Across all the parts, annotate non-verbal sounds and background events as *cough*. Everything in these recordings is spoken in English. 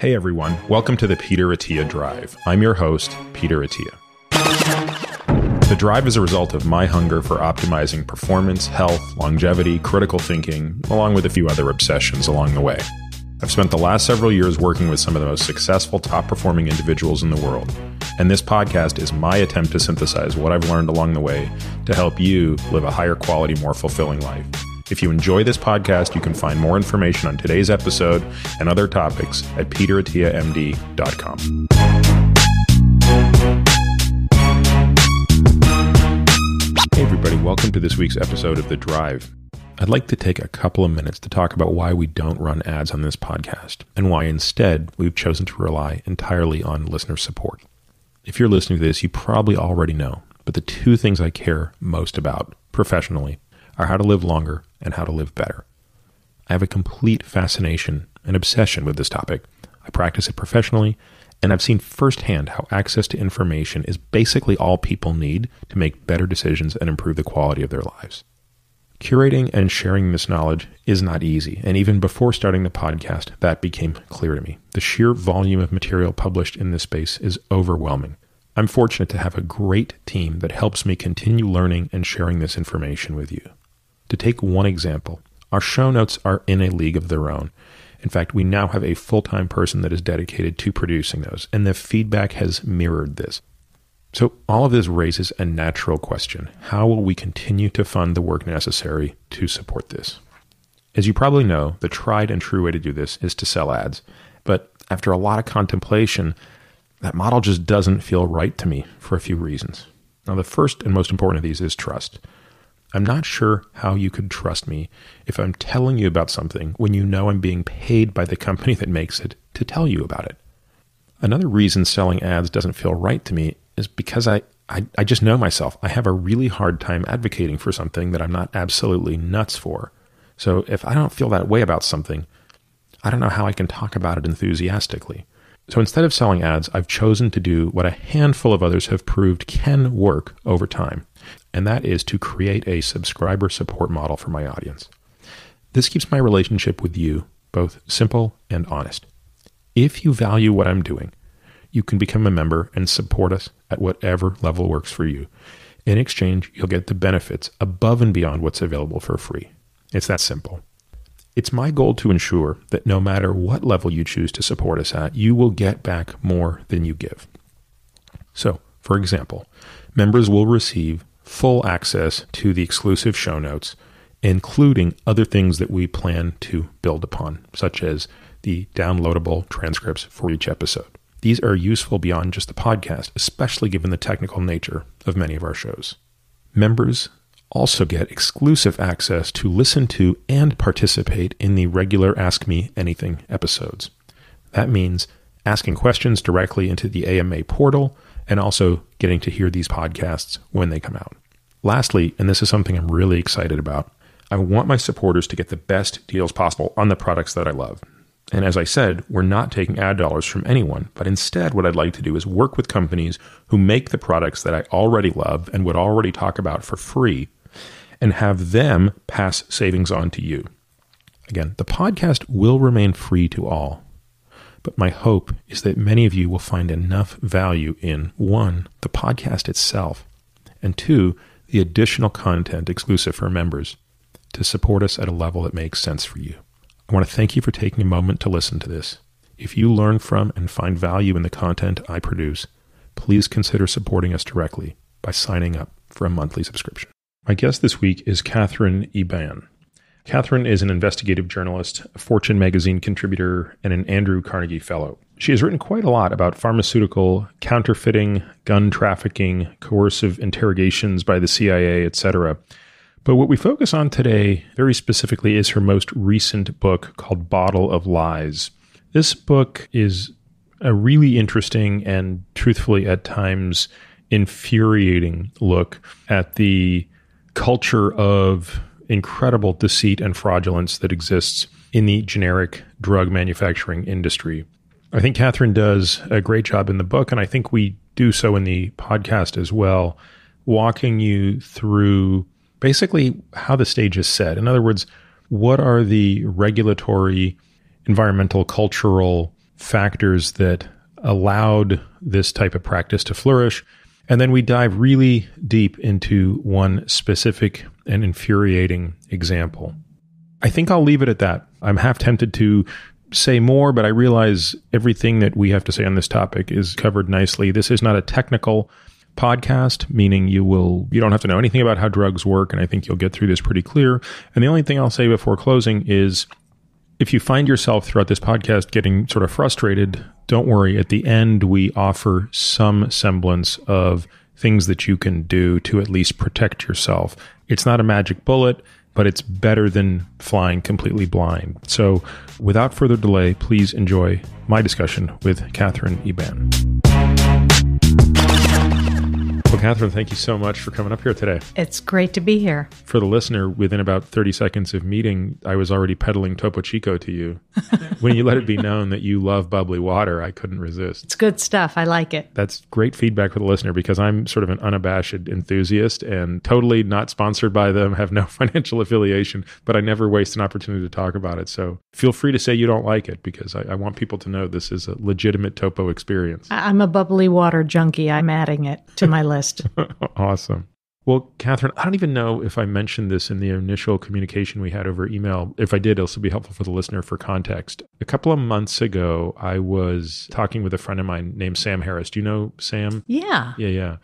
Hey everyone, welcome to the Peter Attia Drive. I'm your host, Peter Attia. The drive is a result of my hunger for optimizing performance, health, longevity, critical thinking, along with a few other obsessions along the way. I've spent the last several years working with some of the most successful, top performing individuals in the world, and this podcast is my attempt to synthesize what I've learned along the way to help you live a higher quality, more fulfilling life. If you enjoy this podcast, you can find more information on today's episode and other topics at peterattiamd.com. Hey, everybody, welcome to this week's episode of The Drive. I'd like to take a couple of minutes to talk about why we don't run ads on this podcast and why instead we've chosen to rely entirely on listener support. If you're listening to this, you probably already know, but the two things I care most about professionally are how to live longer and how to live better. I have a complete fascination and obsession with this topic. I practice it professionally, and I've seen firsthand how access to information is basically all people need to make better decisions and improve the quality of their lives. Curating and sharing this knowledge is not easy, and even before starting the podcast, that became clear to me. The sheer volume of material published in this space is overwhelming. I'm fortunate to have a great team that helps me continue learning and sharing this information with you. To take one example, our show notes are in a league of their own. In fact, we now have a full time person that is dedicated to producing those, and the feedback has mirrored this. So, all of this raises a natural question How will we continue to fund the work necessary to support this? As you probably know, the tried and true way to do this is to sell ads. But after a lot of contemplation, that model just doesn't feel right to me for a few reasons. Now, the first and most important of these is trust. I'm not sure how you could trust me if I'm telling you about something when you know I'm being paid by the company that makes it to tell you about it. Another reason selling ads doesn't feel right to me is because I, I, I, just know myself. I have a really hard time advocating for something that I'm not absolutely nuts for. So if I don't feel that way about something, I don't know how I can talk about it enthusiastically. So instead of selling ads, I've chosen to do what a handful of others have proved can work over time and that is to create a subscriber support model for my audience. This keeps my relationship with you both simple and honest. If you value what I'm doing, you can become a member and support us at whatever level works for you. In exchange, you'll get the benefits above and beyond what's available for free. It's that simple. It's my goal to ensure that no matter what level you choose to support us at, you will get back more than you give. So, for example, members will receive full access to the exclusive show notes, including other things that we plan to build upon, such as the downloadable transcripts for each episode. These are useful beyond just the podcast, especially given the technical nature of many of our shows. Members also get exclusive access to listen to and participate in the regular Ask Me Anything episodes. That means asking questions directly into the AMA portal and also getting to hear these podcasts when they come out. Lastly, and this is something I'm really excited about, I want my supporters to get the best deals possible on the products that I love. And as I said, we're not taking ad dollars from anyone, but instead, what I'd like to do is work with companies who make the products that I already love and would already talk about for free and have them pass savings on to you. Again, the podcast will remain free to all, but my hope is that many of you will find enough value in one, the podcast itself, and two, the additional content exclusive for members to support us at a level that makes sense for you. I want to thank you for taking a moment to listen to this. If you learn from and find value in the content I produce, please consider supporting us directly by signing up for a monthly subscription. My guest this week is Katherine Eban. Katherine is an investigative journalist, a Fortune magazine contributor, and an Andrew Carnegie Fellow. She has written quite a lot about pharmaceutical counterfeiting, gun trafficking, coercive interrogations by the CIA, etc. But what we focus on today, very specifically, is her most recent book called Bottle of Lies. This book is a really interesting and truthfully at times infuriating look at the culture of incredible deceit and fraudulence that exists in the generic drug manufacturing industry. I think Katherine does a great job in the book, and I think we do so in the podcast as well, walking you through basically how the stage is set. In other words, what are the regulatory environmental, cultural factors that allowed this type of practice to flourish. And then we dive really deep into one specific and infuriating example. I think I'll leave it at that. I'm half tempted to say more, but I realize everything that we have to say on this topic is covered nicely. This is not a technical podcast, meaning you will you don't have to know anything about how drugs work, and I think you'll get through this pretty clear. And the only thing I'll say before closing is if you find yourself throughout this podcast getting sort of frustrated, don't worry. At the end, we offer some semblance of things that you can do to at least protect yourself. It's not a magic bullet but it's better than flying completely blind. So, without further delay, please enjoy my discussion with Katherine Eban. Well, Katherine, thank you so much for coming up here today. It's great to be here. For the listener, within about 30 seconds of meeting, I was already peddling Topo Chico to you. *laughs* when you let it be known that you love bubbly water, I couldn't resist. It's good stuff. I like it. That's great feedback for the listener because I'm sort of an unabashed enthusiast and totally not sponsored by them, have no *laughs* financial affiliation, but I never waste an opportunity to talk about it. So feel free to say you don't like it because I, I want people to know this is a legitimate Topo experience. I'm a bubbly water junkie. I'm adding it to my list *laughs* list. *laughs* awesome. Well, Katherine, I don't even know if I mentioned this in the initial communication we had over email. If I did, it'll be helpful for the listener for context. A couple of months ago, I was talking with a friend of mine named Sam Harris. Do you know Sam? Yeah. Yeah, yeah.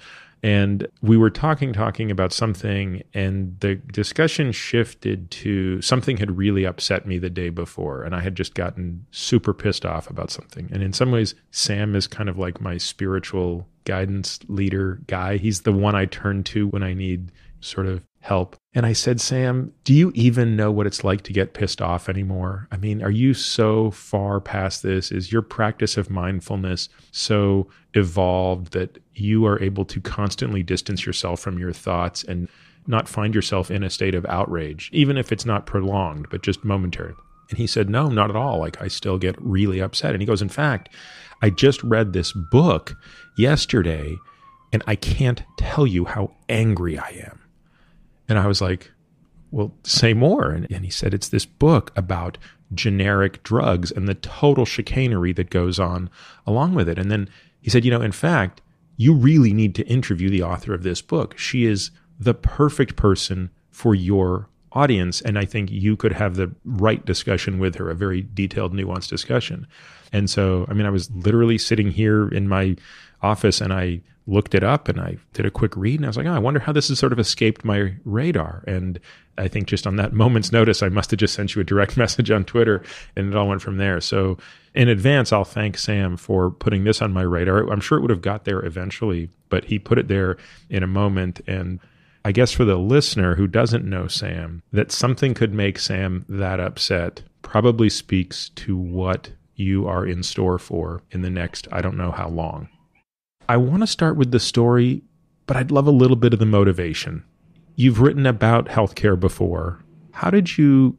And we were talking, talking about something, and the discussion shifted to something had really upset me the day before. And I had just gotten super pissed off about something. And in some ways, Sam is kind of like my spiritual guidance leader guy. He's the one I turn to when I need sort of help. And I said, Sam, do you even know what it's like to get pissed off anymore? I mean, are you so far past this? Is your practice of mindfulness so evolved that you are able to constantly distance yourself from your thoughts and not find yourself in a state of outrage, even if it's not prolonged, but just momentary? And he said, No, not at all. Like, I still get really upset. And he goes, In fact, I just read this book yesterday and I can't tell you how angry I am. And I was like, well, say more. And, and, he said, it's this book about generic drugs and the total chicanery that goes on along with it. And then he said, you know, in fact, you really need to interview the author of this book. She is the perfect person for your audience. And I think you could have the right discussion with her, a very detailed, nuanced discussion. And so, I mean, I was literally sitting here in my office and I looked it up and I did a quick read and I was like, oh, I wonder how this has sort of escaped my radar. And I think just on that moment's notice, I must have just sent you a direct *laughs* message on Twitter and it all went from there. So in advance, I'll thank Sam for putting this on my radar. I'm sure it would have got there eventually, but he put it there in a moment. And I guess for the listener who doesn't know Sam, that something could make Sam that upset probably speaks to what you are in store for in the next, I don't know how long. I want to start with the story, but I'd love a little bit of the motivation. You've written about healthcare before. How did you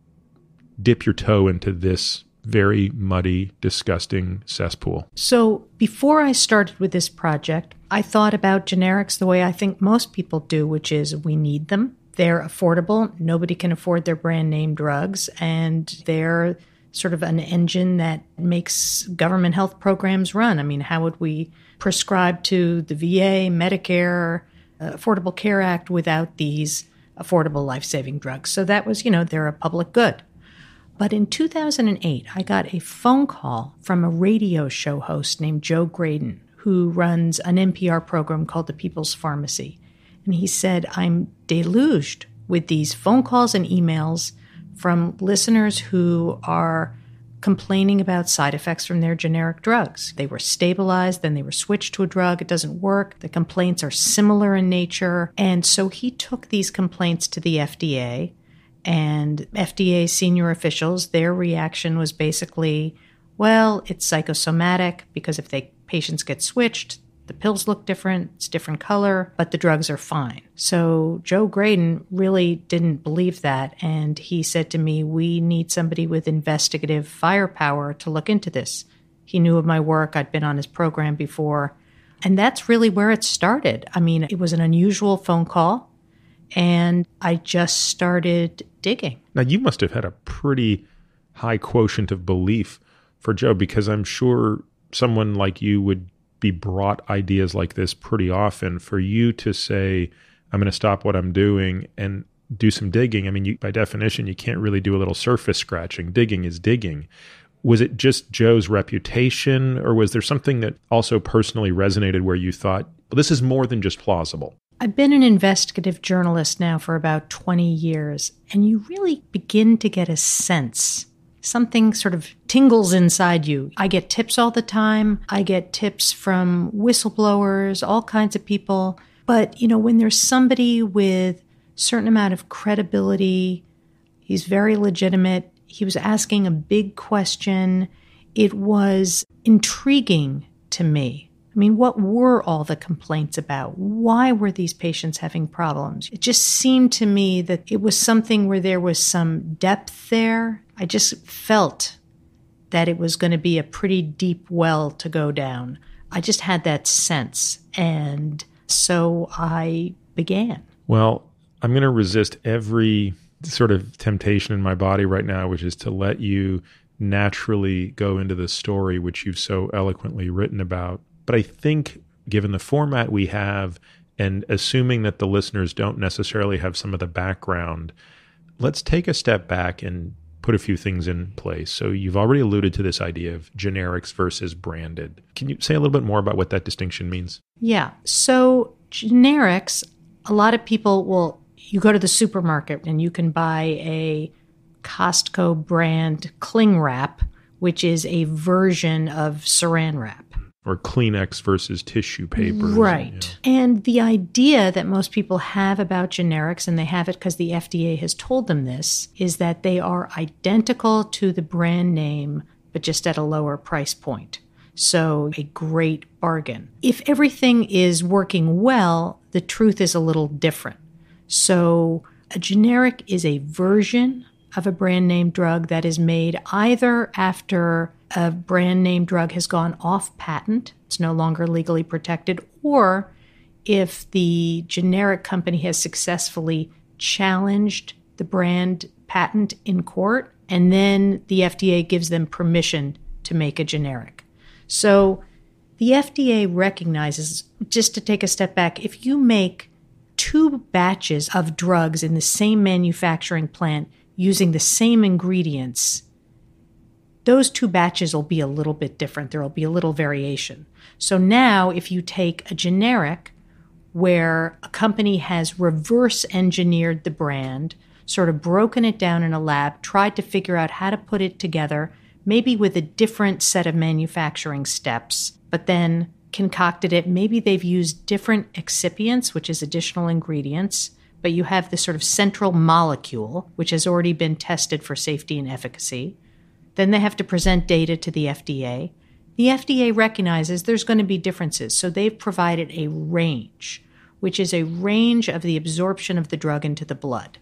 dip your toe into this very muddy, disgusting cesspool? So, before I started with this project, I thought about generics the way I think most people do, which is we need them. They're affordable. Nobody can afford their brand name drugs, and they're sort of an engine that makes government health programs run. I mean, how would we prescribe to the VA, Medicare, uh, Affordable Care Act without these affordable life saving drugs? So that was, you know, they're a public good. But in 2008, I got a phone call from a radio show host named Joe Graedon, who runs an NPR program called The People's Pharmacy. And he said, I'm deluged with these phone calls and emails from listeners who are complaining about side effects from their generic drugs. They were stabilized, then they were switched to a drug, it doesn't work. The complaints are similar in nature. And so he took these complaints to the FDA, and FDA senior officials, their reaction was basically, well, it's psychosomatic because if they patients get switched, the pills look different, it's different color, but the drugs are fine. So Joe Graedon really didn't believe that. And he said to me, We need somebody with investigative firepower to look into this. He knew of my work, I'd been on his program before. And that's really where it started. I mean, it was an unusual phone call, and I just started digging. Now, you must have had a pretty high quotient of belief for Joe because I'm sure someone like you would be brought ideas like this pretty often. For you to say, I'm going to stop what I'm doing and do some digging. I mean, you, by definition, you can't really do a little surface scratching. Digging is digging. Was it just Joe's reputation, or was there something that also personally resonated where you thought, well, this is more than just plausible? I've been an investigative journalist now for about 20 years, and you really begin to get a sense. Something sort of tingles inside you. I get tips all the time. I get tips from whistleblowers, all kinds of people. But, you know, when there's somebody with certain amount of credibility, he's very legitimate, he was asking a big question, it was intriguing to me I mean, what were all the complaints about? Why were these patients having problems? It just seemed to me that it was something where there was some depth there. I just felt that it was going to be a pretty deep well to go down. I just had that sense. And so I began. Well, I'm going to resist every sort of temptation in my body right now, which is to let you naturally go into the story which you've so eloquently written about. But I think, given the format we have, and assuming that the listeners don't necessarily have some of the background, let's take a step back and put a few things in place. So, you've already alluded to this idea of generics versus branded. Can you say a little bit more about what that distinction means? Yeah. So, generics, a lot of people will, you go to the supermarket and you can buy a Costco brand cling wrap, which is a version of saran wrap or Kleenex versus tissue paper. Right. Yeah. And the idea that most people have about generics, and they have it because the FDA has told them this, is that they are identical to the brand name, but just at a lower price point. So, a great bargain. If everything is working well, the truth is a little different. So, a generic is a version of a brand name drug that is made either after a brand name drug has gone off patent, it's no longer legally protected, or if the generic company has successfully challenged the brand patent in court, and then the FDA gives them permission to make a generic. So the FDA recognizes, just to take a step back, if you make two batches of drugs in the same manufacturing plant using the same ingredients, those two batches will be a little bit different. There will be a little variation. So now, if you take a generic where a company has reverse engineered the brand, sort of broken it down in a lab, tried to figure out how to put it together, maybe with a different set of manufacturing steps, but then concocted it. Maybe they've used different excipients, which is additional ingredients, but you have this sort of central molecule, which has already been tested for safety and efficacy. Then they have to present data to the FDA. The FDA recognizes there's going to be differences, so they've provided a range, which is a range of the absorption of the drug into the blood.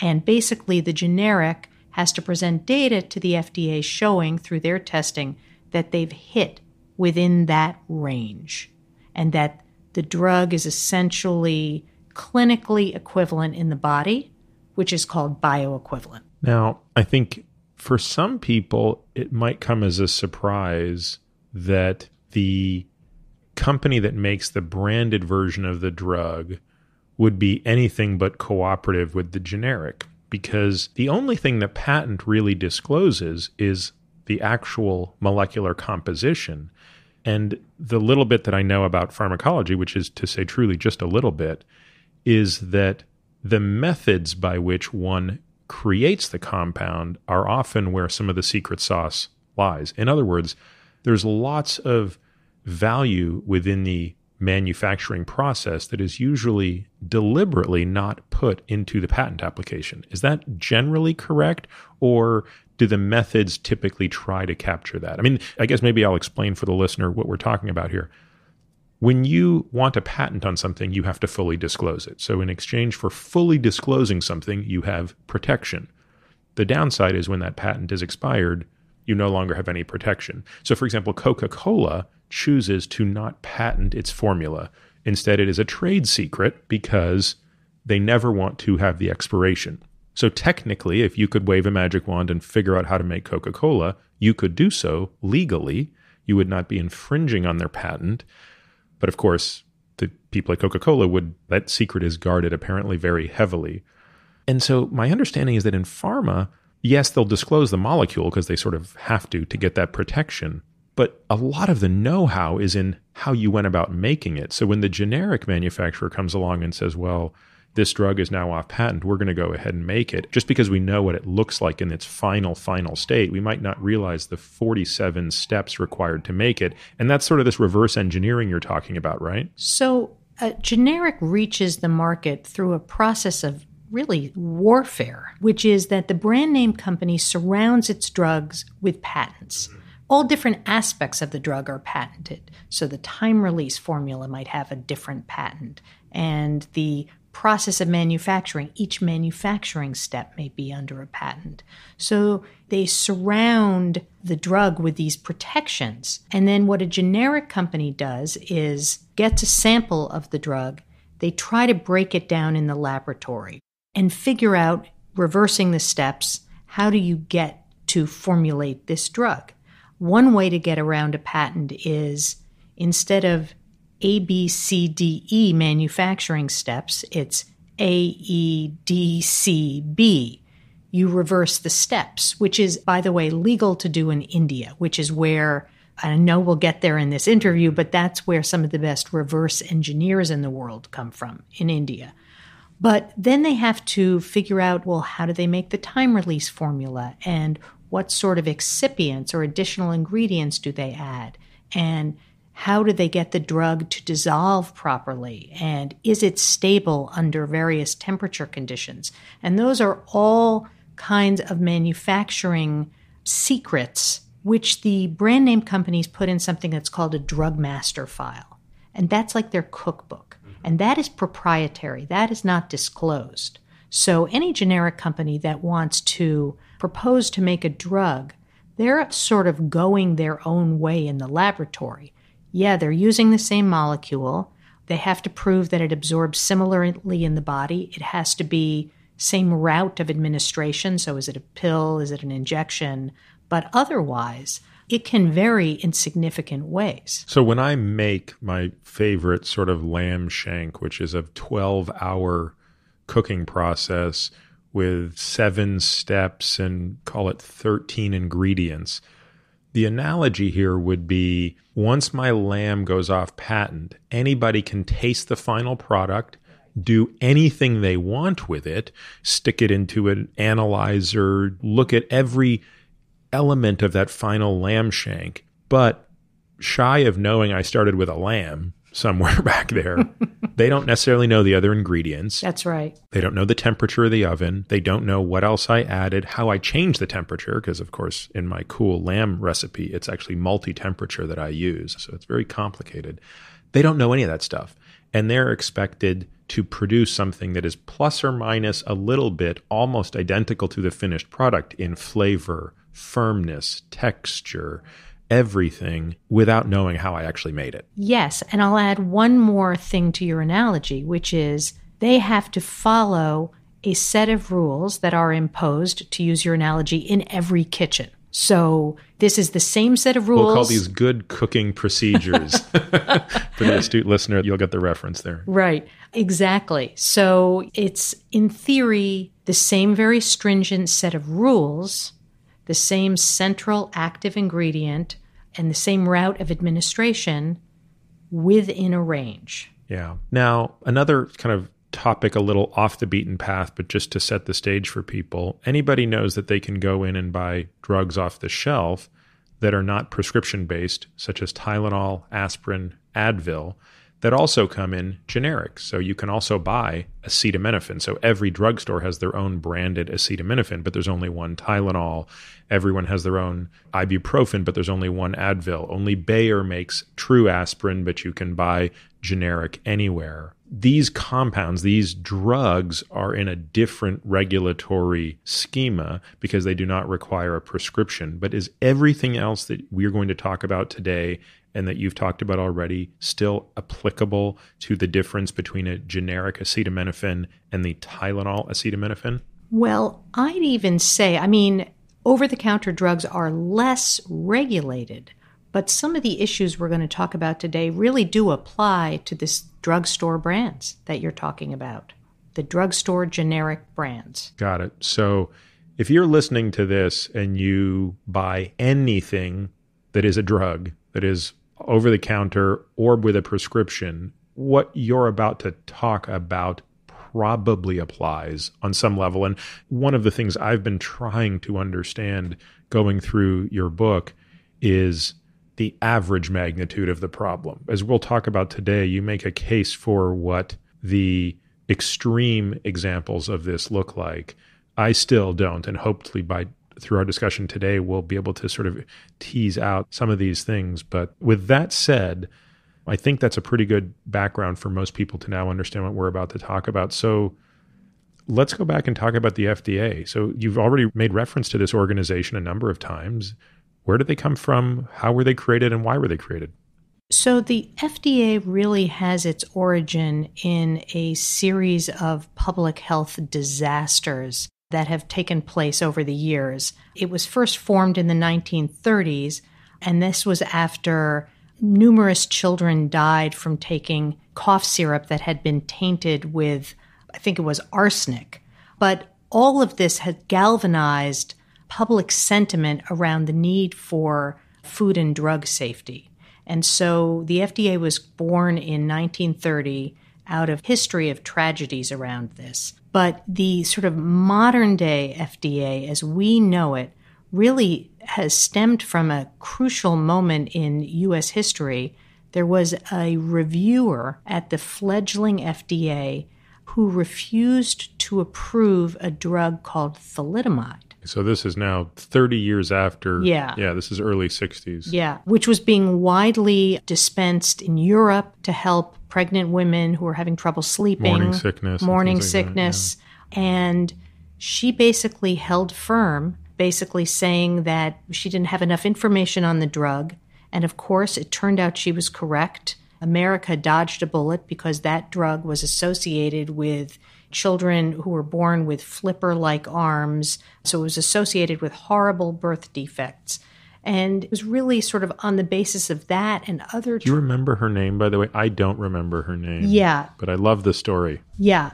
And basically, the generic has to present data to the FDA showing through their testing that they've hit within that range and that the drug is essentially clinically equivalent in the body, which is called bioequivalent. Now, I think for some people, it might come as a surprise that the company that makes the branded version of the drug would be anything but cooperative with the generic because the only thing the patent really discloses is the actual molecular composition. And the little bit that I know about pharmacology, which is to say truly just a little bit, is that the methods by which one creates the compound are often where some of the secret sauce lies. In other words, there's lots of value within the manufacturing process that is usually deliberately not put into the patent application. Is that generally correct? Or do the methods typically try to capture that? I mean, I guess maybe I'll explain for the listener what we're talking about here. When you want a patent on something, you have to fully disclose it. So, in exchange for fully disclosing something, you have protection. The downside is when that patent is expired, you no longer have any protection. So, for example, Coca Cola chooses to not patent its formula. Instead, it is a trade secret because they never want to have the expiration. So technically, if you could wave a magic wand and figure out how to make Coca Cola, you could do so legally. You would not be infringing on their patent. But of course, the people at Coca Cola would, that secret is guarded apparently very heavily. And so my understanding is that in pharma, yes, they'll disclose the molecule because they sort of have to to get that protection. But a lot of the know how is in how you went about making it. So when the generic manufacturer comes along and says, well, this drug is now off patent, we're going to go ahead and make it. Just because we know what it looks like in its final, final state, we might not realize the 47 steps required to make it. And that's sort of this reverse engineering you're talking about, right? So, a generic reaches the market through a process of really warfare, which is that the brand name company surrounds its drugs with patents. Mm-hmm. All different aspects of the drug are patented. So the time release formula might have a different patent, and the process of manufacturing, each manufacturing step may be under a patent. So they surround the drug with these protections. And then what a generic company does is gets a sample of the drug, they try to break it down in the laboratory and figure out, reversing the steps, how do you get to formulate this drug? One way to get around a patent is instead of a, B, C, D, E manufacturing steps, it's A, E, D, C, B. You reverse the steps, which is, by the way, legal to do in India, which is where I know we'll get there in this interview, but that's where some of the best reverse engineers in the world come from in India. But then they have to figure out well, how do they make the time release formula? And what sort of excipients or additional ingredients do they add? And how do they get the drug to dissolve properly? And is it stable under various temperature conditions? And those are all kinds of manufacturing secrets, which the brand name companies put in something that's called a drug master file. And that's like their cookbook. And that is proprietary, that is not disclosed. So any generic company that wants to propose to make a drug, they're sort of going their own way in the laboratory yeah, they're using the same molecule. They have to prove that it absorbs similarly in the body. It has to be same route of administration. So is it a pill? Is it an injection? But otherwise, it can vary in significant ways. So when I make my favorite sort of lamb shank, which is a 12 hour cooking process with seven steps and call it 13 ingredients, the analogy here would be once my lamb goes off patent, anybody can taste the final product, do anything they want with it, stick it into an analyzer, look at every element of that final lamb shank. But shy of knowing I started with a lamb, somewhere *laughs* back there. they don't necessarily know the other ingredients. That's right. They don't know the temperature of the oven. They don't know what else I added, how I changed the temperature, because of course, in my cool lamb recipe, it's actually multi temperature that I use. So it's very complicated. They don't know any of that stuff. And they're expected to produce something that is plus or minus a little bit almost identical to the finished product in flavor, firmness, texture, everything without knowing how I actually made it. Yes. And I'll add one more thing to your analogy, which is they have to follow a set of rules that are imposed, to use your analogy, in every kitchen. So this is the same set of rules. We'll call these good cooking procedures. *laughs* For the astute listener, you'll get the reference there. Right, exactly. So it's, in theory, the same very stringent set of rules the same central active ingredient and the same route of administration within a range. Yeah. Now, another kind of topic a little off the beaten path, but just to set the stage for people, anybody knows that they can go in and buy drugs off the shelf that are not prescription based, such as Tylenol, aspirin, Advil that also come in generic. So you can also buy acetaminophen. So every drugstore has their own branded acetaminophen, but there's only one Tylenol. Everyone has their own ibuprofen, but there's only one Advil. Only Bayer makes true aspirin, but you can buy generic anywhere. These compounds, these drugs are in a different regulatory schema because they do not require a prescription. But is everything else that we're going to talk about today and that you've talked about already still applicable to the difference between a generic acetaminophen and the Tylenol acetaminophen? Well, I'd even say, I mean, over the counter drugs are less regulated, but some of the issues we're going to talk about today really do apply to this drugstore brands that you're talking about, the drugstore generic brands. Got it. So if you're listening to this and you buy anything that is a drug, that is over the counter or with a prescription, what you're about to talk about probably applies on some level. And one of the things I've been trying to understand going through your book is the average magnitude of the problem. As we'll talk about today, you make a case for what the extreme examples of this look like. I still don't, and hopefully by through our discussion today, we'll be able to sort of tease out some of these things. But with that said, I think that's a pretty good background for most people to now understand what we're about to talk about. So let's go back and talk about the FDA. So you've already made reference to this organization a number of times. Where did they come from? How were they created and why were they created? So, the FDA really has its origin in a series of public health disasters that have taken place over the years. It was first formed in the 1930s, and this was after numerous children died from taking cough syrup that had been tainted with, I think it was arsenic. But all of this had galvanized public sentiment around the need for food and drug safety. And so the FDA was born in 1930 out of history of tragedies around this. But the sort of modern day FDA as we know it really has stemmed from a crucial moment in US history. There was a reviewer at the fledgling FDA who refused to approve a drug called thalidomide. So this is now 30 years after. Yeah. Yeah, this is early 60s. Yeah, which was being widely dispensed in Europe to help pregnant women who were having trouble sleeping, Morning sickness. morning things like that, sickness. And she basically held firm, basically saying that she didn't have enough information on the drug. And of course, it turned out she was correct. America dodged a bullet because that drug was associated with children who were born with flipper like arms. So it was associated with horrible birth defects. And it was really sort of on the basis of that and other. Do you remember her name, by the way? I don't remember her name. yeah, But I love the story. yeah.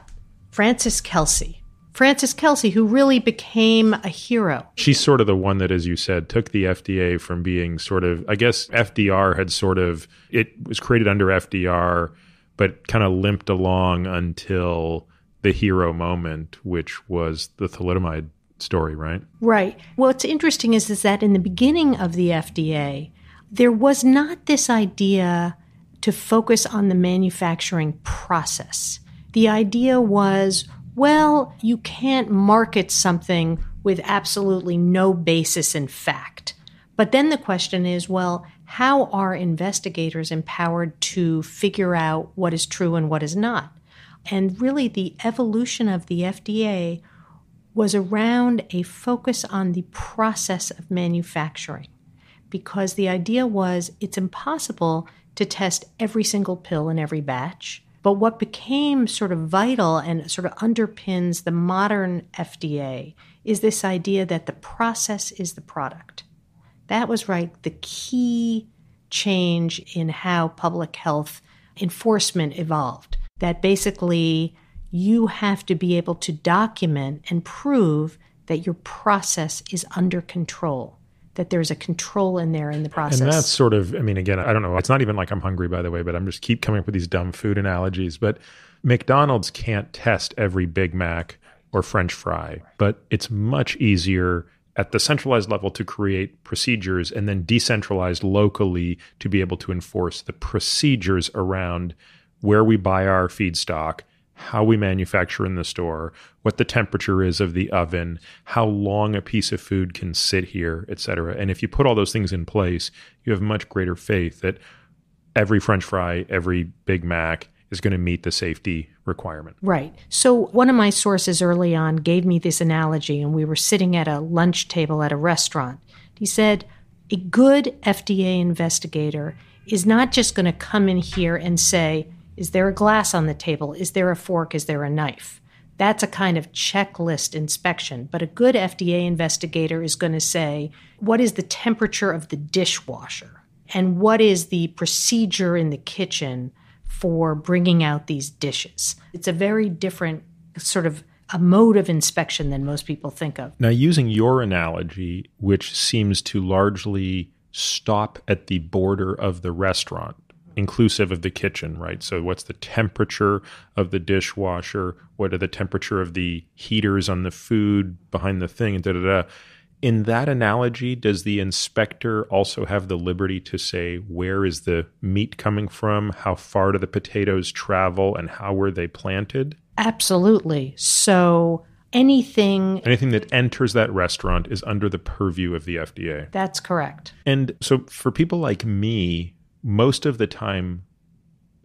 Frances Kelsey. Frances Kelsey, who really became a hero. She's sort of the one that, as you said, took the FDA from being sort of, I guess FDR had sort of, it was created under FDR, but kind of limped along until the hero moment, which was the thalidomide story, right? Right. What's interesting is, is that in the beginning of the FDA, there was not this idea to focus on the manufacturing process. The idea was, well, you can't market something with absolutely no basis in fact. But then the question is, well, how are investigators empowered to figure out what is true and what is not? And really, the evolution of the FDA was around a focus on the process of manufacturing because the idea was it's impossible to test every single pill in every batch. But what became sort of vital and sort of underpins the modern FDA is this idea that the process is the product. That was right, the key change in how public health enforcement evolved. That basically you have to be able to document and prove that your process is under control, that there's a control in there in the process. And that's sort of, I mean, again, I don't know. It's not even like I'm hungry, by the way, but I'm just keep coming up with these dumb food analogies. But McDonald's can't test every Big Mac or French fry, but it's much easier at the centralized level to create procedures and then decentralized locally to be able to enforce the procedures around where we buy our feedstock, how we manufacture in the store, what the temperature is of the oven, how long a piece of food can sit here, et cetera. And if you put all those things in place, you have much greater faith that every French fry, every Big Mac is going to meet the safety requirement. Right. So, one of my sources early on gave me this analogy, and we were sitting at a lunch table at a restaurant. He said, A good FDA investigator is not just going to come in here and say, Is there a glass on the table? Is there a fork? Is there a knife? That's a kind of checklist inspection. But a good FDA investigator is going to say, what is the temperature of the dishwasher? And what is the procedure in the kitchen for bringing out these dishes? It's a very different sort of a mode of inspection than most people think of. Now, using your analogy, which seems to largely stop at the border of the restaurant, inclusive of the kitchen, right? So, what's the temperature of the dishwasher? What are the temperature of the heaters on the food behind the thing? Da da da. In that analogy, does the inspector also have the liberty to say where is the meat coming from? How far do the potatoes travel? And how were they planted? Absolutely. So, anything anything that enters that restaurant is under the purview of the FDA. That's correct. And so for people like me, most of the time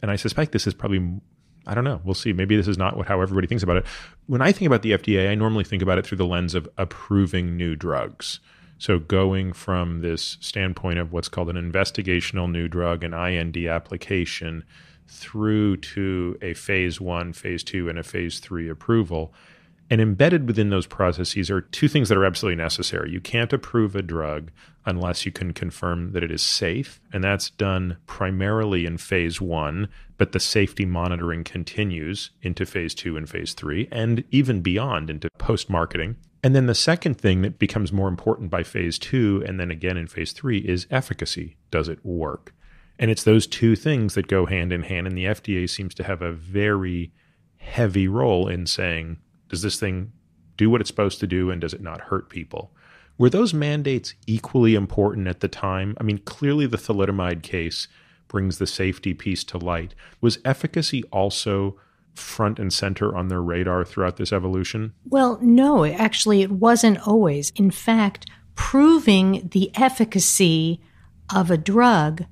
and I suspect this is probably I don't know, we'll see. Maybe this is not what how everybody thinks about it. When I think about the FDA, I normally think about it through the lens of approving new drugs. So going from this standpoint of what's called an investigational new drug, an IND application, through to a phase one, phase two, and a phase three approval. And embedded within those processes are two things that are absolutely necessary. You can't approve a drug unless you can confirm that it is safe, and that's done primarily in phase one, but the safety monitoring continues into phase two and phase three, and even beyond into post marketing. And then the second thing that becomes more important by phase two, and then again in phase three, is efficacy. Does it work? And it's those two things that go hand in hand. And the FDA seems to have a very heavy role in saying, does this thing do what it's supposed to do and does it not hurt people? Were those mandates equally important at the time? I mean, clearly the thalidomide case brings the safety piece to light. Was efficacy also front and center on their radar throughout this evolution? Well, no, actually, it wasn't always. In fact, proving the efficacy of a drug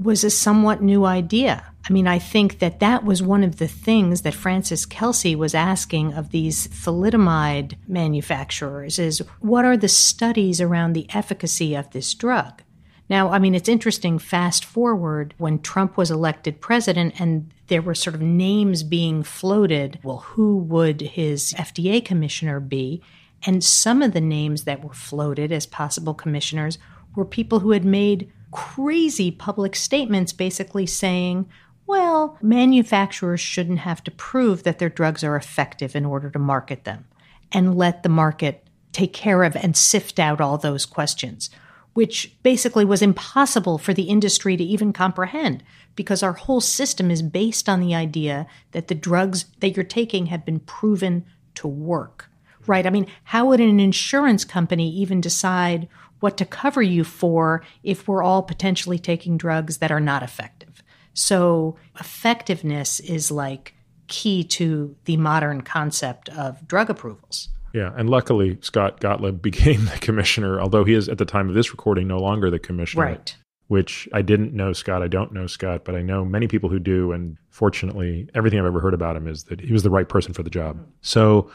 was a somewhat new idea. I mean, I think that that was one of the things that Frances Kelsey was asking of these thalidomide manufacturers is what are the studies around the efficacy of this drug? Now, I mean, it's interesting fast forward when Trump was elected president and there were sort of names being floated. Well, who would his FDA commissioner be? And some of the names that were floated as possible commissioners were people who had made crazy public statements basically saying, well, manufacturers shouldn't have to prove that their drugs are effective in order to market them and let the market take care of and sift out all those questions, which basically was impossible for the industry to even comprehend because our whole system is based on the idea that the drugs that you're taking have been proven to work. Right? I mean, how would an insurance company even decide what to cover you for if we're all potentially taking drugs that are not effective. So, effectiveness is like key to the modern concept of drug approvals. Yeah, and luckily Scott Gottlieb *laughs* became the commissioner, although he is at the time of this recording no longer the commissioner. Right. Which I didn't know Scott. I don't know Scott, but I know many people who do. And fortunately, everything I've ever heard about him is that he was the right person for the job. So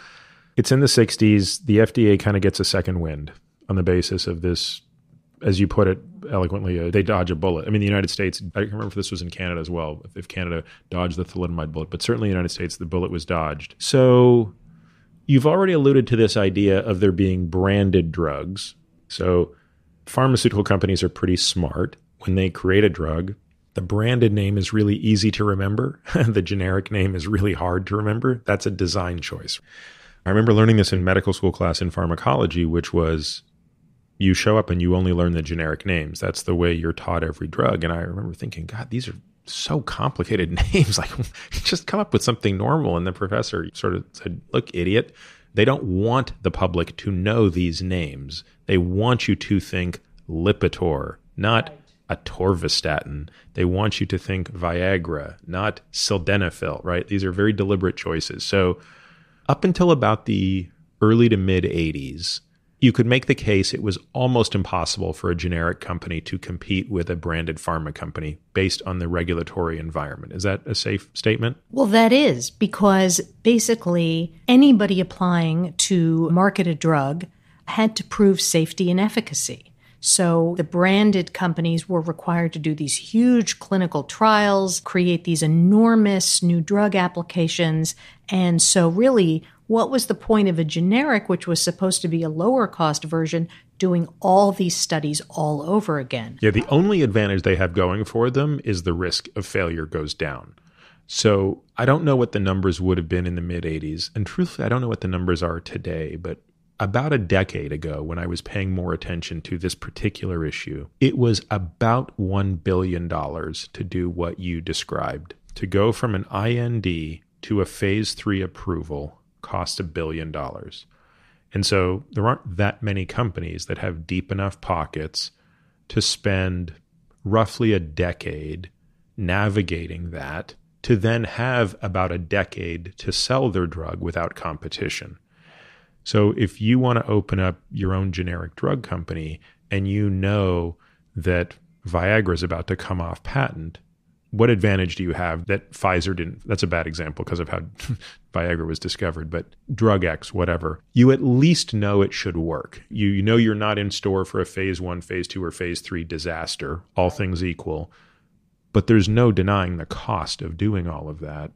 it's in the 60s. The FDA kind of gets a second wind on the basis of this, as you put it eloquently, uh, they dodge a bullet. I mean, the United States, I can't remember if this was in Canada as well, if, Canada dodged the thalidomide bullet, but certainly in the United States, the bullet was dodged. So you've already alluded to this idea of there being branded drugs. So pharmaceutical companies are pretty smart. When they create a drug, the branded name is really easy to remember. And *laughs* the generic name is really hard to remember. That's a design choice. I remember learning this in medical school class in pharmacology, which was you show up and you only learn the generic names. That's the way you're taught every drug. And I remember thinking, God, these are so complicated *laughs* names. Like, *laughs* just come up with something normal. And the professor sort of said, Look, idiot, they don't want the public to know these names. They want you to think Lipitor, not atorvastatin. They want you to think Viagra, not sildenafil, right? These are very deliberate choices. So, up until about the early to mid 80s, you could make the case it was almost impossible for a generic company to compete with a branded pharma company based on the regulatory environment. Is that a safe statement? Well, that is because basically anybody applying to market a drug had to prove safety and efficacy. So the branded companies were required to do these huge clinical trials, create these enormous new drug applications. And so, really, what was the point of a generic, which was supposed to be a lower cost version, doing all these studies all over again? Yeah, the only advantage they have going for them is the risk of failure goes down. So I don't know what the numbers would have been in the mid 80s. And truthfully, I don't know what the numbers are today. But about a decade ago, when I was paying more attention to this particular issue, it was about $1 billion to do what you described. To go from an IND to a phase three approval cost a billion dollars. And so there aren't that many companies that have deep enough pockets to spend roughly a decade navigating that to then have about a decade to sell their drug without competition. So if you want to open up your own generic drug company and you know that Viagra is about to come off patent, what advantage do you have that Pfizer didn't? That's a bad example because of how *laughs* Viagra was discovered, but drug X, whatever. You at least know it should work. You, you know you're not in store for a phase one, phase two, or phase three disaster, all things equal. But there's no denying the cost of doing all of that.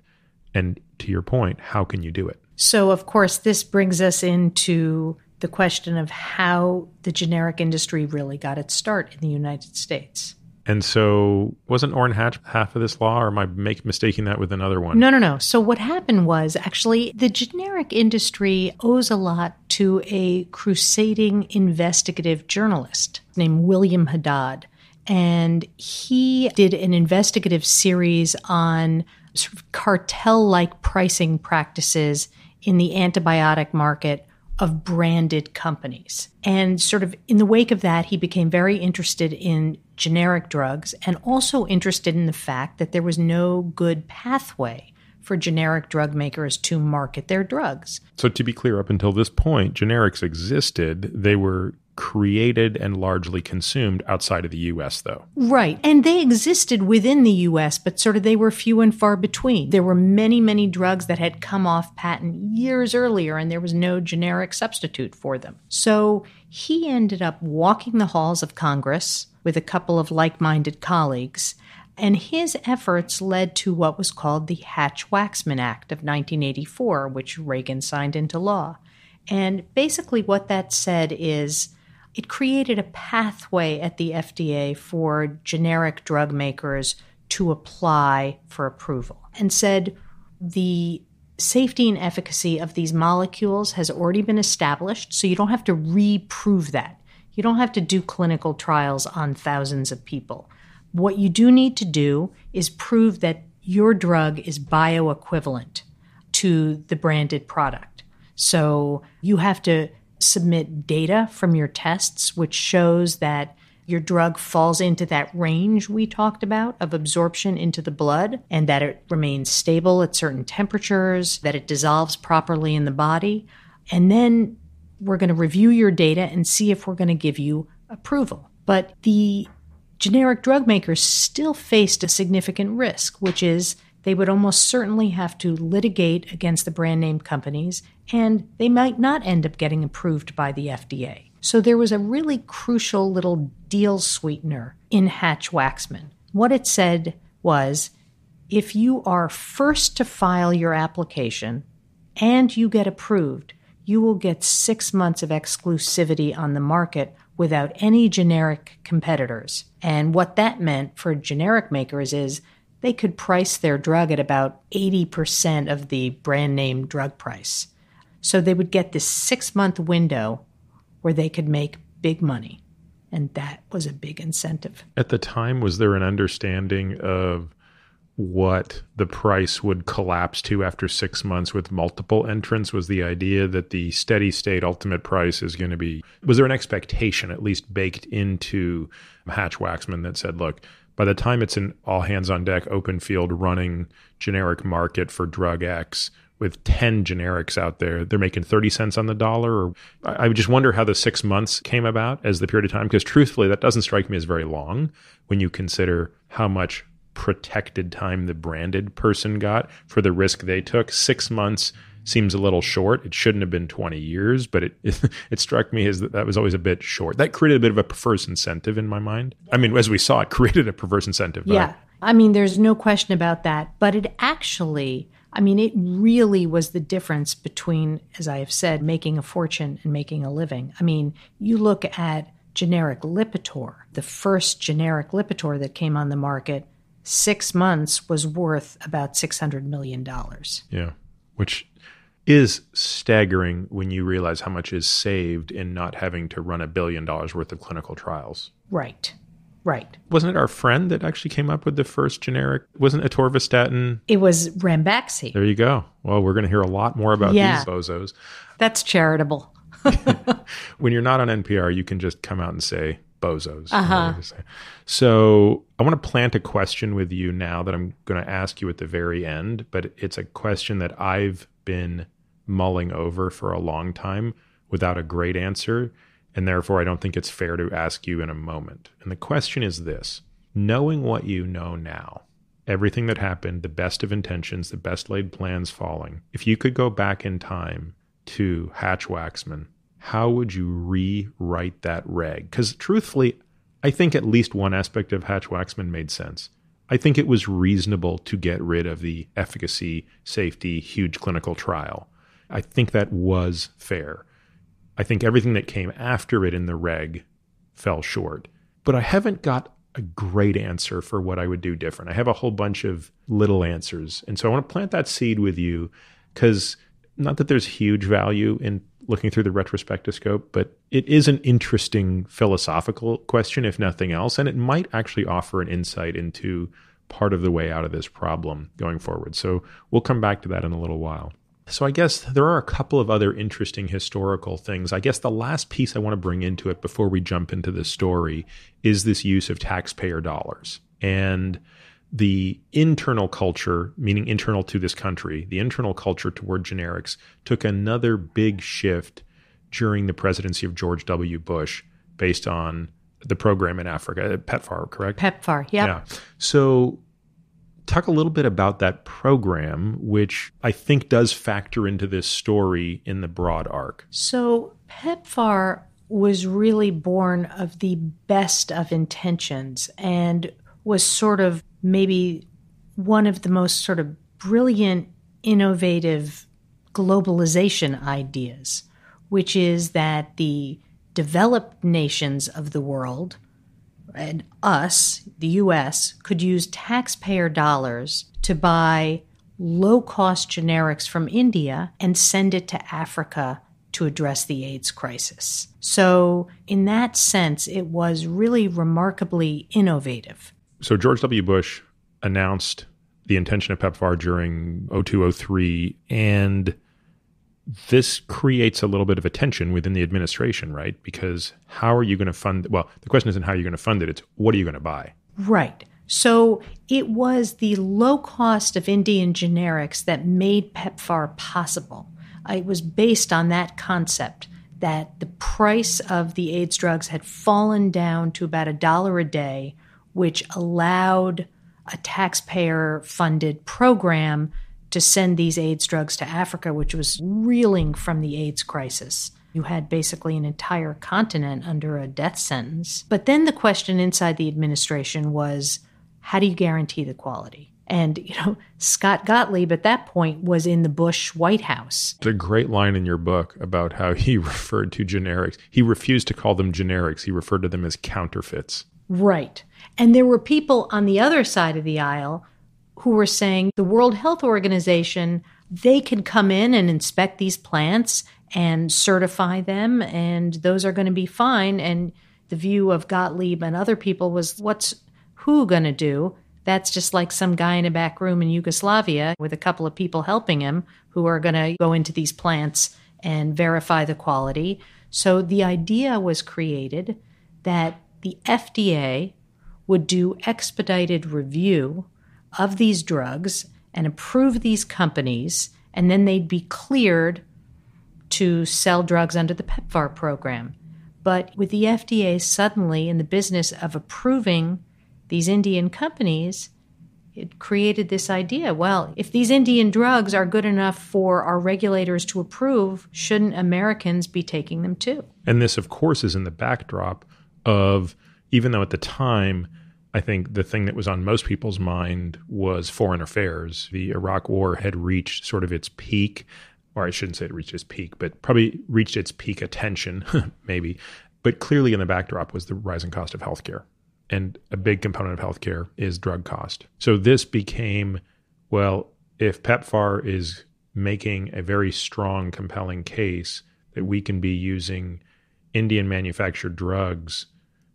And to your point, how can you do it? So, of course, this brings us into the question of how the generic industry really got its start in the United States. And so, wasn't Orrin Hatch half of this law, or am I make, mistaking that with another one? No, no, no. So, what happened was actually the generic industry owes a lot to a crusading investigative journalist named William Haddad. And he did an investigative series on sort of cartel like pricing practices in the antibiotic market of branded companies. And sort of in the wake of that, he became very interested in generic drugs and also interested in the fact that there was no good pathway for generic drug makers to market their drugs. So, to be clear, up until this point, generics existed. They were created and largely consumed outside of the US, though. Right. And they existed within the US, but sort of they were few and far between. There were many, many drugs that had come off patent years earlier, and there was no generic substitute for them. So he ended up walking the halls of Congress with a couple of like minded colleagues. And his efforts led to what was called the Hatch Waxman Act of 1984, which Reagan signed into law. And basically, what that said is it created a pathway at the FDA for generic drug makers to apply for approval and said the safety and efficacy of these molecules has already been established, so you don't have to reprove that. You don't have to do clinical trials on thousands of people. What you do need to do is prove that your drug is bioequivalent to the branded product. So you have to submit data from your tests, which shows that your drug falls into that range we talked about of absorption into the blood and that it remains stable at certain temperatures, that it dissolves properly in the body. And then we're going to review your data and see if we're going to give you approval. But the generic drug makers still faced a significant risk, which is they would almost certainly have to litigate against the brand name companies, and they might not end up getting approved by the FDA. So there was a really crucial little deal sweetener in Hatch Waxman. What it said was if you are first to file your application and you get approved, you will get six months of exclusivity on the market without any generic competitors. And what that meant for generic makers is they could price their drug at about 80% of the brand name drug price. So they would get this six month window where they could make big money. And that was a big incentive. At the time, was there an understanding of what the price would collapse to after six months with multiple entrants? Was the idea that the steady state ultimate price is going to be, was there an expectation, at least baked into Hatch Waxman, that said, look, by the time it's an all hands on deck open field running generic market for drug X with 10 generics out there, they're making 30 cents on the dollar. Or I just wonder how the six months came about as the period of time, because truthfully, that doesn't strike me as very long when you consider how much protected time the branded person got for the risk they took. Six months seems a little short. It shouldn't have been 20 years, but it, it, *laughs* it struck me as that that was always a bit short. That created a bit of a perverse incentive in my mind. I mean, as we saw, it *laughs* created a perverse incentive. Yeah. I mean, there's no question about that. But it actually I mean, it really was the difference between, as I have said, making a fortune and making a living. I mean, you look at generic Lipitor, the first generic Lipitor that came on the market, six months was worth about $600 million. Yeah, which is staggering when you realize how much is saved in not having to run a billion dollars worth of clinical trials. Right. Right. Wasn't it our friend that actually came up with the first generic? Wasn't atorvastatin? It was Ranbaxy. There you go. Well, we're going to hear a lot more about Yeah. these bozos. That's charitable. *laughs* *laughs* When you're not on NPR, you can just come out and say bozos. Uh-huh. So I want to plant a question with you now that I'm going to ask you at the very end, but it's a question that I've been mulling over for a long time without a great answer. And therefore, I don't think it's fair to ask you in a moment. And the question is this knowing what you know now, everything that happened, the best of intentions, the best laid plans falling, if you could go back in time to Hatch Waxman, how would you rewrite that reg? Because truthfully, I think at least one aspect of Hatch Waxman made sense. I think it was reasonable to get rid of the efficacy, safety, huge clinical trial. I think that was fair. I think everything that came after it in the reg fell short. But I haven't got a great answer for what I would do different. I have a whole bunch of little answers. And so I want to plant that seed with you because not that there's huge value in looking through the retrospectoscope, but it is an interesting philosophical question, if nothing else. And it might actually offer an insight into part of the way out of this problem going forward. So we'll come back to that in a little while. So I guess there are a couple of other interesting historical things. I guess the last piece I want to bring into it before we jump into the story is this use of taxpayer dollars. And the internal culture, meaning internal to this country, the internal culture toward generics took another big shift during the presidency of George W. Bush based on the program in Africa, PEPFAR, correct? PEPFAR. Yep. Yeah. So, talk a little bit about that program, which I think does factor into this story in the broad arc. So PEPFAR was really born of the best of intentions and was sort of maybe one of the most sort of brilliant, innovative globalization ideas, which is that the developed nations of the world and us, the US, could use taxpayer dollars to buy low cost generics from India and send it to Africa to address the AIDS crisis. So, in that sense, it was really remarkably innovative. So, George W. Bush announced the intention of PEPFAR during 0203, and this creates a little bit of a tension within the administration, right? Because how are you going to fund? Well, the question isn't how you're going to fund it, it's what are you going to buy? Right. So it was the low cost of Indian generics that made PEPFAR possible. Uh, It was based on that concept that the price of the AIDS drugs had fallen down to about a dollar a day, which allowed a taxpayer funded program to send these AIDS drugs to Africa, which was reeling from the AIDS crisis. You had basically an entire continent under a death sentence. But then the question inside the administration was how do you guarantee the quality? And, you know, Scott Gottlieb at that point was in the Bush White House. A great line in your book about how he *laughs* referred to generics. He refused to call them generics, he referred to them as counterfeits. Right. And there were people on the other side of the aisle who were saying the World Health Organization, they can come in and inspect these plants and certify them, and those are going to be fine. And the view of Gottlieb and other people was what's who going to do? That's just like some guy in a back room in Yugoslavia with a couple of people helping him who are going to go into these plants and verify the quality. So the idea was created that the FDA would do expedited review of these drugs and approve these companies, and then they'd be cleared to sell drugs under the PEPFAR program. But with the FDA suddenly in the business of approving these Indian companies, it created this idea well, if these Indian drugs are good enough for our regulators to approve, shouldn't Americans be taking them too? And this, of course, is in the backdrop of, even though at the time I think the thing that was on most people's mind was foreign affairs. The Iraq War had reached sort of its peak, or I shouldn't say it reached its peak, but probably reached its peak attention, *laughs* maybe. But clearly, in the backdrop was the rising cost of healthcare. And a big component of healthcare is drug cost. So this became, well, if PEPFAR is making a very strong, compelling case that we can be using Indian manufactured drugs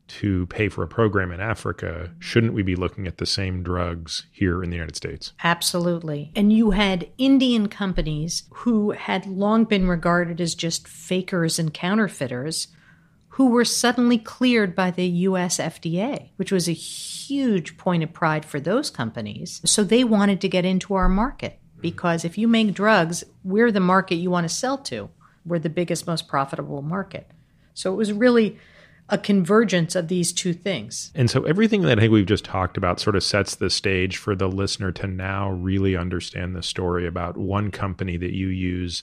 to pay for a program in Africa, shouldn't we be looking at the same drugs here in the United States? Absolutely. And you had Indian companies who had long been regarded as just fakers and counterfeiters who were suddenly cleared by the US FDA, which was a huge point of pride for those companies. So they wanted to get into our market because if you make drugs, we're the market you want to sell to. We're the biggest, most profitable market. So it was really a convergence of these two things. And so everything that I think we've just talked about sort of sets the stage for the listener to now really understand the story about one company that you use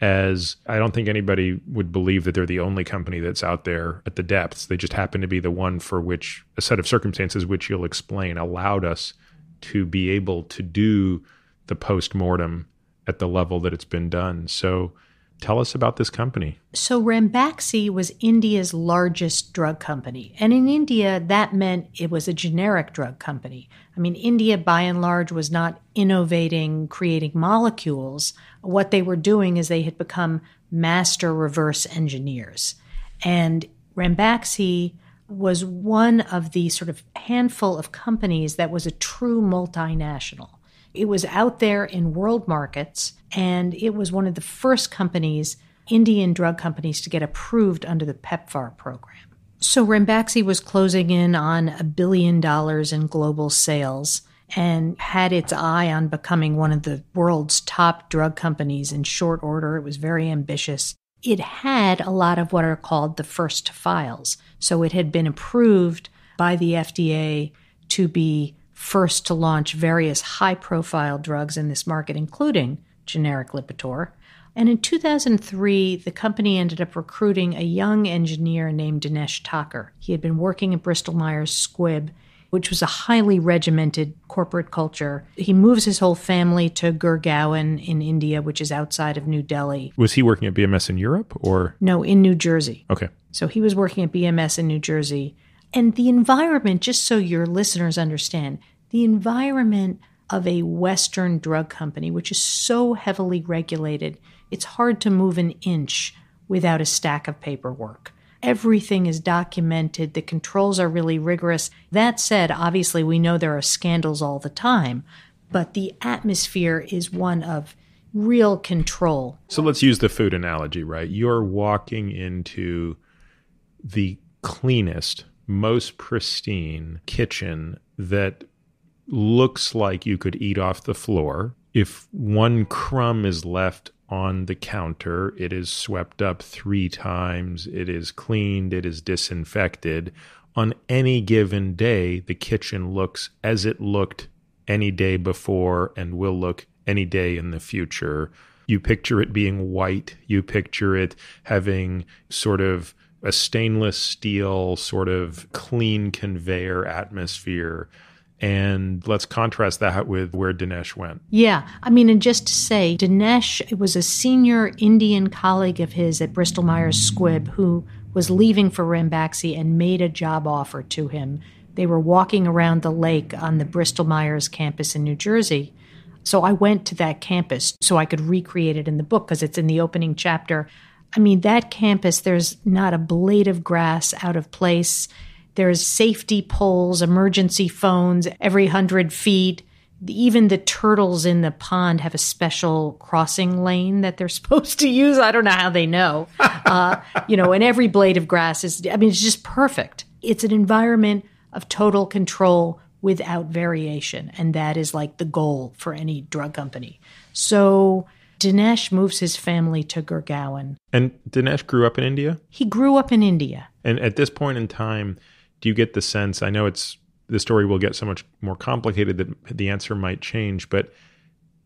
as I don't think anybody would believe that they're the only company that's out there at the depths. They just happen to be the one for which a set of circumstances which you'll explain allowed us to be able to do the post mortem at the level that it's been done. So Tell us about this company. So, Ranbaxy was India's largest drug company. And in India, that meant it was a generic drug company. I mean, India, by and large, was not innovating, creating molecules. What they were doing is they had become master reverse engineers. And Ranbaxy was one of the sort of handful of companies that was a true multinational. It was out there in world markets, and it was one of the first companies, Indian drug companies, to get approved under the PEPFAR program. So Ranbaxy was closing in on a billion dollars in global sales and had its eye on becoming one of the world's top drug companies in short order. It was very ambitious. It had a lot of what are called the first files. So it had been approved by the FDA to be first to launch various high profile drugs in this market, including generic Lipitor. And in 2003, the company ended up recruiting a young engineer named Dinesh Thakur. He had been working at Bristol Myers Squibb, which was a highly regimented corporate culture. He moves his whole family to Gurgaon in India, which is outside of New Delhi. Was he working at BMS in Europe or? No, in New Jersey. Okay. So he was working at BMS in New Jersey. And the environment, just so your listeners understand, the environment of a Western drug company, which is so heavily regulated, it's hard to move an inch without a stack of paperwork. Everything is documented, the controls are really rigorous. That said, obviously, we know there are scandals all the time, but the atmosphere is one of real control. So let's use the food analogy, right? You're walking into the cleanest, most pristine kitchen that looks like you could eat off the floor. If one crumb is left on the counter, it is swept up three times, it is cleaned, it is disinfected. On any given day, the kitchen looks as it looked any day before and will look any day in the future. You picture it being white, you picture it having sort of a stainless steel, sort of clean conveyor atmosphere and let's contrast that with where Dinesh went. Yeah. I mean, and just to say, Dinesh was a senior Indian colleague of his at Bristol Myers Squibb who was leaving for Ranbaxy and made a job offer to him. They were walking around the lake on the Bristol Myers campus in New Jersey. So I went to that campus so I could recreate it in the book because it's in the opening chapter. I mean, that campus, there's not a blade of grass out of place. There's safety poles, emergency phones every hundred feet. Even the turtles in the pond have a special crossing lane that they're *laughs* supposed to use. I don't know how they know. *laughs* Uh, you know, and every blade of grass is, I mean, it's just perfect. It's an environment of total control without variation. And that is like the goal for any drug company. So Dinesh moves his family to Gurgaon. And Dinesh grew up in India? He grew up in India. And at this point in time, do you get the sense? I know it's the story will get so much more complicated that the answer might change, but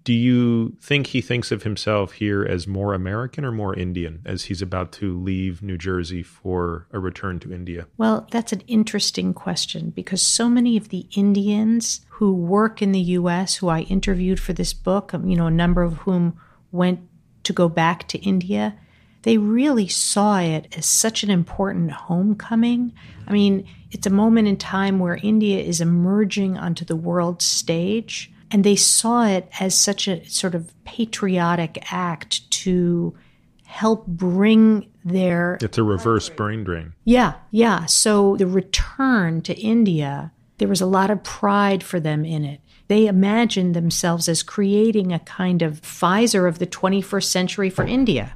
Do you think he thinks of himself here as more American or more Indian as he's about to leave New Jersey for a return to India? Well, that's an interesting question because so many of the Indians who work in the US, who I interviewed for this book, um, you know, a number of whom went to go back to India, they really saw it as such an important homecoming. I mean, it's a moment in time where India is emerging onto the world stage, and they saw it as such a sort of patriotic act to help bring their. It's a reverse brain drain. Yeah, yeah. So the return to India, there was a lot of pride for them in it. They imagined themselves as creating a kind of Pfizer of the 21st century for India.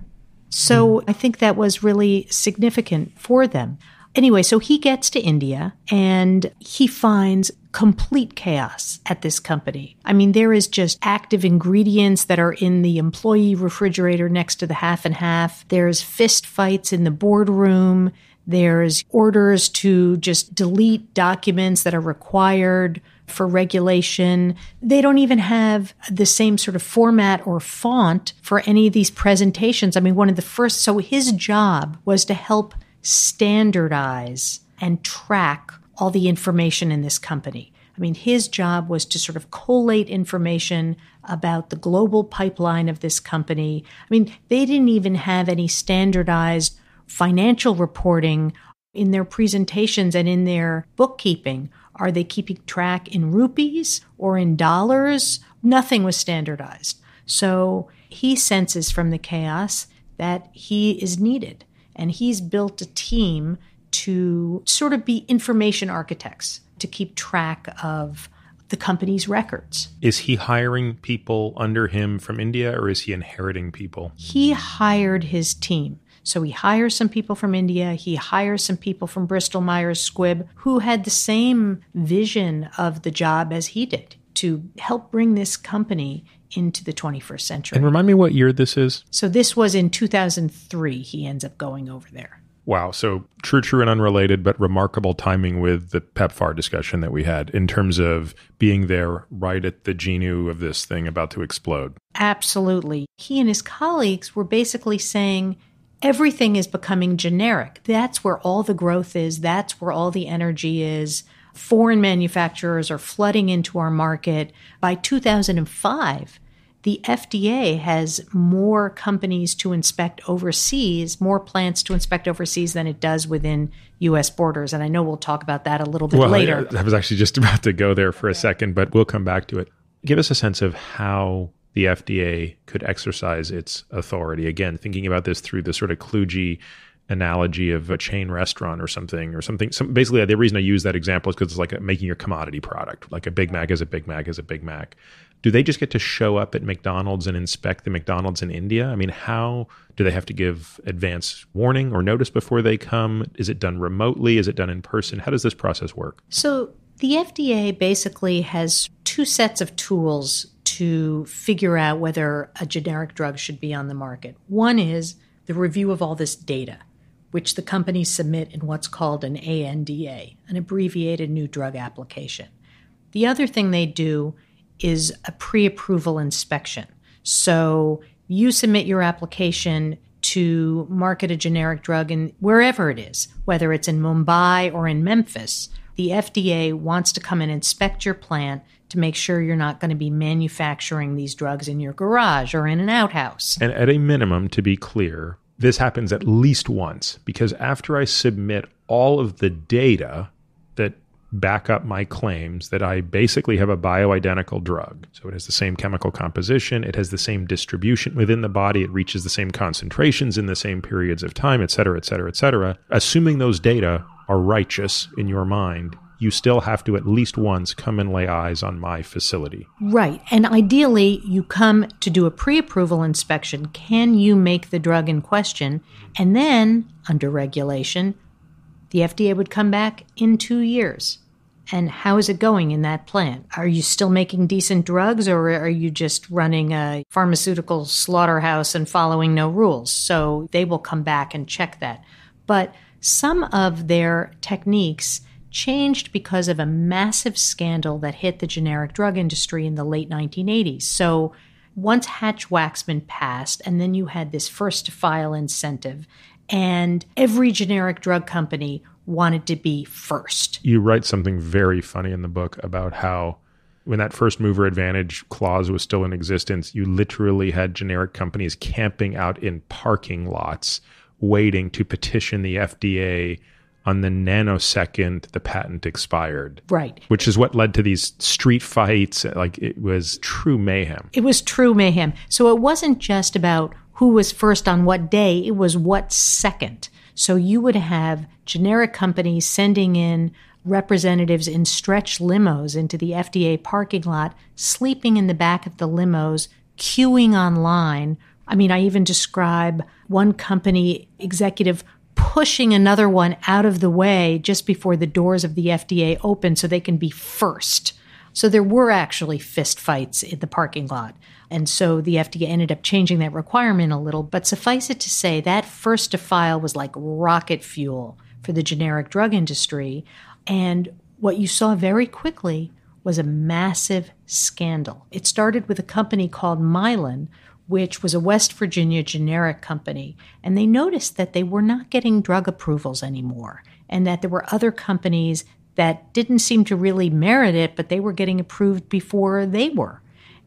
So hmm. I think that was really significant for them. Anyway, so he gets to India and he finds complete chaos at this company. I mean, there is just active ingredients that are in the employee refrigerator next to the half and half. There's fist fights in the boardroom. There's orders to just delete documents that are required for regulation. They don't even have the same sort of format or font for any of these presentations. I mean, one of the first, so his job was to help standardize and track all the information in this company. I mean, his job was to sort of collate information about the global pipeline of this company. I mean, they didn't even have any standardized financial reporting in their presentations and in their bookkeeping are they keeping track in rupees or in dollars? Nothing was standardized. So he senses from the chaos that he is needed. And he's built a team to sort of be information architects to keep track of the company's records. Is he hiring people under him from India or is he inheriting people? He hired his team. So he hires some people from India, he hires some people from Bristol Myers Squibb who had the same vision of the job as he did to help bring this company into the 21st century. And remind me what year this is? So this was in 2003 he ends up going over there. Wow. So true, true, and unrelated, but remarkable timing with the PEPFAR discussion that we had in terms of being there right at the genu of this thing about to explode. Absolutely. He and his colleagues were basically saying, everything is becoming generic. That's where all the growth is, that's where all the energy is. Foreign manufacturers are flooding into our market. By 2005, the FDA has more companies to inspect overseas, more plants to inspect overseas than it does within US borders. And I know we'll talk about that a little bit well, later. I, I was actually just *laughs* about to go there for a second, but we'll come back to it. Give us a sense of how the FDA could exercise its authority. Again, thinking about this through the sort of kludgy analogy of a chain restaurant or something or something. Some, basically, the reason I use that example is because it's like making your commodity product. Like a Big Mac is a Big Mac is a Big Mac. Do they just get to show up at McDonald's and inspect the McDonald's in India? I mean, how do they have to give advance warning or notice before they come? Is it done remotely? Is it done in person? How does this process work? So, the FDA basically has two sets of tools to figure out whether a generic drug should be on the market. One is the review of all this data, which the companies submit in what's called an ANDA, an abbreviated new drug application. The other thing they do is a pre approval inspection. So you submit your application to market a generic drug in wherever it is, whether it's in Mumbai or in Memphis. The FDA wants to come and inspect your plant to make sure you're not going to be manufacturing these drugs in your garage or in an outhouse. And at a minimum, to be clear, this happens at least once because after I submit all of the data that back up my claims that I basically have a bioidentical drug. So it has the same chemical composition, it has the same distribution within the body, it reaches the same concentrations in the same periods of time, et cetera, et cetera, et cetera. Assuming those data are righteous in your mind, you still have to at least once come and lay eyes on my facility. Right. And ideally, you come to do a pre approval inspection. Can you make the drug in question? And then, under regulation, the FDA would come back in two years. And how is it going in that plant? Are you still making decent drugs or are you just running a pharmaceutical slaughterhouse and following no rules? So they will come back and check that. But some of their techniques changed because of a massive scandal that hit the generic drug industry in the late 1980s. So once Hatch Waxman passed, and then you had this first to file incentive, and every generic drug company wanted to be first. You write something very funny in the book about how when that first mover advantage clause was still in existence, you literally had generic companies camping out in parking lots waiting to petition the FDA on the nanosecond the patent expired. Right. Which is what led to these street fights. Like it was true mayhem. It was true mayhem. So it wasn't just about who was first on what day, it was what second. So you would have generic companies sending in representatives in stretch limos into the FDA parking lot, sleeping in the back of the limos, queuing online. I mean, I even describe one company executive pushing another one out of the way just before the doors of the FDA open so they can be first. So there were actually fist fights in the parking lot. And so the FDA ended up changing that requirement a little. But suffice it to say, that first to file was like rocket fuel for the generic drug industry. And what you saw very quickly was a massive scandal. It started with a company called Mylan, which was a West Virginia generic company. And they noticed that they were not getting drug approvals anymore, and that there were other companies that didn't seem to really merit it, but they were getting approved before they were.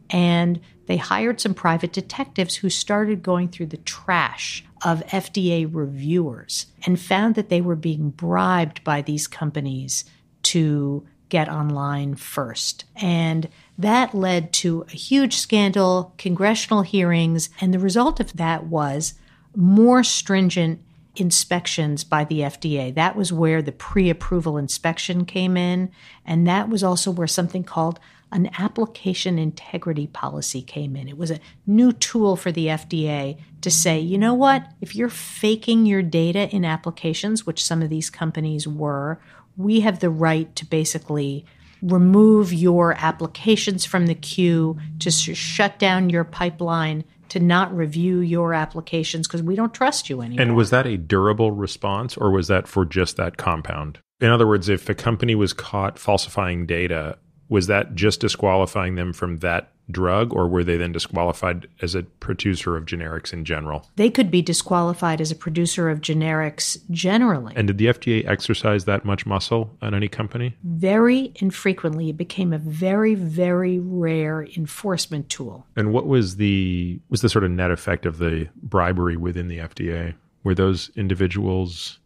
And they hired some private detectives who started going through the trash of FDA reviewers and found that they were being bribed by these companies to get online first. And that led to a huge scandal, congressional hearings, and the result of that was more stringent inspections by the FDA. That was where the pre approval inspection came in. And that was also where something called an application integrity policy came in. It was a new tool for the FDA to say, you know what, if you're faking your data in applications, which some of these companies were, we have the right to basically remove your applications from the queue, to shut down your pipeline, to not review your applications because we don't trust you anymore. And was that a durable response or was that for just that compound? In other words, if a company was caught falsifying data, was that just disqualifying them from that drug, or were they then disqualified as a producer of generics in general? They could be disqualified as a producer of generics generally. And did the FDA exercise that much muscle on any company? Very infrequently. It became a very, very rare enforcement tool. And what was the was the sort of net effect of the bribery within the FDA? Were those individuals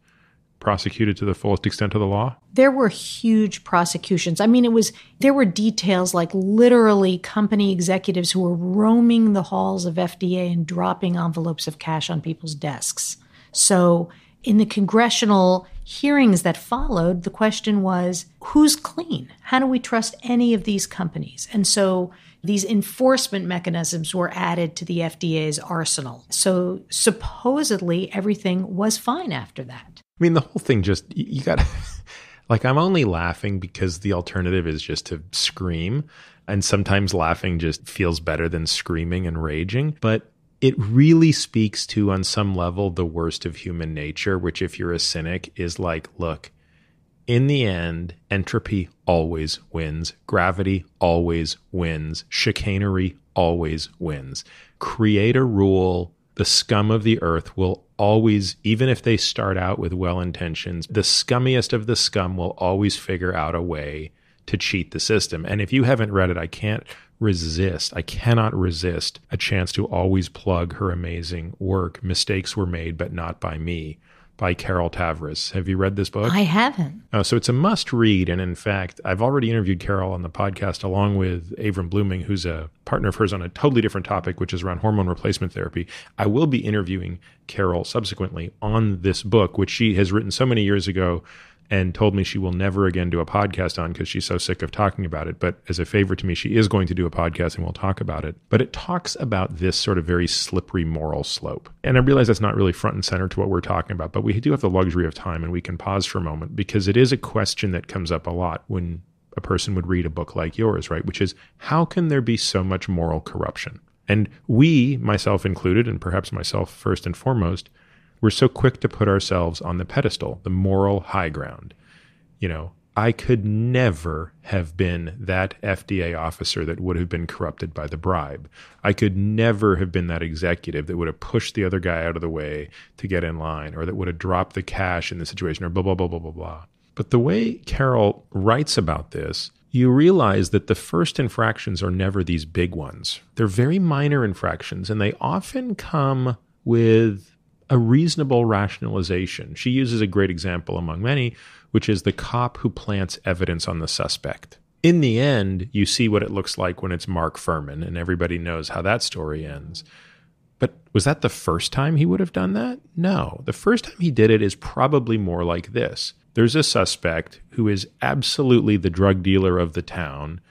prosecuted to the fullest extent of the law? There were huge prosecutions. I mean, it was, there were details like literally company executives who were roaming the halls of FDA and dropping envelopes of cash on people's desks. So, in the congressional hearings that followed, the question was who's clean? How do we trust any of these companies? And so, these enforcement mechanisms were added to the FDA's arsenal. So supposedly everything was fine after that. I mean, the whole thing just, you got to, *laughs* like, I'm only laughing because the alternative is just to scream. And sometimes laughing just feels better than screaming and raging. But it really speaks to, on some level, the worst of human nature, which, if you're a cynic, is like, look, in the end, entropy always wins, gravity always wins, chicanery always wins. Create a rule, the scum of the earth will always, even if they start out with well intentions, the scummiest of the scum will always figure out a way to cheat the system. And if you haven't read it, I can't resist, I cannot resist a chance to always plug her amazing work. Mistakes were made, but not by me by Carol Tavris. Have you read this book? I haven't. Oh, so it's a must read. And in fact, I've already interviewed Carol on the podcast along with Avrum Bluming, who's a partner of hers on a totally different topic, which is around hormone replacement therapy. I will be interviewing Carol subsequently on this book, which she has written so many years ago and told me she will never again do a podcast on because she's so sick of talking about it. But as a favor to me, she is going to do a podcast and we'll talk about it. But it talks about this sort of very slippery moral slope. And I realize that's not really front and center to what we're talking about, but we do have the luxury of time and we can pause for a moment because it is a question that comes up a lot when a person would read a book like yours, right? Which is how can there be so much moral corruption? And we, myself included, and perhaps myself first and foremost, we're so quick to put ourselves on the pedestal, the moral high ground. You know, I could never have been that FDA officer that would have been corrupted by the bribe. I could never have been that executive that would have pushed the other guy out of the way to get in line or that would have dropped the cash in the situation or blah, blah, blah, blah, blah, blah. But the way Carol writes about this, you realize that the first infractions are never these big ones. They're very minor infractions and they often come with a reasonable rationalization. She uses a great example among many, which is the cop who plants evidence on the suspect. In the end, you see what it looks like when it's Mark Fuhrman, and everybody knows how that story ends. But was that the first time he would have done that? No. The first time he did it is probably more like this there's a suspect who is absolutely the drug dealer of the town.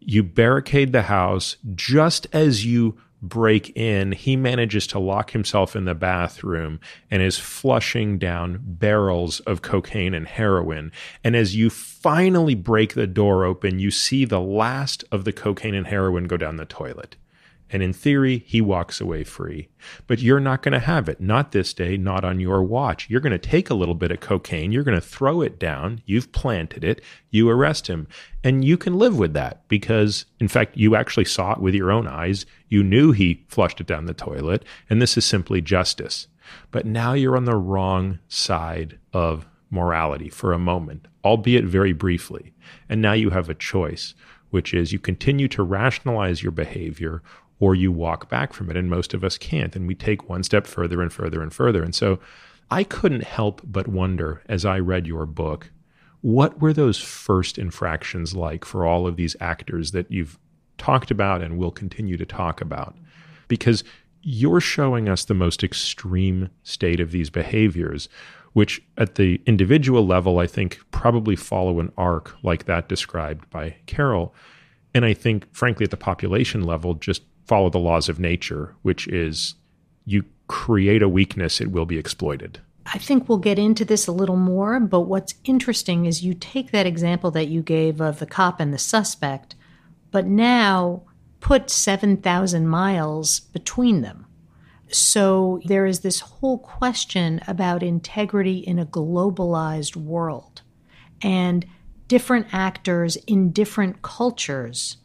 You barricade the house just as you break in, he manages to lock himself in the bathroom and is flushing down barrels of cocaine and heroin. And as you finally break the door open, you see the last of the cocaine and heroin go down the toilet. And in theory, he walks away free. But you're not going to have it. Not this day, not on your watch. You're going to take a little bit of cocaine, you're going to throw it down, you've planted it, you arrest him. And you can live with that because, in fact, you actually saw it with your own eyes. You knew he flushed it down the toilet, and this is simply justice. But now you're on the wrong side of morality for a moment, albeit very briefly. And now you have a choice, which is you continue to rationalize your behavior or you walk back from it. And most of us can't. And we take one step further and further and further. And so I couldn't help but wonder as I read your book, what were those first infractions like for all of these actors that you've talked about and will continue to talk about? Because you're showing us the most extreme state of these behaviors, which at the individual level, I think probably follow an arc like that described by Carol. And I think, frankly, at the population level, just follow the laws of nature, which is you create a weakness, it will be exploited. I think we'll get into this a little more, but what's interesting is you take that example that you gave of the cop and the suspect, but now put 7,000 miles between them. So there is this whole question about integrity in a globalized world and different actors in different cultures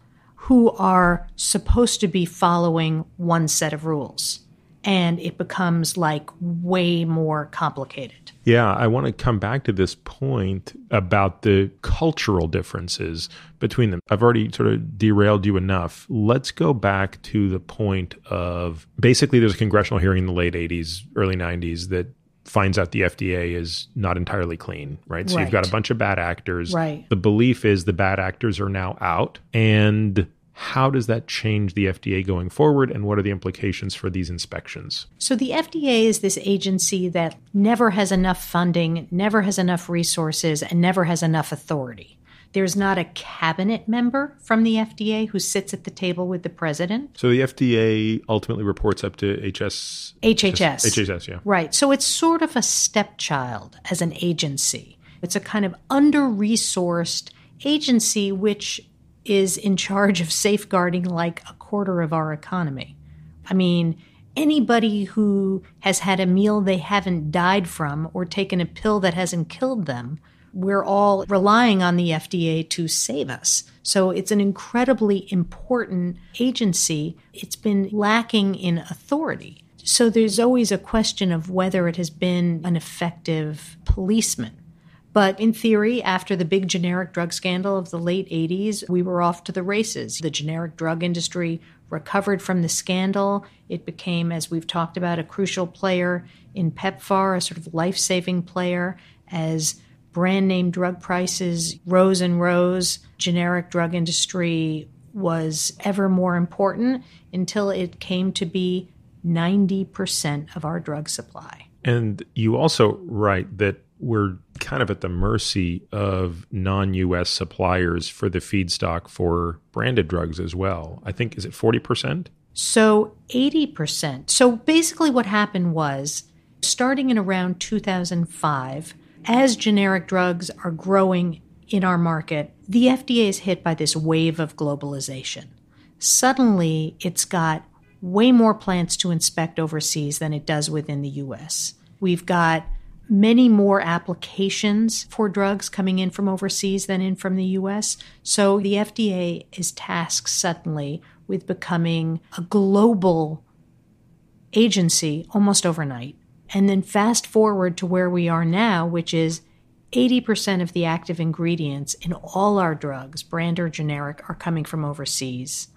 who are supposed to be following one set of rules. And it becomes like way more complicated. Yeah, I want to come back to this point about the cultural differences between them. I've already sort of derailed you enough. Let's go back to the point of basically there's a congressional hearing in the late 80s, early 90s that finds out the FDA is not entirely clean, right? So right. you've got a bunch of bad actors. Right. The belief is the bad actors are now out and how does that change the FDA going forward, and what are the implications for these inspections? So, the FDA is this agency that never has enough funding, never has enough resources, and never has enough authority. There's not a cabinet member from the FDA who sits at the table with the president. So the FDA ultimately reports up to HS HHS. HHS, yeah. Right. So it's sort of a stepchild as an agency. It's a kind of under-resourced agency which is in charge of safeguarding like a quarter of our economy. I mean, anybody who has had a meal they haven't died from or taken a pill that hasn't killed them, we're all relying on the FDA to save us. So it's an incredibly important agency. It's been lacking in authority. So there's always a question of whether it has been an effective policeman. But in theory, after the big generic drug scandal of the late 80s, we were off to the races. The generic drug industry recovered from the scandal. It became, as we've talked about, a crucial player in PEPFAR, a sort of life saving player, as brand name drug prices rose and rose. Generic drug industry was ever more important until it came to be 90% of our drug supply. And you also write that we're kind of at the mercy of non US suppliers for the feedstock for branded drugs as well. I think, is it 40%? So 80%. So basically, what happened was starting in around 2005, as generic drugs are growing in our market, the FDA is hit by this wave of globalization. Suddenly, it's got way more plants to inspect overseas than it does within the US. We've got many more applications for drugs coming in from overseas than in from the US. So the FDA is tasked suddenly with becoming a global agency almost overnight. And then fast forward to where we are now, which is 80% of the active ingredients in all our drugs, brand or generic, are coming from overseas.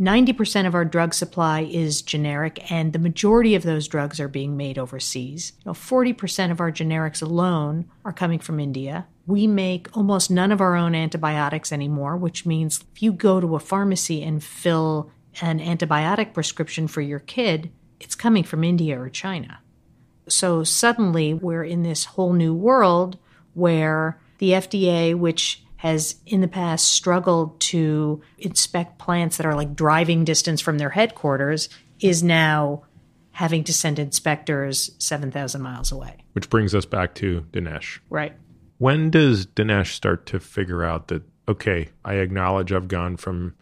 90% of our drug supply is generic, and the majority of those drugs are being made overseas. You know, 40% of our generics alone are coming from India. We make almost none of our own antibiotics anymore, which means if you go to a pharmacy and fill an antibiotic prescription for your kid, it's coming from India or China. So suddenly we're in this whole new world where the FDA, which has in the past struggled to inspect plants that are like driving distance from their headquarters, is now having to send inspectors 7,000 miles away. Which brings us back to Dinesh. Right. When does Dinesh start to figure out that, okay, I acknowledge I've gone from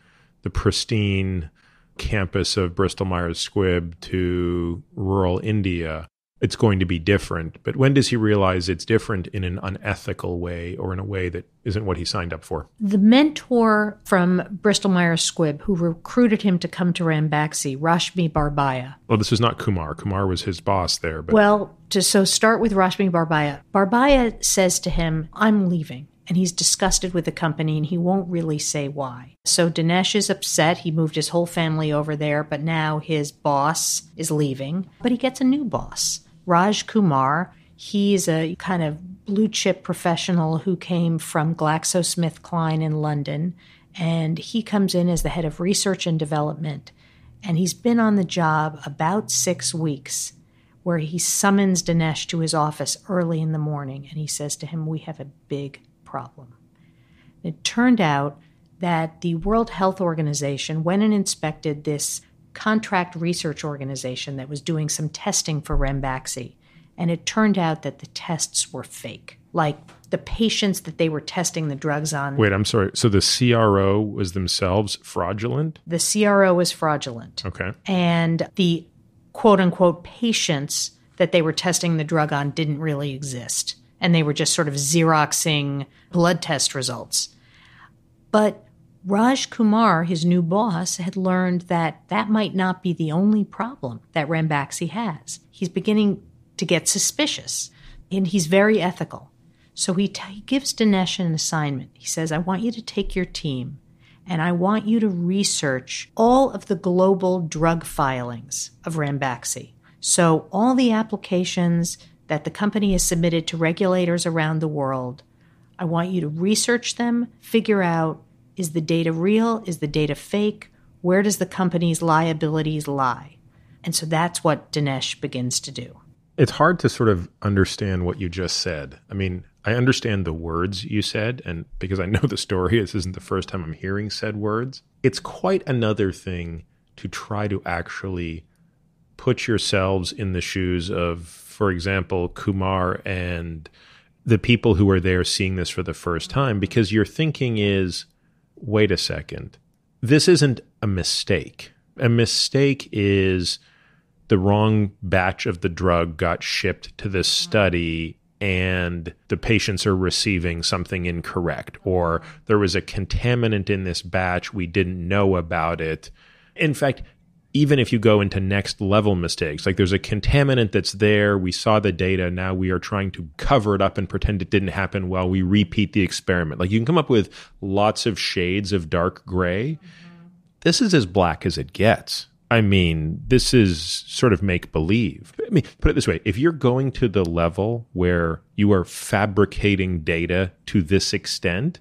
the pristine campus of Bristol Myers Squibb to rural India? It's going to be different. But when does he realize it's different in an unethical way or in a way that isn't what he signed up for? The mentor from Bristol Myers Squibb who recruited him to come to Ranbaxy, Rashmi Barbhaiya. Well, this is not Kumar. Kumar was his boss there. But. Well, to so start with Rashmi Barbhaiya. Barbhaiya says to him, I'm leaving and he's disgusted with the company and he won't really say why. So Dinesh is upset. He moved his whole family over there, but now his boss is leaving, but he gets a new boss. Raj Kumar. He's a kind of blue chip professional who came from GlaxoSmithKline in London, and he comes in as the head of research and development. And he's been on the job about six weeks, where he summons Dinesh to his office early in the morning and he says to him, We have a big problem. It turned out that the World Health Organization went and inspected this contract research organization that was doing some testing for Ranbaxy. And it turned out that the tests were fake. Like the patients that they were testing the drugs on. Wait, I'm sorry. So the CRO was themselves fraudulent? The CRO was fraudulent. Okay. And the quote unquote patients that they were testing the drug on didn't really exist. And they were just sort of Xeroxing blood test results. But Raj Kumar, his new boss, had learned that that might not be the only problem that Ranbaxy has. He's beginning to get suspicious, and he's very ethical. So he, t- he gives Dinesh an assignment. He says, I want you to take your team and I want you to research all of the global drug filings of Ranbaxy. So, all the applications that the company has submitted to regulators around the world, I want you to research them, figure out is the data real? Is the data fake? Where does the company's liabilities lie? And so that's what Dinesh begins to do. It's hard to sort of understand what you just said. I mean, I understand the words you said, and because I know the story, this isn't the first time I'm hearing said words. It's quite another thing to try to actually put yourselves in the shoes of, for example, Kumar and the people who are there seeing this for the first time, because your thinking is, wait a second, this isn't a mistake. A mistake is the wrong batch of the drug got shipped to this mm-hmm. study and the patients are receiving something incorrect, or there was a contaminant in this batch, we didn't know about it. In fact, even if you go into next level mistakes, like there's a contaminant that's there, we saw the data, now we are trying to cover it up and pretend it didn't happen while we repeat the experiment. Like you can come up with lots of shades of dark gray. This is as black as it gets. I mean, this is sort of make believe. I mean, put it this way if you're going to the level where you are fabricating data to this extent,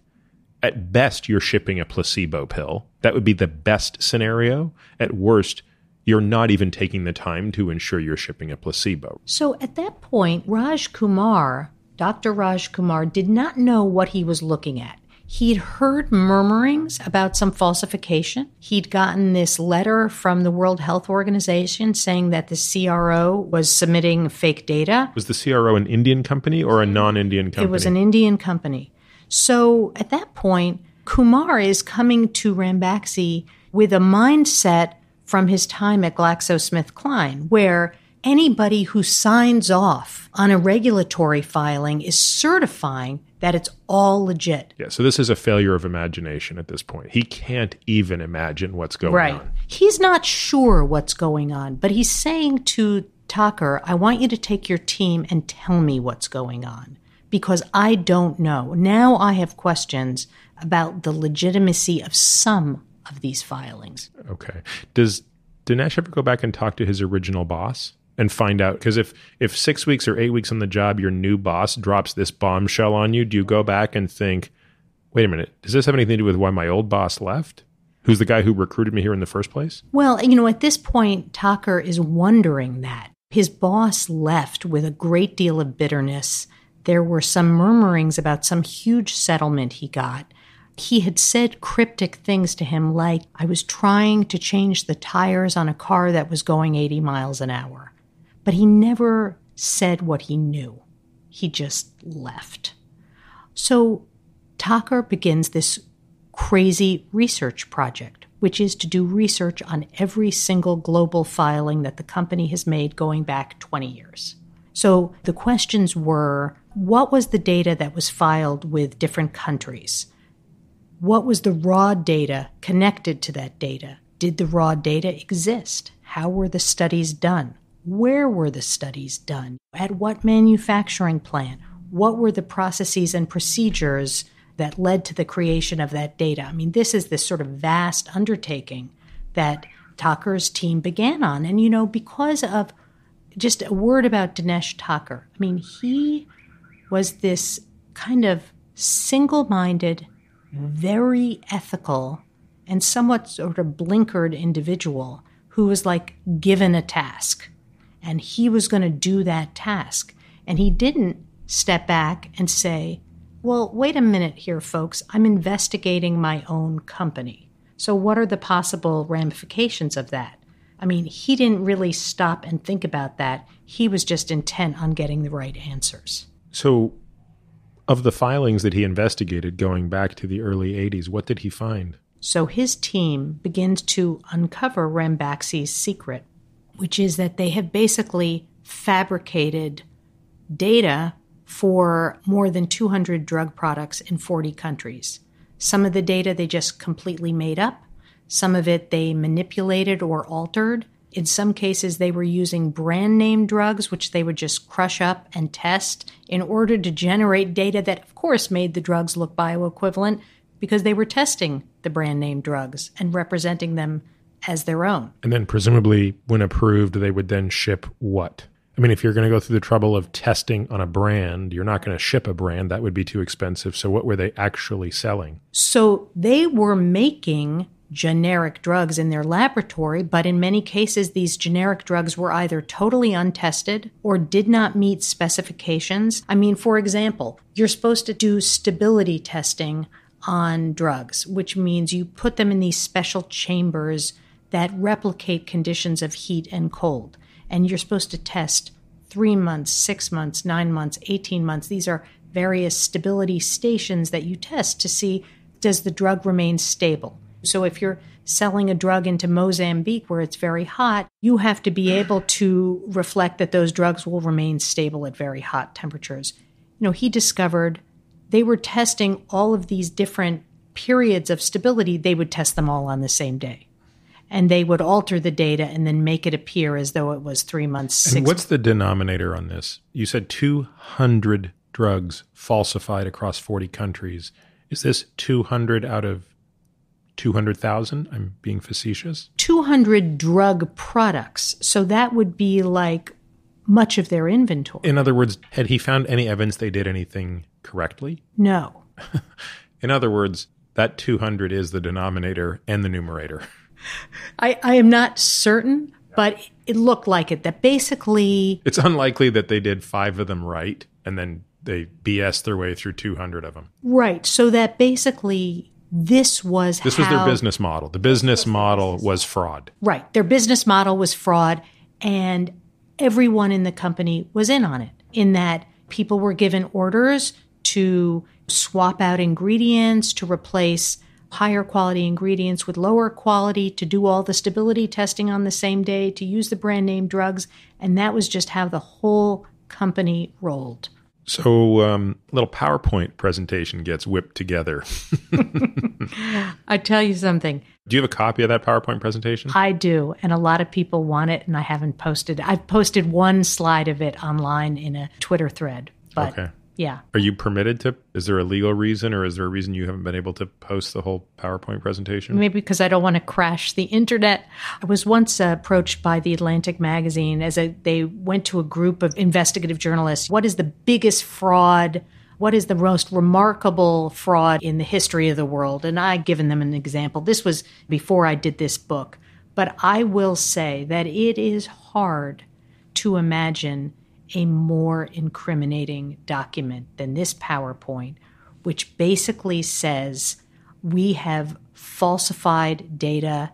at best, you're shipping a placebo pill. That would be the best scenario. At worst, you're not even taking the time to ensure you're shipping a placebo. So at that point, Raj Kumar, Dr. Raj Kumar, did not know what he was looking at. He'd heard murmurings about some falsification. He'd gotten this letter from the World Health Organization saying that the CRO was submitting fake data. Was the CRO an Indian company or a non Indian company? It was an Indian company. So at that point, Kumar is coming to Ranbaxy with a mindset from his time at GlaxoSmithKline, where anybody who signs off on a regulatory filing is certifying that it's all legit. Yeah, so this is a failure of imagination at this point. He can't even imagine what's going right. on. He's not sure what's going on, but he's saying to Thakur, I want you to take your team and tell me what's going on because I don't know. Now I have questions about the legitimacy of some of these filings. Okay. Does Dinesh ever go back and talk to his original boss? and find out because if if six weeks or eight weeks on the job your new boss drops this bombshell on you do you go back and think wait a minute does this have anything to do with why my old boss left who's the guy who recruited me here in the first place well you know at this point Thakur is wondering that his boss left with a great deal of bitterness there were some murmurings about some huge settlement he got he had said cryptic things to him like, I was trying to change the tires on a car that was going 80 miles an hour. But he never said what he knew. He just left. So Thakur begins this crazy research project, which is to do research on every single global filing that the company has made going back 20 years. So the questions were what was the data that was filed with different countries? What was the raw data connected to that data? Did the raw data exist? How were the studies done? Where were the studies done? At what manufacturing plant? What were the processes and procedures that led to the creation of that data? I mean, this is this sort of vast undertaking that Thakur's team began on. And, you know, because of just a word about Dinesh Thakur, I mean, he was this kind of single minded, very ethical and somewhat sort of blinkered individual who was like given a task and he was going to do that task. And he didn't step back and say, well, wait a minute here, folks. I'm investigating my own company. So, what are the possible ramifications of that? I mean, he didn't really stop and think about that. He was just intent on getting the right answers. So, of the filings that he investigated going back to the early 80s, what did he find? So his team begins to uncover Ranbaxy's secret, which is that they have basically fabricated data for more than 200 drug products in 40 countries. Some of the data they just completely made up, some of it they manipulated or altered, in some cases, they were using brand name drugs, which they would just crush up and test in order to generate data that, of course, made the drugs look bioequivalent because they were testing the brand name drugs and representing them as their own. And then, presumably, when approved, they would then ship what? I mean, if you're going to go through the trouble of testing on a brand, you're not going to ship a brand. That would be too expensive. So, what were they actually selling? So, they were making generic drugs in their laboratory, but in many cases, these generic drugs were either totally untested or did not meet specifications. I mean, for example, you're supposed to do stability testing on drugs, which means you put them in these special chambers that replicate conditions of heat and cold. And you're supposed to test three months, six months, nine months, 18 months. These are various stability stations that you test to see does the drug remain stable. So if you're selling a drug into Mozambique where it's very hot, you have to be able to reflect that those drugs will remain stable at very hot temperatures. You know, he discovered they were testing all of these different periods of stability, they would test them all on the same day. And they would alter the data and then make it appear as though it was three months. and what's the denominator on this? You said 200 drugs falsified across 40 countries. Is this 200 out of 200,000? I'm being facetious. 200 drug products. So that would be like much of their inventory. In other words, had he found any evidence they did anything correctly? No. *laughs* In other words, that 200 is the denominator and the numerator. I, I am not certain, but it looked like it. That basically, It's unlikely that they did five of them right and then they BS their way through 200 of them. right. So that basically, this was This was how, their business model. The business model was fraud. Right. Their business model was fraud, and everyone in the company was in on it, in that people were given orders to swap out ingredients, to replace higher quality ingredients with lower quality, to do all the stability testing on the same day, to use the brand name drugs. And that was just how the whole company rolled. So, um, little PowerPoint presentation gets whipped together. *laughs* I tell you something. Do you have a copy of that PowerPoint presentation? I do, and a lot of people want it, and I haven't posted. I've posted one slide of it online in a Twitter thread, but Okay. Yeah, Are you permitted to? Is there a legal reason, or is there a reason you haven't been able to post the whole PowerPoint presentation? maybe because I don't want to crash the internet. I was once approached by the Atlantic magazine as a, they went to a group of investigative journalists. What is the biggest fraud? What is the most remarkable fraud in the history of the world? And I given them an example. This was before I did this book, but I will say that it is hard to imagine a more incriminating document than this PowerPoint, which basically says we have falsified data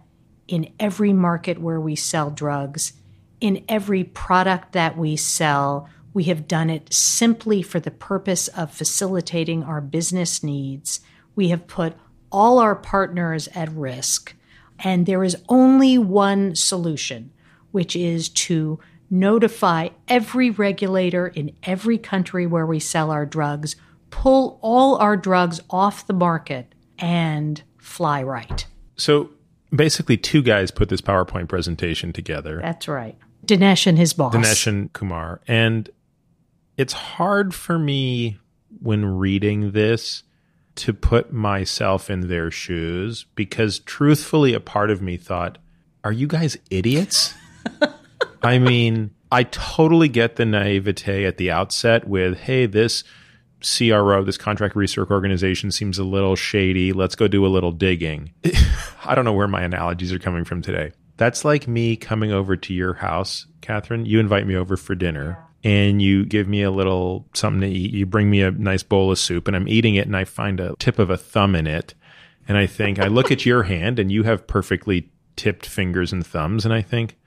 in every market where we sell drugs, in every product that we sell. We have done it simply for the purpose of facilitating our business needs. We have put all our partners at risk. And there is only one solution, which is to notify every regulator in every country where we sell our drugs, pull all our drugs off the market, and fly right. So, basically, two guys put this PowerPoint presentation together. That's right. Dinesh and his boss. Dinesh and Kumar. And it's hard for me when reading this to put myself in their shoes because truthfully, a part of me thought, are you guys idiots? *laughs* *laughs* I mean, I totally get the naivete at the outset with, hey, this CRO, this contract research organization seems a little shady. Let's go do a little digging. *laughs* I don't know where my analogies are coming from today. That's like me coming over to your house, Katherine. You invite me over for dinner and you give me a little something to eat. You bring me a nice bowl of soup and I'm eating it and I find a tip of a thumb in it. And I think, I look at your hand and you have perfectly tipped fingers and thumbs. And I think,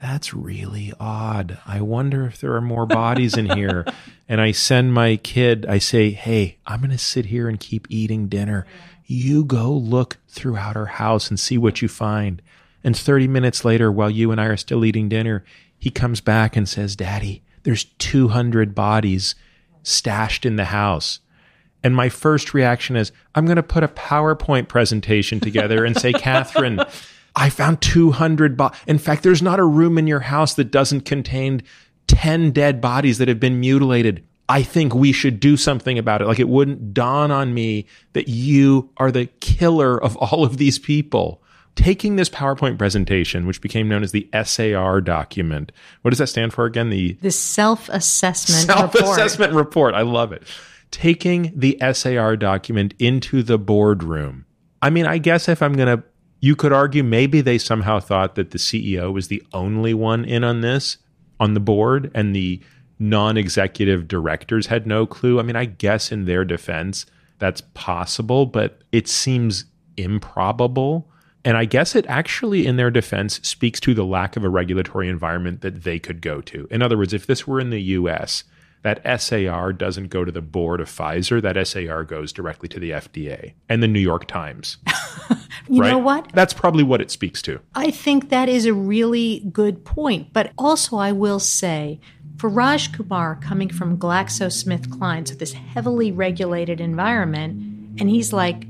that's really odd. I wonder if there are more bodies in here. *laughs* and I send my kid, I say, Hey, I'm going to sit here and keep eating dinner. You go look throughout our house and see what you find. And 30 minutes later, while you and I are still eating dinner, he comes back and says, Daddy, there's 200 bodies stashed in the house. And my first reaction is, I'm going to put a PowerPoint presentation together and say, Katherine, *laughs* I found 200 bodies. In fact, there's not a room in your house that doesn't contain 10 dead bodies that have been mutilated. I think we should do something about it. Like it wouldn't dawn on me that you are the killer of all of these people. Taking this PowerPoint presentation, which became known as the SAR document, what does that stand for again? The The self assessment self report. assessment report. I love it. Taking the SAR document into the boardroom. I mean, I guess if I'm going to, you could argue maybe they somehow thought that the CEO was the only one in on this on the board and the non executive directors had no clue. I mean, I guess in their defense, that's possible, but it seems improbable. And I guess it actually, in their defense, speaks to the lack of a regulatory environment that they could go to. In other words, if this were in the US, that SAR doesn't go to the board of Pfizer, that SAR goes directly to the FDA and the New York Times. *laughs* You right? know what? That's probably what it speaks to. I think that is a really good point. But also, I will say, for Raj Kumar coming from GlaxoSmithKline, so this heavily regulated environment, and he's like,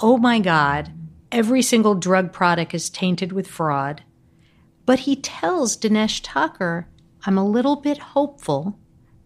oh my God, every single drug product is tainted with fraud. But he tells Dinesh Thakur, I'm a little bit hopeful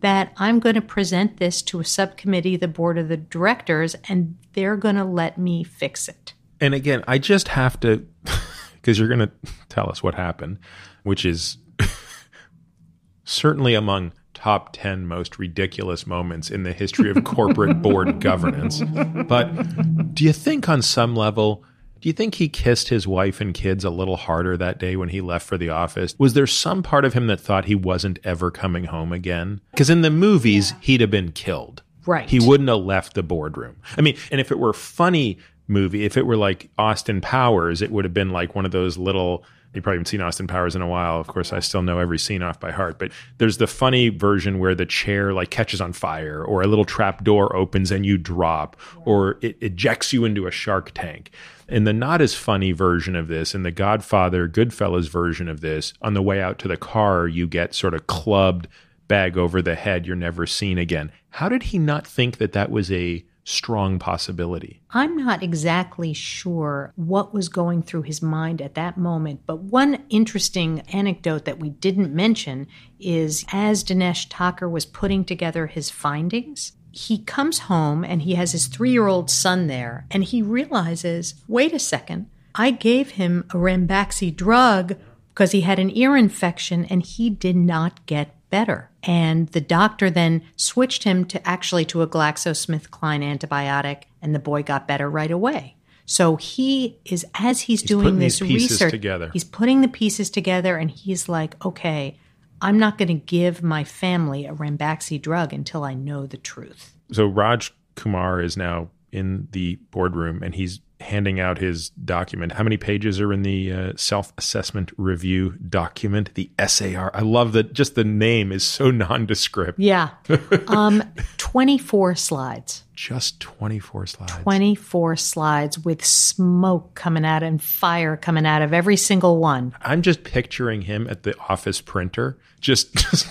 that I'm going to present this to a subcommittee, the board of the directors, and they're going to let me fix it. And again, I just have to, *laughs* because you're going to tell us what happened, which is *laughs* certainly among top 10 most ridiculous moments in the history of corporate board *laughs* governance. But do you think, on some level, do you think he kissed his wife and kids a little harder that day when he left for the office? Was there some part of him that thought he wasn't ever coming home again? Because in the movies, he'd have been killed. Right. He wouldn't have left the boardroom. I mean, and if it were a funny movie. If it were like Austin Powers, it would have been like one of those little. You probably haven't seen Austin Powers in a while. Of course, I still know every scene off by heart. But there's the funny version where the chair like catches on fire, or a little trap door opens and you drop, or it ejects you into a shark tank. In the not as funny version of this, in the Godfather Goodfellas version of this, on the way out to the car, you get sort of clubbed, bag over the head. You're never seen again. How did he not think that that was a strong possibility. I'm not exactly sure what was going through his mind at that moment, but one interesting anecdote that we didn't mention is as Dinesh Thakur was putting together his findings, he comes home and he has his three year old son there, and he realizes wait a second, I gave him a Ranbaxy drug because he had an ear infection and he did not get better. And the doctor then switched him to actually to a GlaxoSmithKline antibiotic, and the boy got better right away. So he is, as he's, He's doing this research, together. he's putting the pieces together, and he's like, okay, I'm not going to give my family a Ranbaxy drug until I know the truth. So Raj Kumar is now in the boardroom and he's handing out his document. How many pages are in the uh, self assessment review document? The SAR. I love that just the name is so *laughs* nondescript. Yeah. um, 24 slides. Just 24 slides. 24 slides with smoke coming out and fire coming out of every single one. I'm just picturing him at the office printer, just, *laughs* just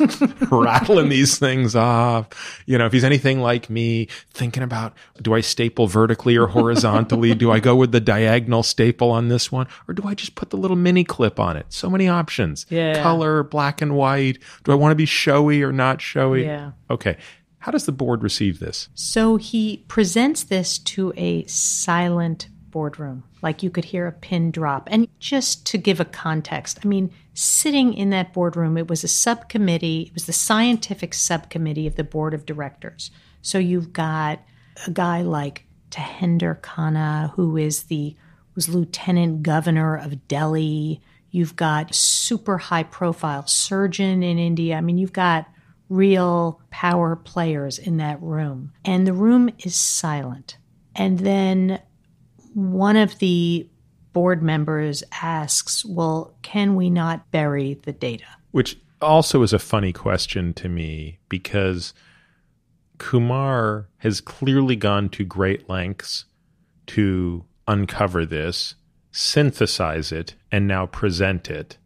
rattling these things off. You know, if he's anything like me, thinking about do I staple vertically or horizontally? do I go with the diagonal staple on this one? Or do I just put the little mini clip on it? So many options. Yeah. Color, black and white. Do I want to be showy or not showy? Yeah. Okay. How does the board receive this? So he presents this to a silent boardroom, like you could hear a pin drop. And just to give a context, I mean, sitting in that boardroom, it was a subcommittee, it was the scientific subcommittee of the board of directors. So you've got a guy like Tejendra Khanna, who is the was lieutenant governor of Delhi. You've got super high profile surgeon in India. I mean, you've got real power players in that room. And the room is silent. And then one of the board members asks, Well, can we not bury the data? Which also is a funny question to me because Kumar has clearly gone to great lengths to uncover this, synthesize it, and now present it.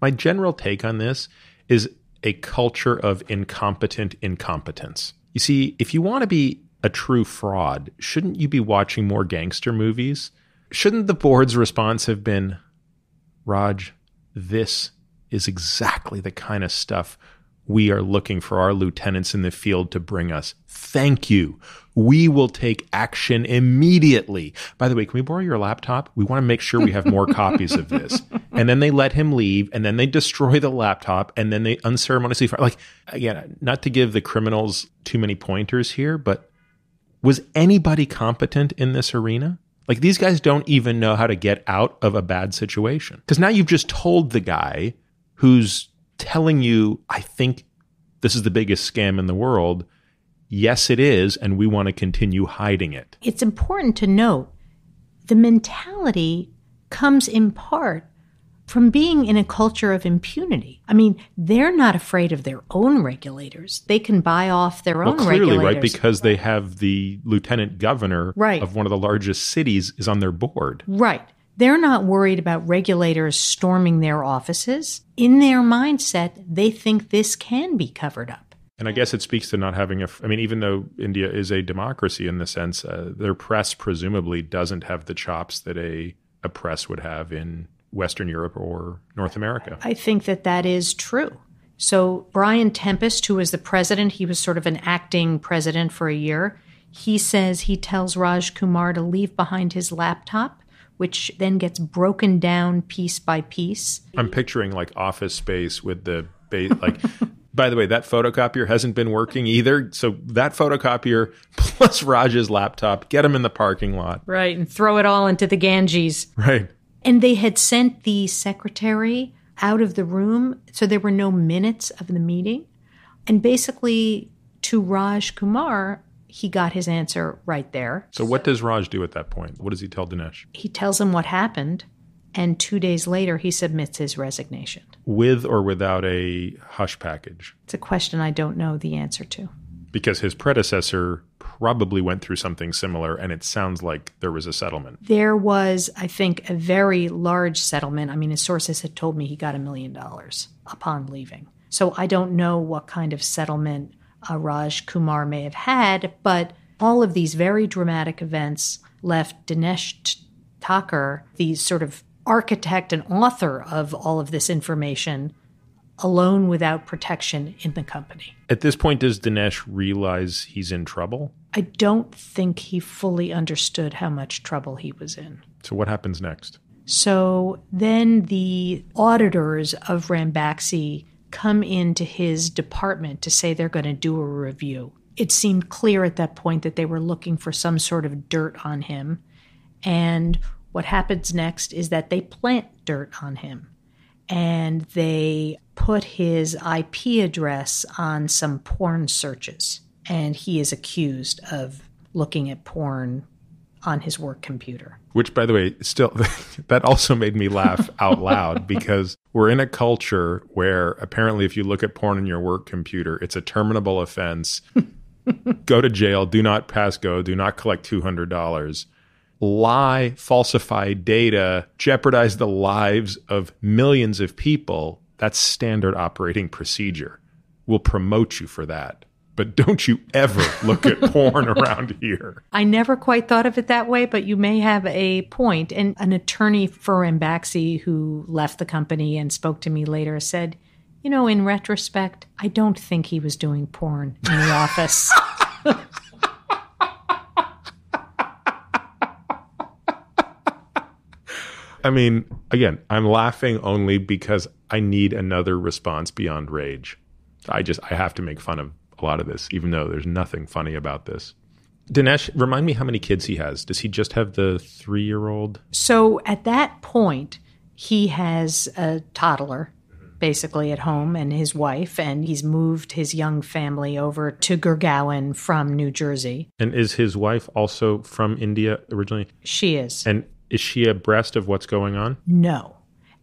My general take on this is a culture of incompetent incompetence. You see, if you want to be a true fraud, shouldn't you be watching more gangster movies? Shouldn't the board's response have been, Raj, this is exactly the kind of stuff we are looking for our lieutenants in the field to bring us. Thank you. We will take action immediately. By the way, can we borrow your laptop? We want to make sure we have more *laughs* copies of this. And then they let him leave, and then they destroy the laptop, and then they unceremoniously fire. Like, again, not to give the criminals too many pointers here, but was anybody competent in this arena? Like, these guys don't even know how to get out of a bad situation. Because now you've just told the guy who's telling you, I think this is the biggest scam in the world. Yes, it is, and we want to continue hiding it. It's important to note the mentality comes in part from being in a culture of impunity. I mean, they're not afraid of their own regulators. They can buy off their Well, own clearly, regulators. right? Because they have the lieutenant governor Right. of one of the largest cities is on their board. Right. They're not worried about regulators storming their offices. In their mindset, they think this can be covered up. And I guess it speaks to not having a. I mean, even though India is a democracy in the sense, uh, their press presumably doesn't have the chops that a, a press would have in Western Europe or North America. I think that that is true. So, Brian Tempest, who was the president, he was sort of an acting president for a year. He says he tells Raj Kumar to leave behind his laptop, which then gets broken down piece by piece. I'm picturing like office space with the ba- like. *laughs* By the way, that photocopier hasn't been working either. So that photocopier *laughs* plus Raj's laptop, get him in the parking lot. Right, and throw it all into the Ganges. Right. And they had sent the secretary out of the room, so there were no minutes of the meeting. And basically, to Raj Kumar, he got his answer right there. So, what does Raj do at that point? What does he tell Dinesh? He tells him what happened, and two days later, he submits his resignation. With or without a hush package? It's a question I don't know the answer to. Because his predecessor probably went through something similar, and it sounds like there was a settlement. There was, I think, a very large settlement. I mean, his sources had told me he got a million dollars upon leaving. So I don't know what kind of settlement uh, Raj Kumar may have had, but all of these very dramatic events left Dinesh Thakur, the sort of architect and author of all of this information, alone without protection in the company. At this point, does Dinesh realize he's in trouble? I don't think he fully understood how much trouble he was in. So, what happens next? So then the auditors of Ranbaxy come into his department to say they're going to do a review. It seemed clear at that point that they were looking for some sort of dirt on him. And what happens next is that they plant dirt on him and they put his IP address on some porn searches. And he is accused of looking at porn on his work computer. Which, by the way, still, *laughs* that also made me laugh out loud *laughs* because we're in a culture where apparently if you look at porn on your work computer, it's a terminable offense. *laughs* go to jail, do not pass go, do not collect $200 lie, falsify data, jeopardize the lives of millions of people, that's standard operating procedure. We'll promote you for that. But don't you ever look at porn *laughs* around here. I never quite thought of it that way, but you may have a point. And an attorney for Ranbaxy who left the company and spoke to me later said, you know, in retrospect, I don't think he was doing porn in the office. *laughs* I mean, again, I'm laughing only because I need another response beyond rage. I just I have to make fun of a lot of this, even though there's nothing funny about this. Dinesh, remind me how many kids he has. Does he just have the three year old? So at that point, he has a toddler basically at home and his wife, and he's moved his young family over to Gurgaon from New Jersey. And is his wife also from India originally? She is. And is she abreast of what's going on? No.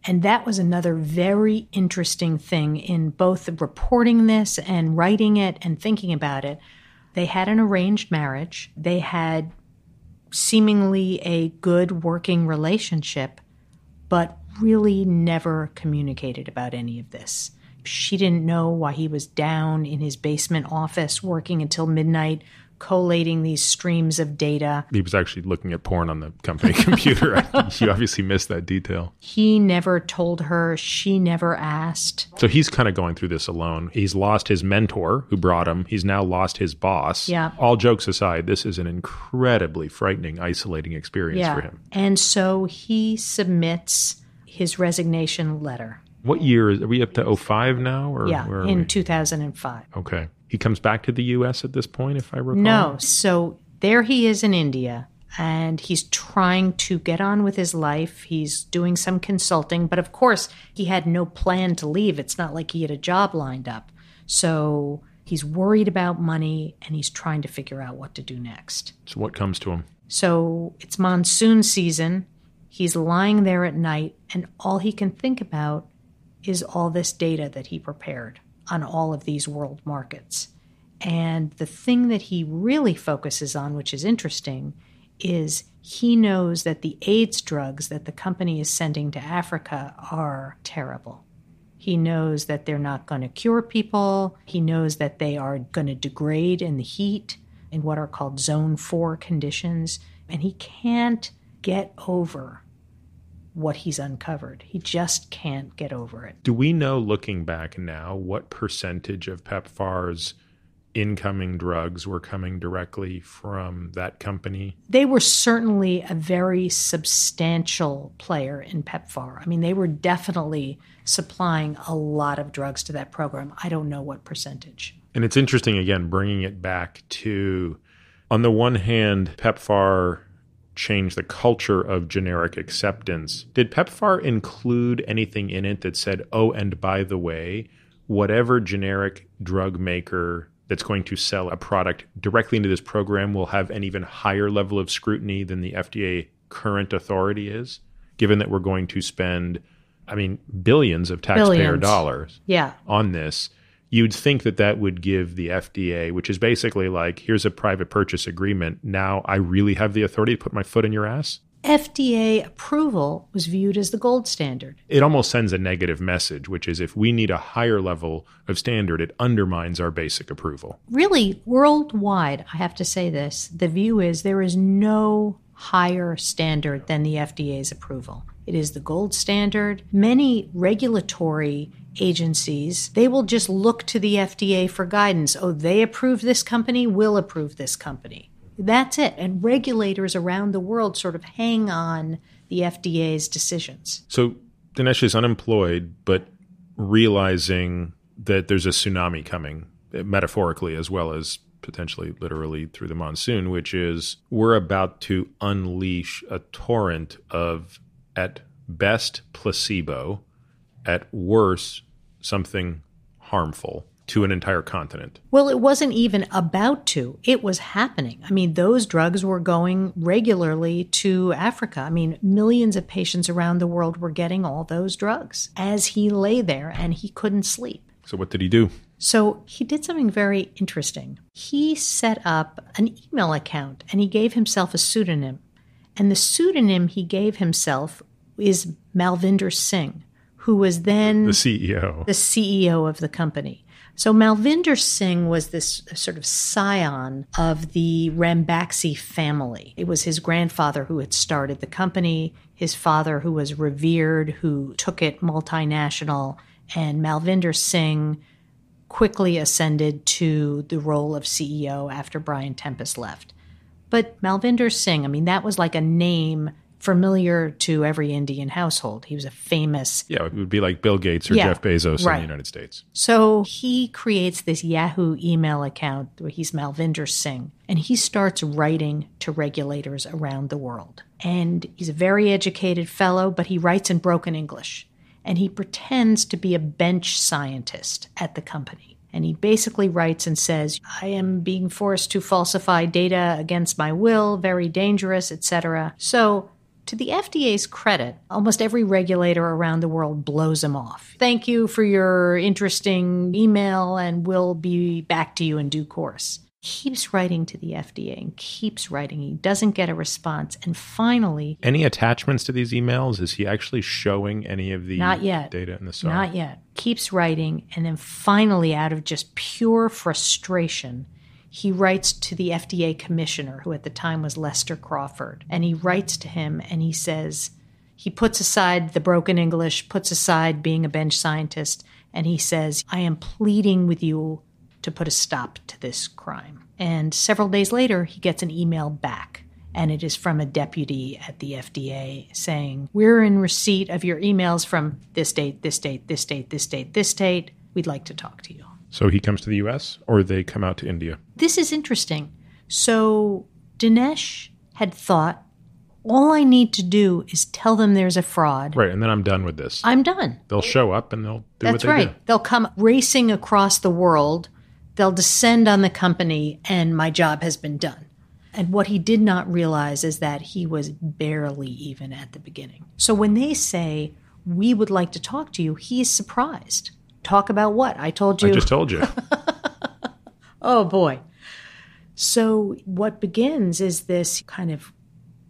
And that was another very interesting thing in both reporting this and writing it and thinking about it. They had an arranged marriage. They had seemingly a good working relationship, but really never communicated about any of this. She didn't know why he was down in his basement office working until midnight collating these streams of data. He was actually looking at porn on the company *laughs* computer. you obviously missed that detail. He never told her. She never asked. So he's kind of going through this alone. He's lost his mentor who brought him. He's now lost his boss. Yeah. All jokes aside, this is an incredibly frightening, isolating experience yeah. for him. And so he submits his resignation letter. What year is are we up to 05 now or yeah, in we? 2005. Okay. He comes back to the US at this point if I recall. No. So there he is in India and he's trying to get on with his life. He's doing some consulting, but of course, he had no plan to leave. It's not like he had a job lined up. So he's worried about money and he's trying to figure out what to do next. So what comes to him? So it's monsoon season. He's lying there at night, and all he can think about is all this data that he prepared on all of these world markets. And the thing that he really focuses on, which is interesting, is he knows that the AIDS drugs that the company is sending to Africa are terrible. He knows that they're not going to cure people. He knows that they are going to degrade in the heat in what are called zone four conditions. And he can't get over what he's uncovered. He just can't get over it. Do we know, looking back now, what percentage of PEPFAR's incoming drugs were coming directly from that company? They were certainly a very substantial player in PEPFAR. I mean, they were definitely supplying a lot of drugs to that program. I don't know what percentage. And it's interesting, again, bringing it back to, on the one hand, PEPFAR change the culture of generic acceptance. Did PEPFAR include anything in it that said, oh, and by the way, whatever generic drug maker that's going to sell a product directly into this program will have an even higher level of scrutiny than the FDA current authority is, given that we're going to spend, I mean, billions of taxpayer Billions. dollars Yeah. on this. You'd think that that would give the FDA, which is basically like, here's a private purchase agreement. Now I really have the authority to put my foot in your ass. FDA approval was viewed as the gold standard. It almost sends a negative message, which is if we need a higher level of standard, it undermines our basic approval. Really, worldwide, I have to say this the view is there is no higher standard than the FDA's approval. It is the gold standard. Many regulatory agencies, they will just look to the FDA for guidance. Oh, they approve this company, we'll approve this company. That's it. And regulators around the world sort of hang on the FDA's decisions. So Dinesh is unemployed, but realizing that there's a tsunami coming, metaphorically as well as potentially literally through the monsoon, which is we're about to unleash a torrent of, at best, placebo, at worst, something harmful to an entire continent. Well, it wasn't even about to. It was happening. I mean, those drugs were going regularly to Africa. I mean, millions of patients around the world were getting all those drugs as he lay there and he couldn't sleep. So, what did he do? So he did something very interesting. He set up an email account and he gave himself a pseudonym. And the pseudonym he gave himself is Malvinder Singh, who was then The CEO. the CEO of the company. So Malvinder Singh was this sort of scion of the Ranbaxy family. It was his grandfather who had started the company, his father who was revered, who took it multinational, and Malvinder Singh quickly ascended to the role of CEO after Brian Tempest left. But Malvinder Singh, I mean, that was like a name familiar to every Indian household. He was a famous Yeah, it would be like Bill Gates or Yeah, Jeff Bezos in the United States. So he creates this Yahoo email account where he's Malvinder Singh, and he starts writing to regulators around the world. And he's a very educated fellow, but he writes in broken English. And he pretends to be a bench scientist at the company. And he basically writes and says, I am being forced to falsify data against my will, very dangerous, etc. So to the FDA's credit, almost every regulator around the world blows him off. Thank you for your interesting email, and we'll be back to you in due course. Keeps writing to the FDA and keeps writing. He doesn't get a response. And finally, Any attachments to these emails? Is he actually showing any of the Not yet. data in the SAR? Not yet. Keeps writing, and then finally, out of just pure frustration, he writes to the FDA commissioner, who at the time was Lester Crawford. And he writes to him and he says, he puts aside the broken English, puts aside being a bench scientist, and he says, I am pleading with you to put a stop to this crime. And several days later, he gets an email back. And it is from a deputy at the FDA saying, We're in receipt of your emails from this date, this date, this date, this date, this date. We'd like to talk to you. So he comes to the US or they come out to India? This is interesting. So Dinesh had thought, all I need to do is tell them there's a fraud. Right, and then I'm done with this. I'm done. They'll show up and they'll do That's what they right. do. They'll come racing across the world. They'll descend on the company, and my job has been done. And what he did not realize is that he was barely even at the beginning. So when they say, We would like to talk to you, he is surprised. Talk about what? I told you. I just told you. *laughs* Oh boy. So what begins is this kind of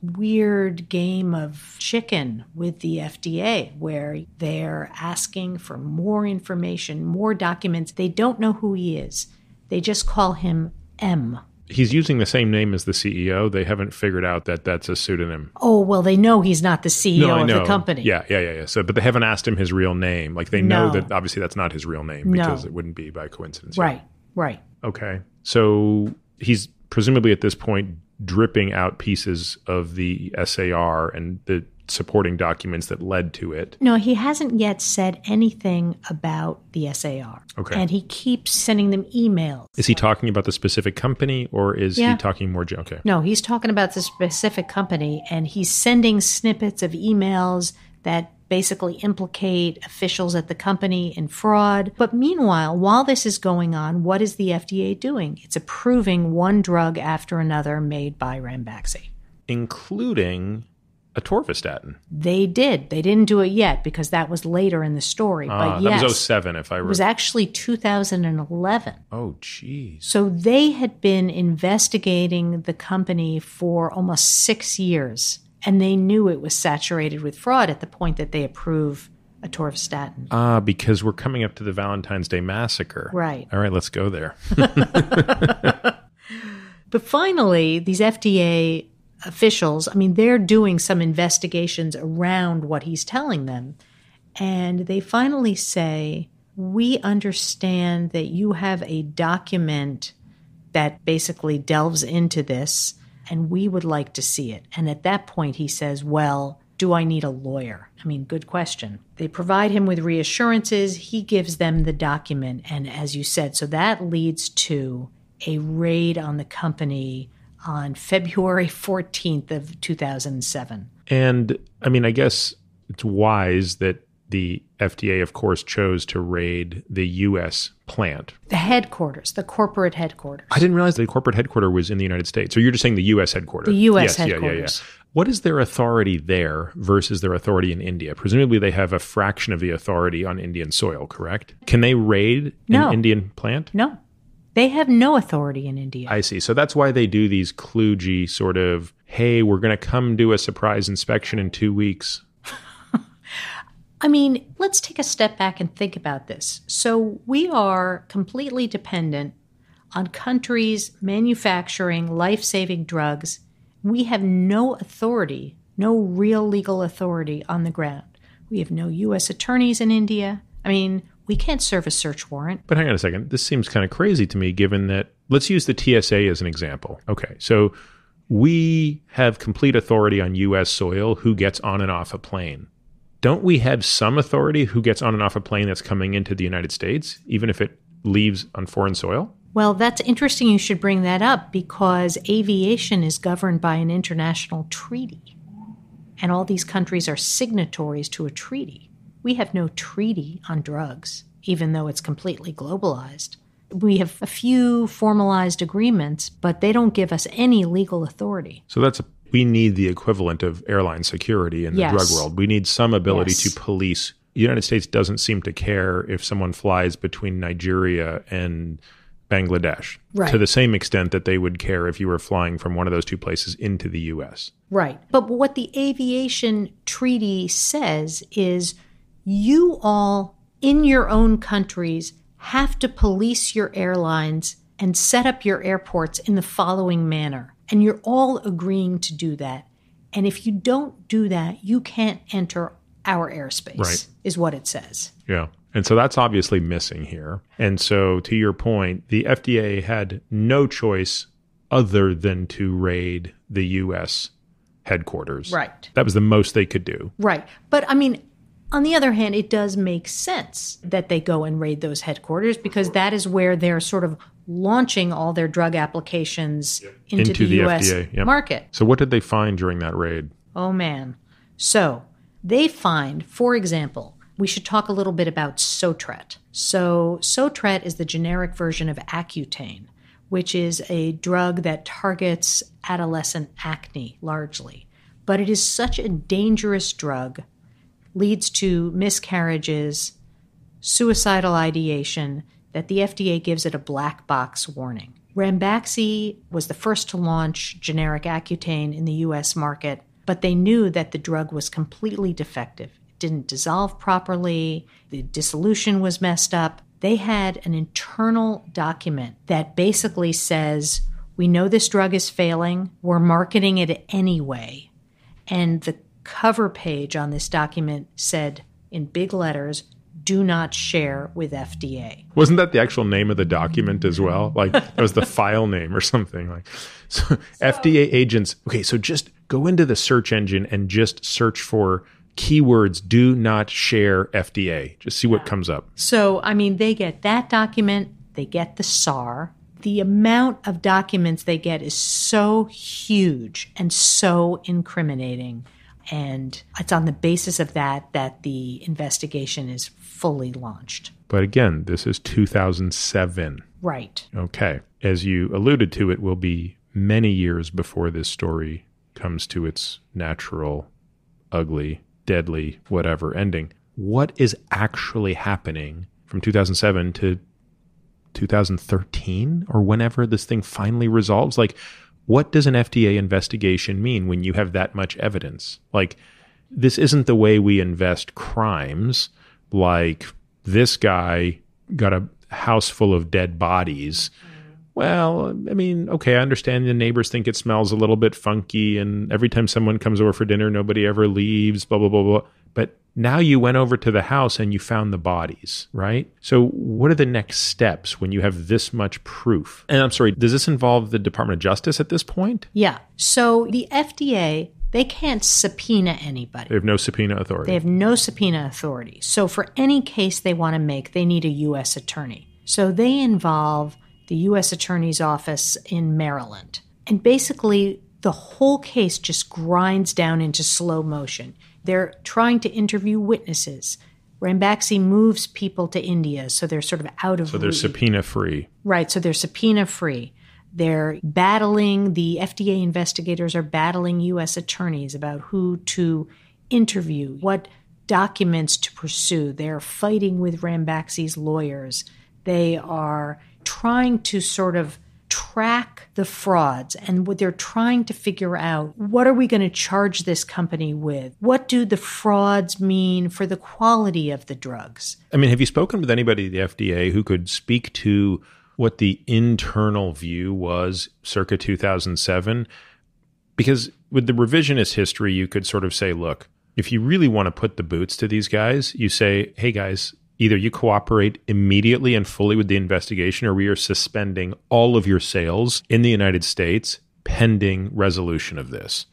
weird game of chicken with the FDA where they're asking for more information, more documents. They don't know who he is. They just call him M. He's using the same name as the CEO. They haven't figured out that that's a pseudonym. Oh, well, they know he's not the CEO I of know. the company. Yeah, yeah, yeah, yeah. So, but they haven't asked him his real name. Like they know No. that obviously that's not his real name No. because it wouldn't be by coincidence. Right, right. Okay. So he's presumably at this point dripping out pieces of the SAR and the supporting documents that led to it. No, he hasn't yet said anything about the SAR. Okay. And he keeps sending them emails. Is he talking about the specific company or is Yeah. he talking more? Okay. No, he's talking about the specific company and he's sending snippets of emails that basically implicate officials at the company in fraud. But meanwhile, while this is going on, what is the FDA doing? It's approving one drug after another made by Ranbaxy. Including atorvastatin. They did. They didn't do it yet because that was later in the story. Ah, but yes, that was 07 if I remember. it was actually 2011. oh, geez. So they had been investigating the company for almost six years, and they knew it was saturated with fraud at the point that they approve atorvastatin. Ah, because we're coming up to the Valentine's Day massacre. Right. All right, let's go there. *laughs* But finally, these FDA officials, I mean, they're doing some investigations around what he's telling them. And they finally say, We understand that you have a document that basically delves into this, and we would like to see it. And at that point, he says, Well, do I need a lawyer? I mean, good question. They provide him with reassurances. He gives them the document. And as you said, so that leads to a raid on the company on February 14th of 2007. And I mean, I guess it's wise that the FDA, of course, chose to raid the U.S. plant. The headquarters, the corporate headquarters. I didn't realize the corporate headquarters was in the United States. So you're just saying the U.S. headquarters? The US yes, yeah, yeah, yeah. headquarters. What is their authority there versus their authority in India? Presumably, they have a fraction of the authority on Indian soil, correct? Can they raid No. an Indian plant? No, they have no authority in India. I see. So that's why they do these kludgy sort of, hey, we're going to come do a surprise inspection in two weeks. *laughs* I mean, let's take a step back and think about this. So, we are completely dependent on countries manufacturing life saving drugs. We have no authority, no real legal authority on the ground. We have no U.S. attorneys in India. I mean, we can't serve a search warrant. But hang on a second. This seems kind of crazy to me, given that, let's use the TSA as an example. Okay. So we have complete authority on U.S. soil who gets on and off a plane. Don't we have some authority who gets on and off a plane that's coming into the United States, even if it leaves on foreign soil? Well, that's interesting you should bring that up because aviation is governed by an international treaty. And all these countries are signatories to a treaty. We have no treaty on drugs, even though it's completely globalized. We have a few formalized agreements, but they don't give us any legal authority. So that's a, we need the equivalent of airline security in the Yes. drug world. We need some ability Yes. to police. The United States doesn't seem to care if someone flies between Nigeria and Bangladesh Right. to the same extent that they would care if you were flying from one of those two places into the US. Right. But what the aviation treaty says is you all in your own countries have to police your airlines and set up your airports in the following manner. And you're all agreeing to do that. And if you don't do that, you can't enter our airspace, Right. is what it says. Yeah. And so that's obviously missing here. And so, to your point, the FDA had no choice other than to raid the US headquarters. Right. That was the most they could do. Right. But I mean, on the other hand, it does make sense that they go and raid those headquarters because that is where they're sort of launching all their drug applications into, Into the, the US FDA, yep. market. So, what did they find during that raid? Oh man. So they find, for example, we should talk a little bit about Sotret. So Sotret is the generic version of Accutane, which is a drug that targets adolescent acne largely. But it is such a dangerous drug, leads to miscarriages, suicidal ideation, that the FDA gives it a black box warning. Ranbaxy was the first to launch generic Accutane in the US market, but they knew that the drug was completely defective. It didn't dissolve properly, the dissolution was messed up. They had an internal document that basically says, We know this drug is failing, we're marketing it anyway. And the cover page on this document said in big letters, do not share with FDA. Wasn't that the actual name of the document as well? Like that was the file name or something. Like so FDA agents. Okay, so just go into the search engine and just search for keywords do not share FDA. Just see what comes up. So, I mean, they get that document, they get the SAR. The amount of documents they get is so huge and so incriminating. And it's on the basis of that that the investigation is fully launched. But again, this is 2007. Right. Okay. As you alluded to, it will be many years before this story comes to its natural, ugly, deadly, whatever ending. What is actually happening from 2007 to 2013 or whenever this thing finally resolves? Like, what does an FDA investigation mean when you have that much evidence? Like, this isn't the way we invest crimes. Like, this guy got a house full of dead bodies. Well, I mean, okay, I understand the neighbors think it smells a little bit funky, and every time someone comes over for dinner, nobody ever leaves, blah, blah, blah, blah. But now you went over to the house and you found the bodies, right? So, what are the next steps when you have this much proof? And I'm sorry, does this involve the Department of Justice at this point? Yeah. So, the FDA, they can't subpoena anybody. They have no subpoena authority. They have no subpoena authority. So, for any case they want to make, they need a U.S. attorney. So, they involve the U.S. Attorney's Office in Maryland. And basically, the whole case just grinds down into slow motion. They're trying to interview witnesses. Ranbaxy moves people to India, so they're sort of out of so they're subpoena free. Right, so they're subpoena free. They're battling, the FDA investigators are battling U.S. attorneys about who to interview, what documents to pursue. They're fighting with Ranbaxy's lawyers. They are trying to sort of track the frauds and what they're trying to figure out what are we going to charge this company with what do the frauds mean for the quality of the drugs I mean, have you spoken with anybody at the FDA who could speak to what the internal view was circa 2007? Because with the revisionist history, you could sort of say, look, if you really want to put the boots to these guys, you say, hey guys, either you cooperate immediately and fully with the investigation, or we are suspending all of your sales in the United States pending resolution of this.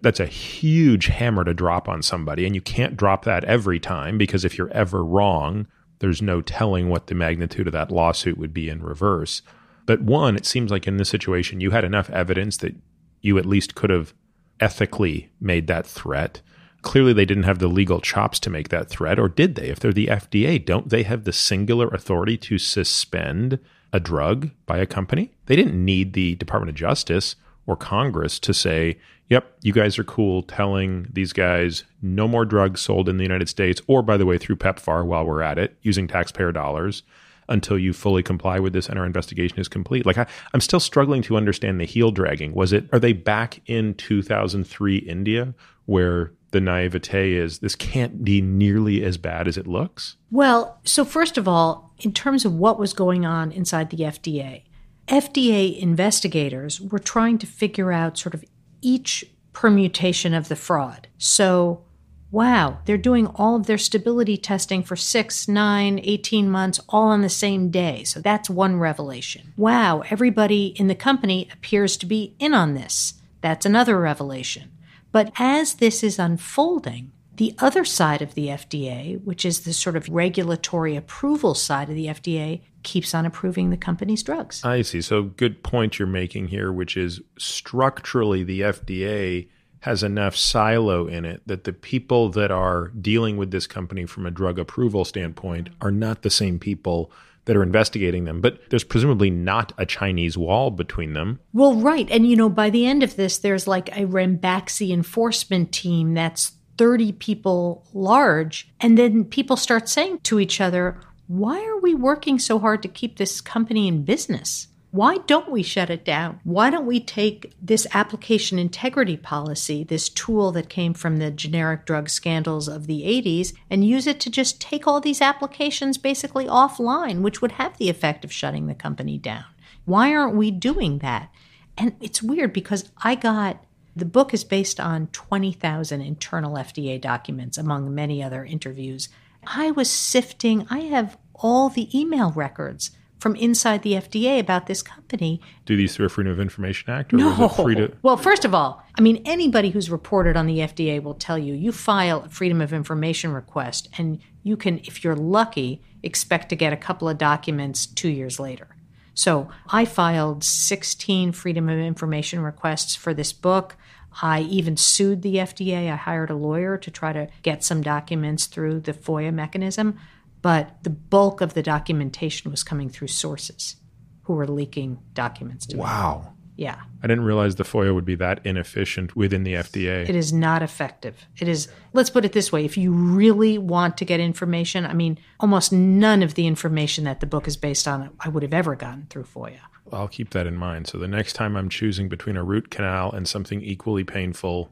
That's a huge hammer to drop on somebody. And you can't drop that every time because if you're ever wrong, there's no telling what the magnitude of that lawsuit would be in reverse. But one, it seems like in this situation, you had enough evidence that you at least could have ethically made that threat. Clearly, they didn't have the legal chops to make that threat, or did they? If they're the FDA, don't they have the singular authority to suspend a drug by a company? They didn't need the Department of Justice or Congress to say, yep, you guys are cool telling these guys no more drugs sold in the United States, or by the way, through PEPFAR while we're at it, using taxpayer dollars until you fully comply with this and our investigation is complete. Like I, I'm still struggling to understand the heel dragging. Was it are they back in 2003 India where the naivete is this can't be nearly as bad as it looks? Well, so first of all, in terms of what was going on inside the FDA, FDA investigators were trying to figure out sort of each permutation of the fraud. So, wow, they're doing all of their stability testing for six, nine, 18 months all on the same day. So that's one revelation. Wow, everybody in the company appears to be in on this. That's another revelation. But as this is unfolding, the other side of the FDA, which is the sort of regulatory approval side of the FDA, keeps on approving the company's drugs. I see. So, good point you're making here, which is structurally the FDA has enough silo in it that the people that are dealing with this company from a drug approval standpoint are not the same people that are investigating them. But there's presumably not a Chinese wall between them. Well, right. And, you know, by the end of this, there's like a Ranbaxy enforcement team that's 30 people large. And then people start saying to each other, why are we working so hard to keep this company in business? Why don't we shut it down? Why don't we take this application integrity policy, this tool that came from the generic drug scandals of the 80s, and use it to just take all these applications basically offline, which would have the effect of shutting the company down? Why aren't we doing that? And it's weird because I got the book is based on 20,000 internal FDA documents, among many other interviews. I was sifting, I have all the email records from inside the FDA about this company. Do these through a Freedom of Information Act? Or no. free to- well, first of all, I mean, anybody who's reported on the FDA will tell you you file a Freedom of Information request, and you can, if you're lucky, expect to get a couple of documents two years later. So I filed 16 Freedom of Information requests for this book. I even sued the FDA. I hired a lawyer to try to get some documents through the FOIA mechanism, but the bulk of the documentation was coming through sources who were leaking documents to me. Wow. Yeah. I didn't realize the FOIA would be that inefficient within the FDA. It is not effective. It is, let's put it this way if you really want to get information, I mean, almost none of the information that the book is based on I would have ever gotten through FOIA. I'll keep that in mind. So the next time I'm choosing between a root canal and something equally painful,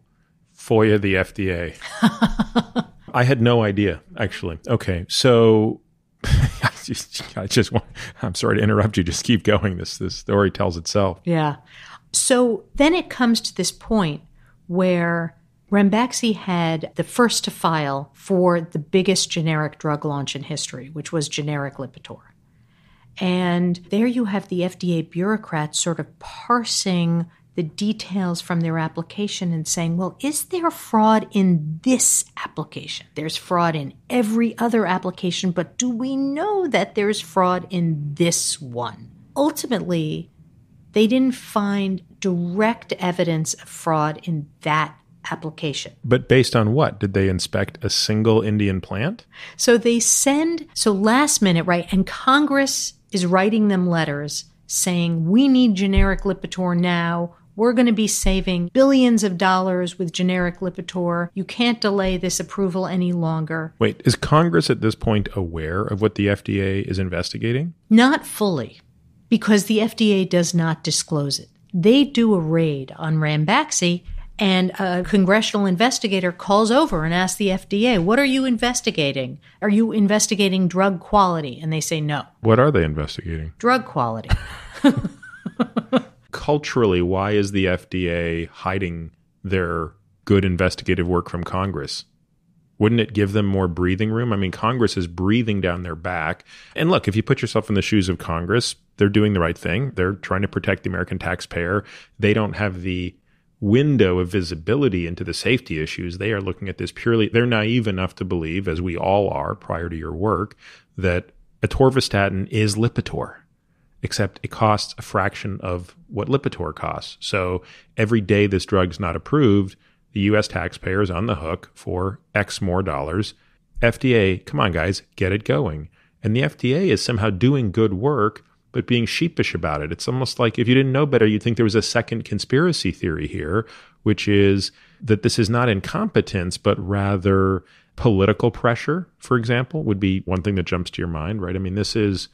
FOIA the FDA. *laughs* I had no idea, actually. Okay, so I *laughs* just, I just want, I'm sorry to interrupt you. Just keep going. This this story tells itself. Yeah. So then it comes to this point where Ranbaxy had the first to file for the biggest generic drug launch in history, which was generic Lipitor. And there you have the FDA bureaucrats sort of parsing the details from their application and saying, well, is there fraud in this application? There's fraud in every other application, but do we know that there's fraud in this one? Ultimately, they didn't find direct evidence of fraud in that application. But based on what? Did they inspect a single Indian plant? So they send, so last minute, right? And Congress is writing them letters saying, we need generic Lipitor now. We're going to be saving billions of dollars with generic Lipitor. You can't delay this approval any longer. Wait, is Congress at this point aware of what the FDA is investigating? Not fully, because the FDA does not disclose it. They do a raid on Ranbaxy, and a congressional investigator calls over and asks the FDA, What are you investigating? Are you investigating drug quality? And they say, No. What are they investigating? Drug quality. *laughs* Culturally, why is the FDA hiding their good investigative work from Congress? Wouldn't it give them more breathing room? I mean, Congress is breathing down their back. And look, if you put yourself in the shoes of Congress, they're doing the right thing. They're trying to protect the American taxpayer. They don't have the window of visibility into the safety issues. They are looking at this purely, they're naive enough to believe, as we all are prior to your work, that atorvastatin is Lipitor, except it costs a fraction of what Lipitor costs. So every day this drug's not approved, the US taxpayer is on the hook for X more dollars. FDA, come on, guys, get it going. And the FDA is somehow doing good work but being sheepish about it. It's almost like if you didn't know better, you'd think there was a second conspiracy theory here, which is that this is not incompetence, but rather political pressure, for example, would be one thing that jumps to your mind, right? I mean, this is,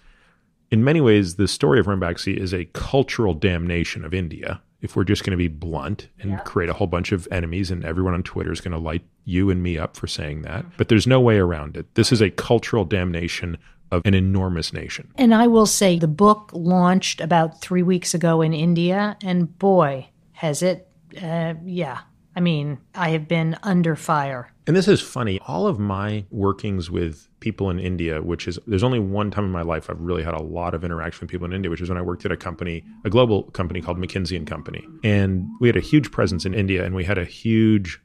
in many ways, the story of Ranbaxy is a cultural damnation of India. If we're just going to be blunt and yeah. create a whole bunch of enemies, and everyone on Twitter is going to light you and me up for saying that. But there's no way around it. This is a cultural damnation of an enormous nation. And I will say the book launched about three weeks ago in India, and boy, has it, uh, yeah. I mean, I have been under fire. And this is funny. All of my workings with people in India, which is, there's only one time in my life I've really had a lot of interaction with people in India, which is when I worked at a company, a global company called McKinsey and Company. And we had a huge presence in India and we had a huge,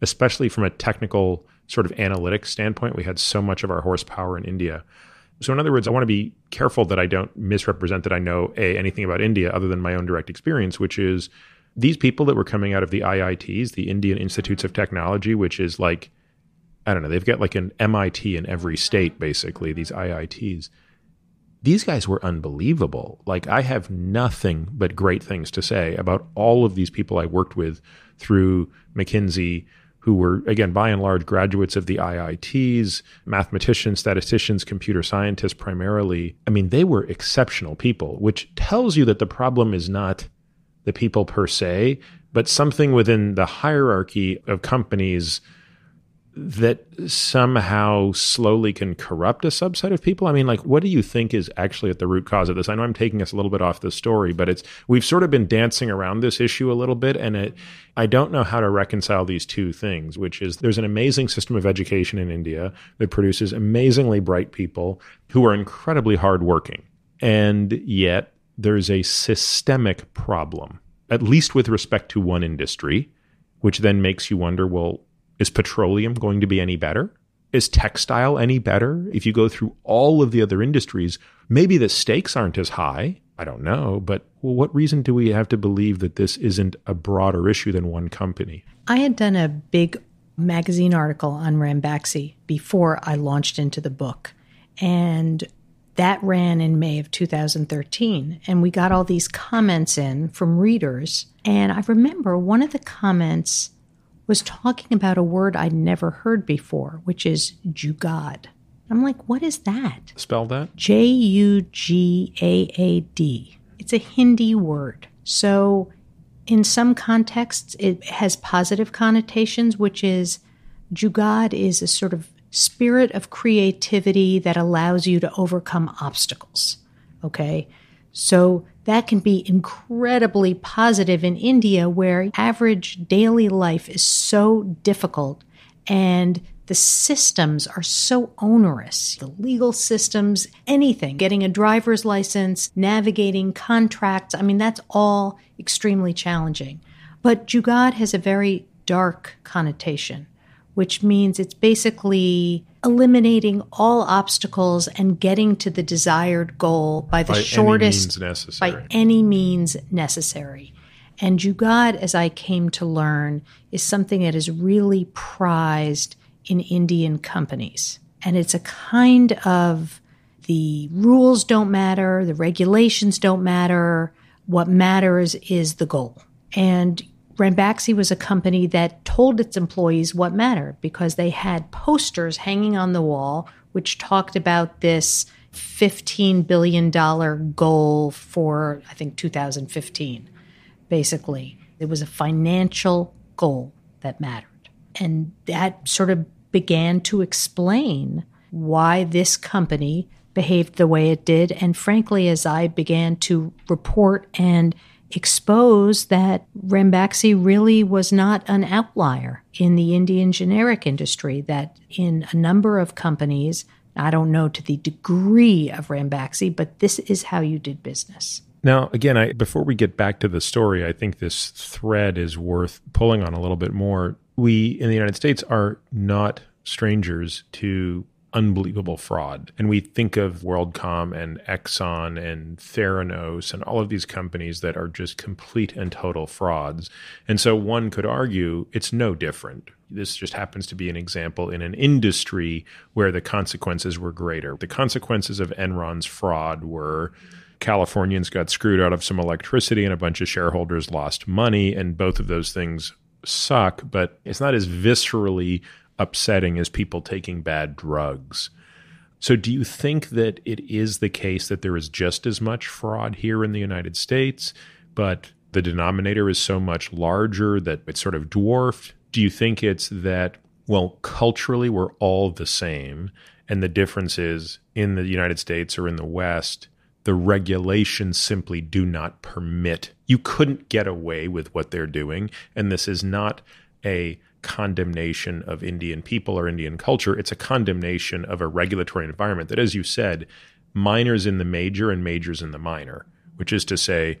especially from a technical sort of analytics standpoint, we had so much of our horsepower in India. So, in other words, I want to be careful that I don't misrepresent that I know a anything about India other than my own direct experience, which is these people that were coming out of the IITs, the Indian Institutes of Technology, which is like I don't know, they've got like an MIT in every state, basically. These IITs. These guys were unbelievable. Like I have nothing but great things to say about all of these people I worked with through McKinsey who were, again, by and large, graduates of the IITs, mathematicians, statisticians, computer scientists primarily. I mean, they were exceptional people, which tells you that the problem is not the people per se, but something within the hierarchy of companies that somehow slowly can corrupt a subset of people? I mean, like, what do you think is actually at the root cause of this? I know I'm taking us a little bit off the story, but it's we've sort of been dancing around this issue a little bit, and it I don't know how to reconcile these two things, which is there's an amazing system of education in India that produces amazingly bright people who are incredibly hardworking, and yet there's a systemic problem, at least with respect to one industry, which then makes you wonder, well is petroleum going to be any better? Is textile any better? If you go through all of the other industries, maybe the stakes aren't as high. I don't know, but what reason do we have to believe that this isn't a broader issue than one company? I had done a big magazine article on Ranbaxy before I launched into the book. And that ran in May of 2013. And we got all these comments in from readers. And I remember one of the comments was talking about a word I'd never heard before, which is jugaad. I'm like, what is that? Spell that? J U G A A D. It's a Hindi word. So, in some contexts, it has positive connotations, which is jugaad is a sort of spirit of creativity that allows you to overcome obstacles. Okay. So that can be incredibly positive in India, where average daily life is so difficult and the systems are so onerous. The legal systems, anything, getting a driver's license, navigating contracts, I mean, that's all extremely challenging. But Jugaad has a very dark connotation, which means it's basically eliminating all obstacles and getting to the desired goal by the By any shortest means necessary. by any means necessary. And Jugaad, as I came to learn, is something that is really prized in Indian companies. And it's a kind of the rules don't matter, the regulations don't matter. What matters is the goal. And Ranbaxy was a company that told its employees what mattered because they had posters hanging on the wall which talked about this $15 billion goal for, I think, 2015. Basically, it was a financial goal that mattered. And that sort of began to explain why this company behaved the way it did. And frankly, as I began to report and expose that Ranbaxy really was not an outlier in the Indian generic industry, that in a number of companies, I don't know to the degree of Ranbaxy, but this is how you did business. Now, again, I, before we get back to the story, I think this thread is worth pulling on a little bit more. We in the United States are not strangers to unbelievable fraud. And we think of WorldCom and Exxon and Theranos and all of these companies that are just complete and total frauds. And so one could argue it's no different. This just happens to be an example in an industry where the consequences were greater. The consequences of Enron's fraud were Californians got screwed out of some electricity and a bunch of shareholders lost money. And both of those things suck, but it's not as viscerally upsetting as people taking bad drugs. So, do you think that it is the case that there is just as much fraud here in the United States, but the denominator is so much larger that it's sort of dwarfed? Do you think it's that, well, culturally we're all the same, and the difference is in the United States or in the West, the regulations simply do not permit. You couldn't get away with what they're doing. And this is not a condemnation of Indian people or Indian culture. It's a condemnation of a regulatory environment that, as you said, minors in the major and majors in the minor, which is to say,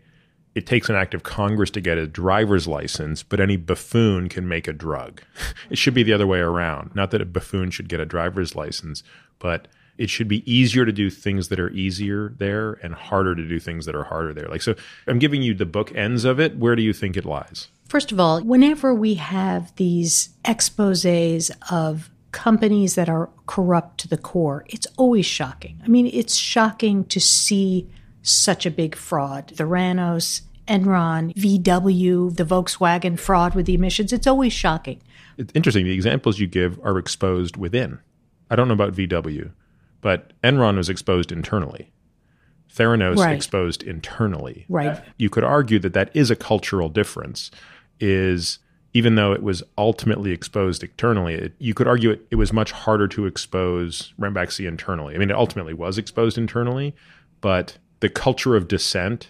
it takes an act of Congress to get a driver's license, but any buffoon can make a drug. *laughs* it should be the other way around. Not that a buffoon should get a driver's license, but it should be easier to do things that are easier there and harder to do things that are harder there. Like so I'm giving you the book ends of it. Where do you think it lies? First of all, whenever we have these exposes of companies that are corrupt to the core, it's always shocking. I mean, it's shocking to see such a big fraud. Theranos, Enron, VW, the Volkswagen fraud with the emissions. It's always shocking. It's interesting. The examples you give are exposed within. I don't know about VW, but Enron was exposed internally. Theranos Right. exposed internally. Right. You could argue that that is a cultural difference. Is even though it was ultimately exposed externally, it, you could argue it, it was much harder to expose Ranbaxy internally. I mean, it ultimately was exposed internally, but the culture of dissent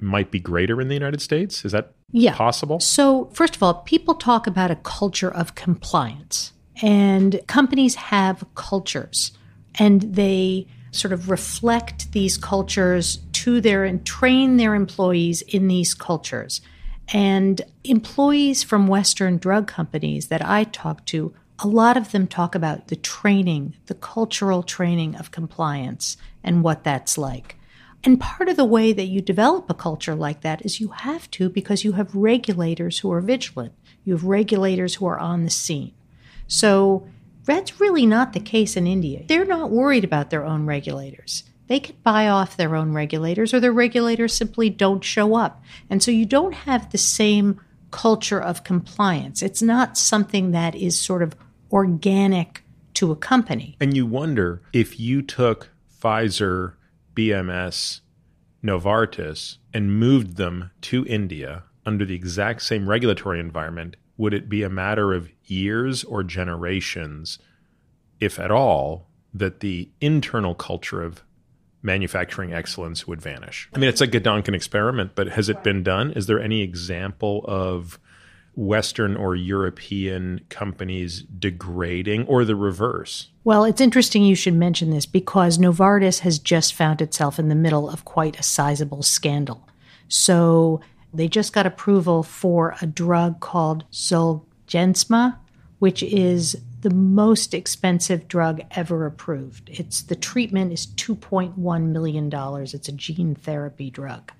might be greater in the United States. Is that Yeah. possible? So, first of all, people talk about a culture of compliance, and companies have cultures, and they sort of reflect these cultures to their and train their employees in these cultures. And employees from Western drug companies that I talk to, a lot of them talk about the training, the cultural training of compliance and what that's like. And part of the way that you develop a culture like that is you have to because you have regulators who are vigilant. You have regulators who are on the scene. So that's really not the case in India. They're not worried about their own regulators. They can buy off their own regulators, or their regulators simply don't show up. And so you don't have the same culture of compliance. It's not something that is sort of organic to a company. And you wonder if you took Pfizer, BMS, Novartis, and moved them to India under the exact same regulatory environment, would it be a matter of years or generations, if at all, that the internal culture of manufacturing excellence would vanish? I mean, it's a Gedanken experiment, but has it been done? Is there any example of Western or European companies degrading or the reverse? Well, it's interesting you should mention this because Novartis has just found itself in the middle of quite a sizable scandal. So they just got approval for a drug called Zolgensma, which is the most expensive drug ever approved. It's the treatment is 2.1 million dollars. It's a gene therapy drug.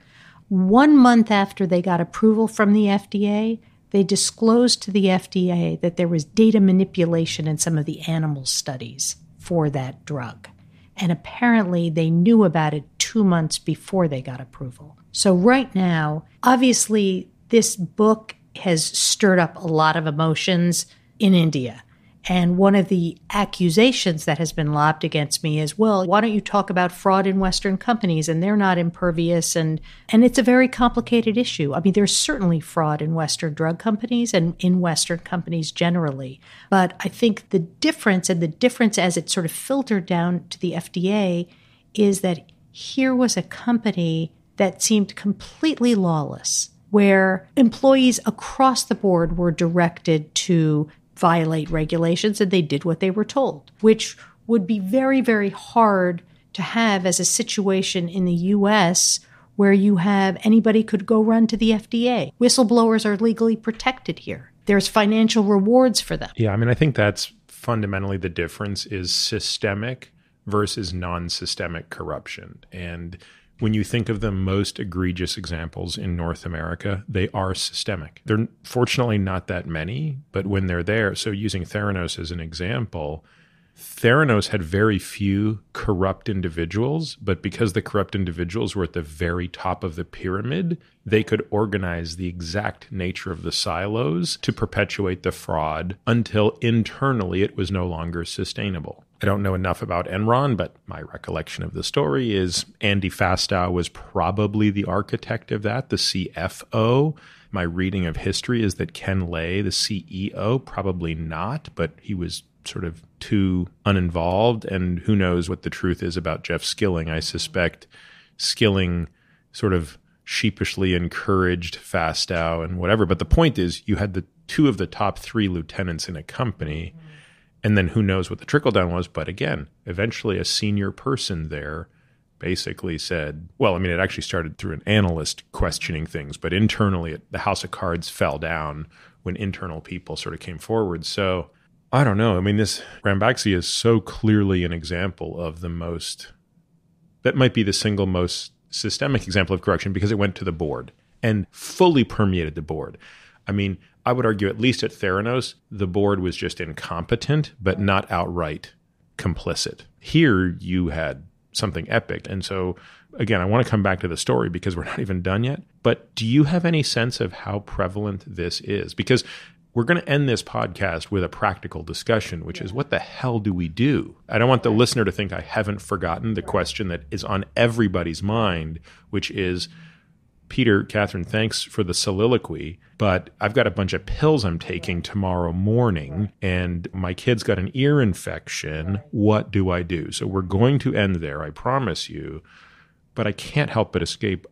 1 month after they got approval from the FDA, they disclosed to the FDA that there was data manipulation in some of the animal studies for that drug. And apparently they knew about it 2 months before they got approval. So right now, obviously this book has stirred up a lot of emotions in India. And one of the accusations that has been lobbed against me is, well, why don't you talk about fraud in Western companies and they're not impervious and and it's a very complicated issue. I mean, there's certainly fraud in Western drug companies and in Western companies generally. But I think the difference and the difference as it sort of filtered down to the FDA is that here was a company that seemed completely lawless where employees across the board were directed to violate regulations and they did what they were told, which would be very, very hard to have as a situation in the US where you have anybody could go run to the FDA. Whistleblowers are legally protected here. There's financial rewards for them. Yeah, I mean I think that's fundamentally the difference is systemic versus non-systemic corruption. And when you think of the most egregious examples in North America, they are systemic. They're fortunately not that many, but when they're there, so using Theranos as an example, Theranos had very few corrupt individuals, but because the corrupt individuals were at the very top of the pyramid, they could organize the exact nature of the silos to perpetuate the fraud until internally it was no longer sustainable. I don't know enough about Enron, but my recollection of the story is Andy Fastow was probably the architect of that, the CFO. My reading of history is that Ken Lay, the CEO, probably not, but he was sort of too uninvolved. And who knows what the truth is about Jeff Skilling. I suspect Skilling sort of sheepishly encouraged Fastow and whatever. But the point is, you had the two of the top three lieutenants in a company. Mm-hmm and then who knows what the trickle down was. But again, eventually a senior person there basically said, well, I mean, it actually started through an analyst questioning things, but internally it, the house of cards fell down when internal people sort of came forward. So I don't know. I mean, this Ranbaxy is so clearly an example of the most, that might be the single most systemic example of corruption because it went to the board and fully permeated the board. I mean, I would argue, at least at Theranos, the board was just incompetent, but not outright complicit. Here, you had something epic. And so, again, I want to come back to the story because we're *laughs* not even done yet. But do you have any sense of how prevalent this is? Because we're going to end this podcast with a practical discussion, which is what the hell do we do? I don't want the listener to think I haven't forgotten the question that is on everybody's mind, which is Peter, Katherine, thanks for the soliloquy, but I've got a bunch of pills I'm taking tomorrow morning, and my kid's got an ear infection. What do I do? So we're going to end there, I promise you, but I can't help but escape.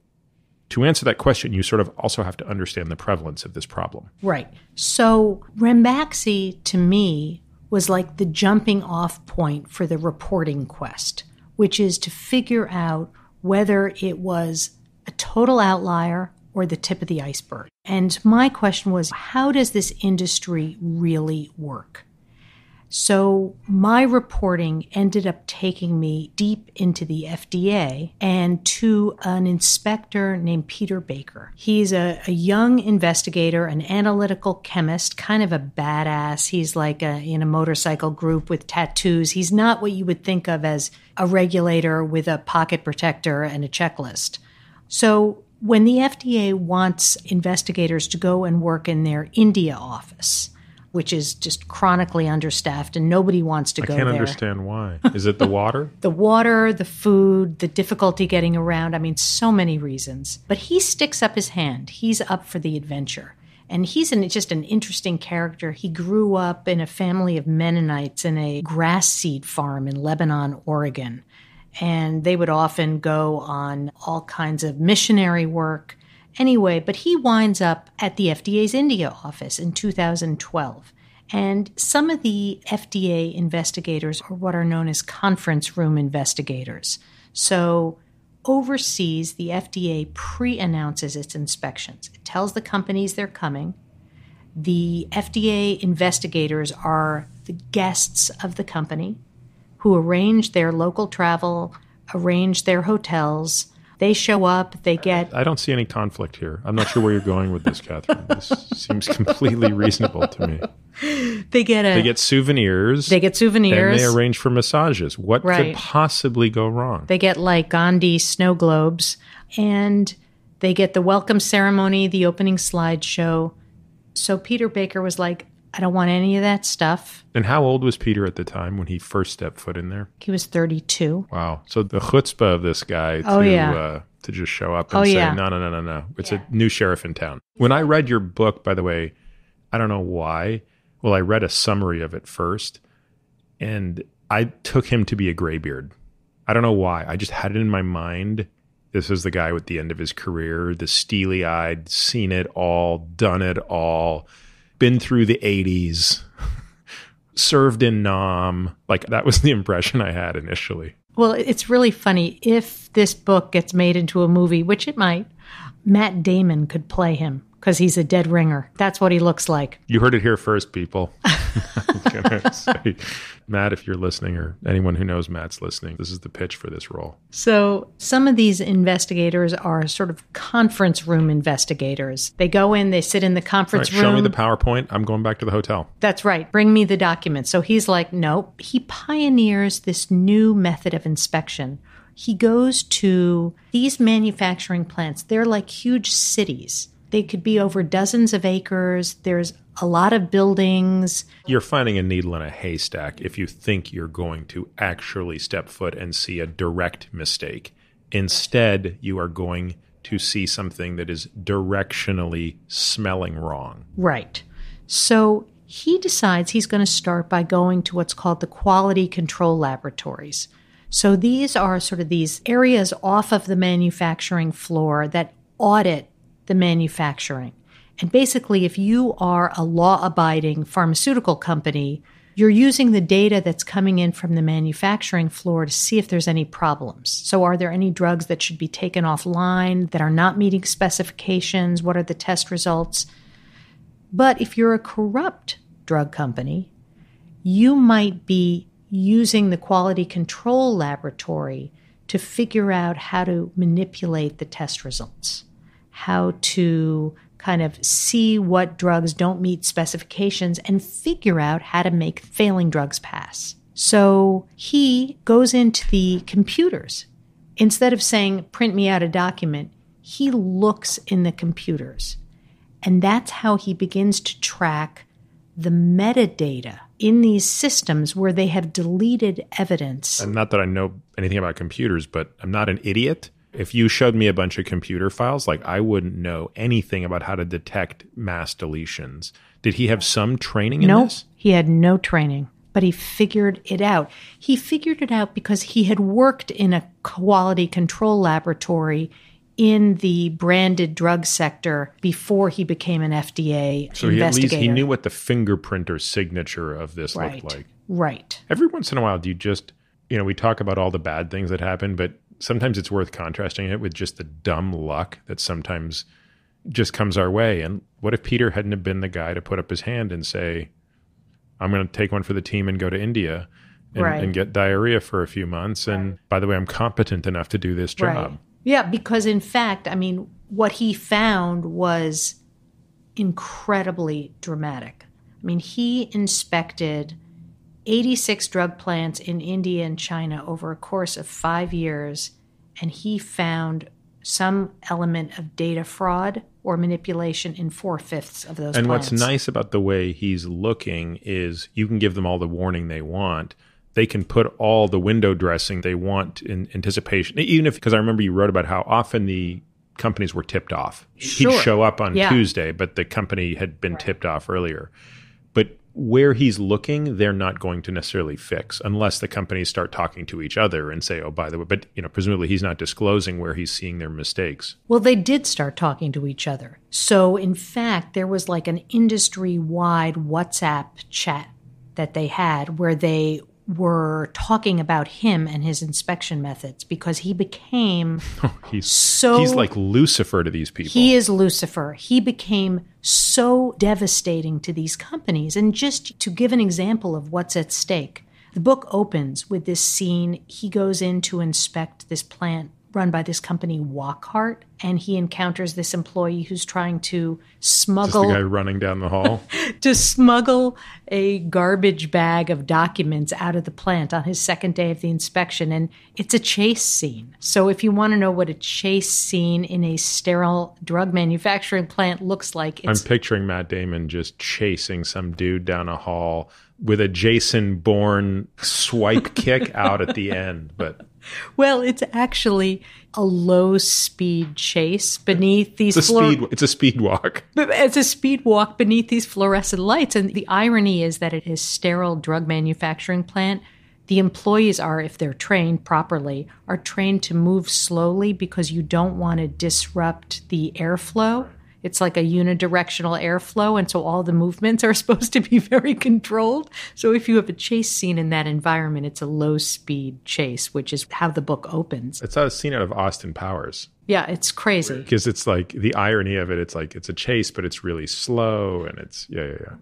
To answer that question, you sort of also have to understand the prevalence of this problem. Right. So Ranbaxy, to me, was like the jumping off point for the reporting quest, which is to figure out whether it was a total outlier or the tip of the iceberg. And my question was how does this industry really work? So my reporting ended up taking me deep into the FDA and to an inspector named Peter Baker. He's a, a young investigator, an analytical chemist, kind of a badass. He's like a, in a motorcycle group with tattoos. He's not what you would think of as a regulator with a pocket protector and a checklist. So when the FDA wants investigators to go and work in their India office, which is just chronically understaffed and nobody wants to I go can't understand why. Is it the water? *laughs* The water, the food, the difficulty getting around. I mean, so many reasons. But he sticks up his hand. He's up for the adventure. And he's an, just an interesting character. He grew up in a family of Mennonites in a grass seed farm in Lebanon, Oregon. And they would often go on all kinds of missionary work. Anyway, but he winds up at the FDA's India office in 2012. And some of the FDA investigators are what are known as conference room investigators. So, overseas, the FDA pre announces its inspections. It tells the companies they're coming. The FDA investigators are the guests of the company who arrange their local travel, arrange their hotels. They show up, they get I don't see any conflict here. I'm not sure where you're going with this, *laughs* Katherine. This seems completely reasonable to me. they get a They get souvenirs. they get souvenirs. And they arrange for massages. What Right. could possibly go wrong? They get like Gandhi snow globes and they get the welcome ceremony, the opening slideshow. So Peter Baker was like, I don't want any of that stuff. and how old was Peter at the time when he first stepped foot in there? He was 32. Wow. So the chutzpah of this guy Oh, to yeah. uh, to just show up and Oh, say, yeah. no, no, no, no, no. It's a new sheriff in town. When I read your book, by the way, I don't know why. Well, I read a summary of it first, and I took him to be a graybeard. I don't know why. I just had it in my mind. This is the guy with the end of his career, the steely eyed, seen it all, done it all, been through the 80s, served in Nam. Like that was the impression I had initially. Well, it's really funny. If this book gets made into a movie, which it might, Matt Damon could play him because he's a dead ringer. That's what he looks like. You heard it here first, people. *laughs* Say, Matt, if you're listening, or anyone who knows Matt's listening, this is the pitch for this role. So, some of these investigators are sort of conference room investigators. They go in, they sit in the All right, conference room. show me the PowerPoint. I'm going back to the hotel. That's right. Bring me the documents. So he's like, nope. He pioneers this new method of inspection. He goes to these manufacturing plants. They're like huge cities. They could be over dozens of acres. There's a lot of buildings. You're finding a needle in a haystack if you think you're going to actually step foot and see a direct mistake. Instead, you are going to see something that is directionally smelling wrong. Right. So he decides he's going to start by going to what's called the quality control laboratories. So these are sort of these areas off of the manufacturing floor that audit the manufacturing. And basically, if you are a law abiding pharmaceutical company, you're using the data that's coming in from the manufacturing floor to see if there's any problems. So, are there any drugs that should be taken offline that are not meeting specifications? What are the test results? But if you're a corrupt drug company, you might be using the quality control laboratory to figure out how to manipulate the test results, how to kind of see what drugs don't meet specifications and figure out how to make failing drugs pass. So he goes into the computers. Instead of saying, print me out a document, he looks in the computers. And that's how he begins to track the metadata in these systems where they have deleted evidence. And not that I know anything about computers, but I'm not an idiot. If you showed me a bunch of computer files, like I wouldn't know anything about how to detect mass deletions. Did he have some training in No, this? he had no training, but he figured it out. He figured it out because he had worked in a quality control laboratory in the branded drug sector before he became an FDA So he at least he knew what the fingerprint or signature of this right. looked like. Right. Every once in a while, do you just, you know, we talk about all the bad things that happen, but sometimes it's worth contrasting it with just the dumb luck that sometimes just comes our way. And what if Peter hadn't have been the guy to put up his hand and say, I'm going to take one for the team and go to India and, Right. and get diarrhea for a few months. And by the way, I'm competent enough to do this job. Right. Yeah, because in fact, I mean, what he found was incredibly dramatic. I mean, he inspected 86 drug plants in India and China over a course of five years, and he found some element of data fraud or manipulation in four fifths of those And plants. what's nice about the way he's looking is you can give them all the warning they want. They can put all the window dressing they want in anticipation. Even if, because I remember you wrote about how often the companies were tipped off. Sure. He'd show up on Yeah. Tuesday, but the company had been tipped off earlier. Where he's looking, they're not going to necessarily fix unless the companies start talking to each other and say, "Oh, by the way," but you know, presumably he's not disclosing where he's seeing their mistakes. Well, they did start talking to each other. So, in fact, there was like an industry wide WhatsApp chat that they had where they were talking about him and his inspection methods because he became *laughs* oh, He's so he's like Lucifer to these people. he is Lucifer. He became so devastating to these companies. And just to give an example of what's at stake, the book opens with this scene. He goes in to inspect this plant run by this company, Wockhardt, and he encounters this employee who's trying to Just the smuggle guy running down the hall. *laughs* to smuggle a garbage bag of documents out of the plant on his second day of the inspection. And it's a chase scene. So, if you want to know what a chase scene in a sterile drug manufacturing plant looks like, I'm picturing Matt Damon just chasing some dude down a hall with a Jason Bourne swipe kick out at the end. But well, it's actually a low speed chase beneath these it's a floor- speed. It's a speed walk. It's a speed walk beneath these fluorescent lights. And the irony is that it is sterile drug manufacturing plant. The employees are, if they're trained properly, are trained to move slowly because you don't want to disrupt the airflow. It's like a unidirectional airflow, and so all the movements are *laughs* supposed to be very controlled. So if you have a chase scene in that environment, it's a low speed chase, which is how the book opens. It's a scene out of Austin Powers Yeah, it's crazy. because it's like the irony of it. It's like it's a chase, but it's really slow, and it's yeah, yeah, yeah.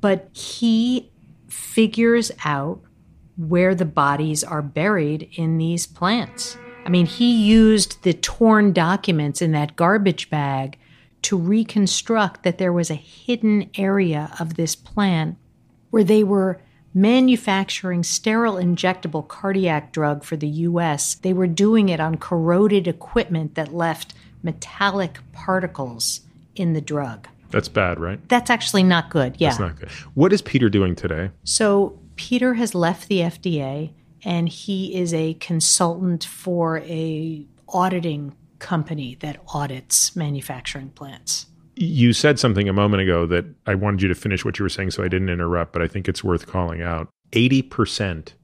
but he figures out where the bodies are buried in these plants. I mean, he used the torn documents in that garbage bag to reconstruct that there was a hidden area of this plant where they were manufacturing sterile injectable cardiac drug for the US. They were doing it on corroded equipment that left metallic particles in the drug. That's bad, right? That's actually not good. Yeah. That's not good. What is Peter doing today? So Peter has left the FDA and he is a consultant for a auditing company that audits manufacturing plants. You said something a moment ago that I wanted you to finish what you were saying, so I didn't interrupt, but I think it's worth calling out. 80%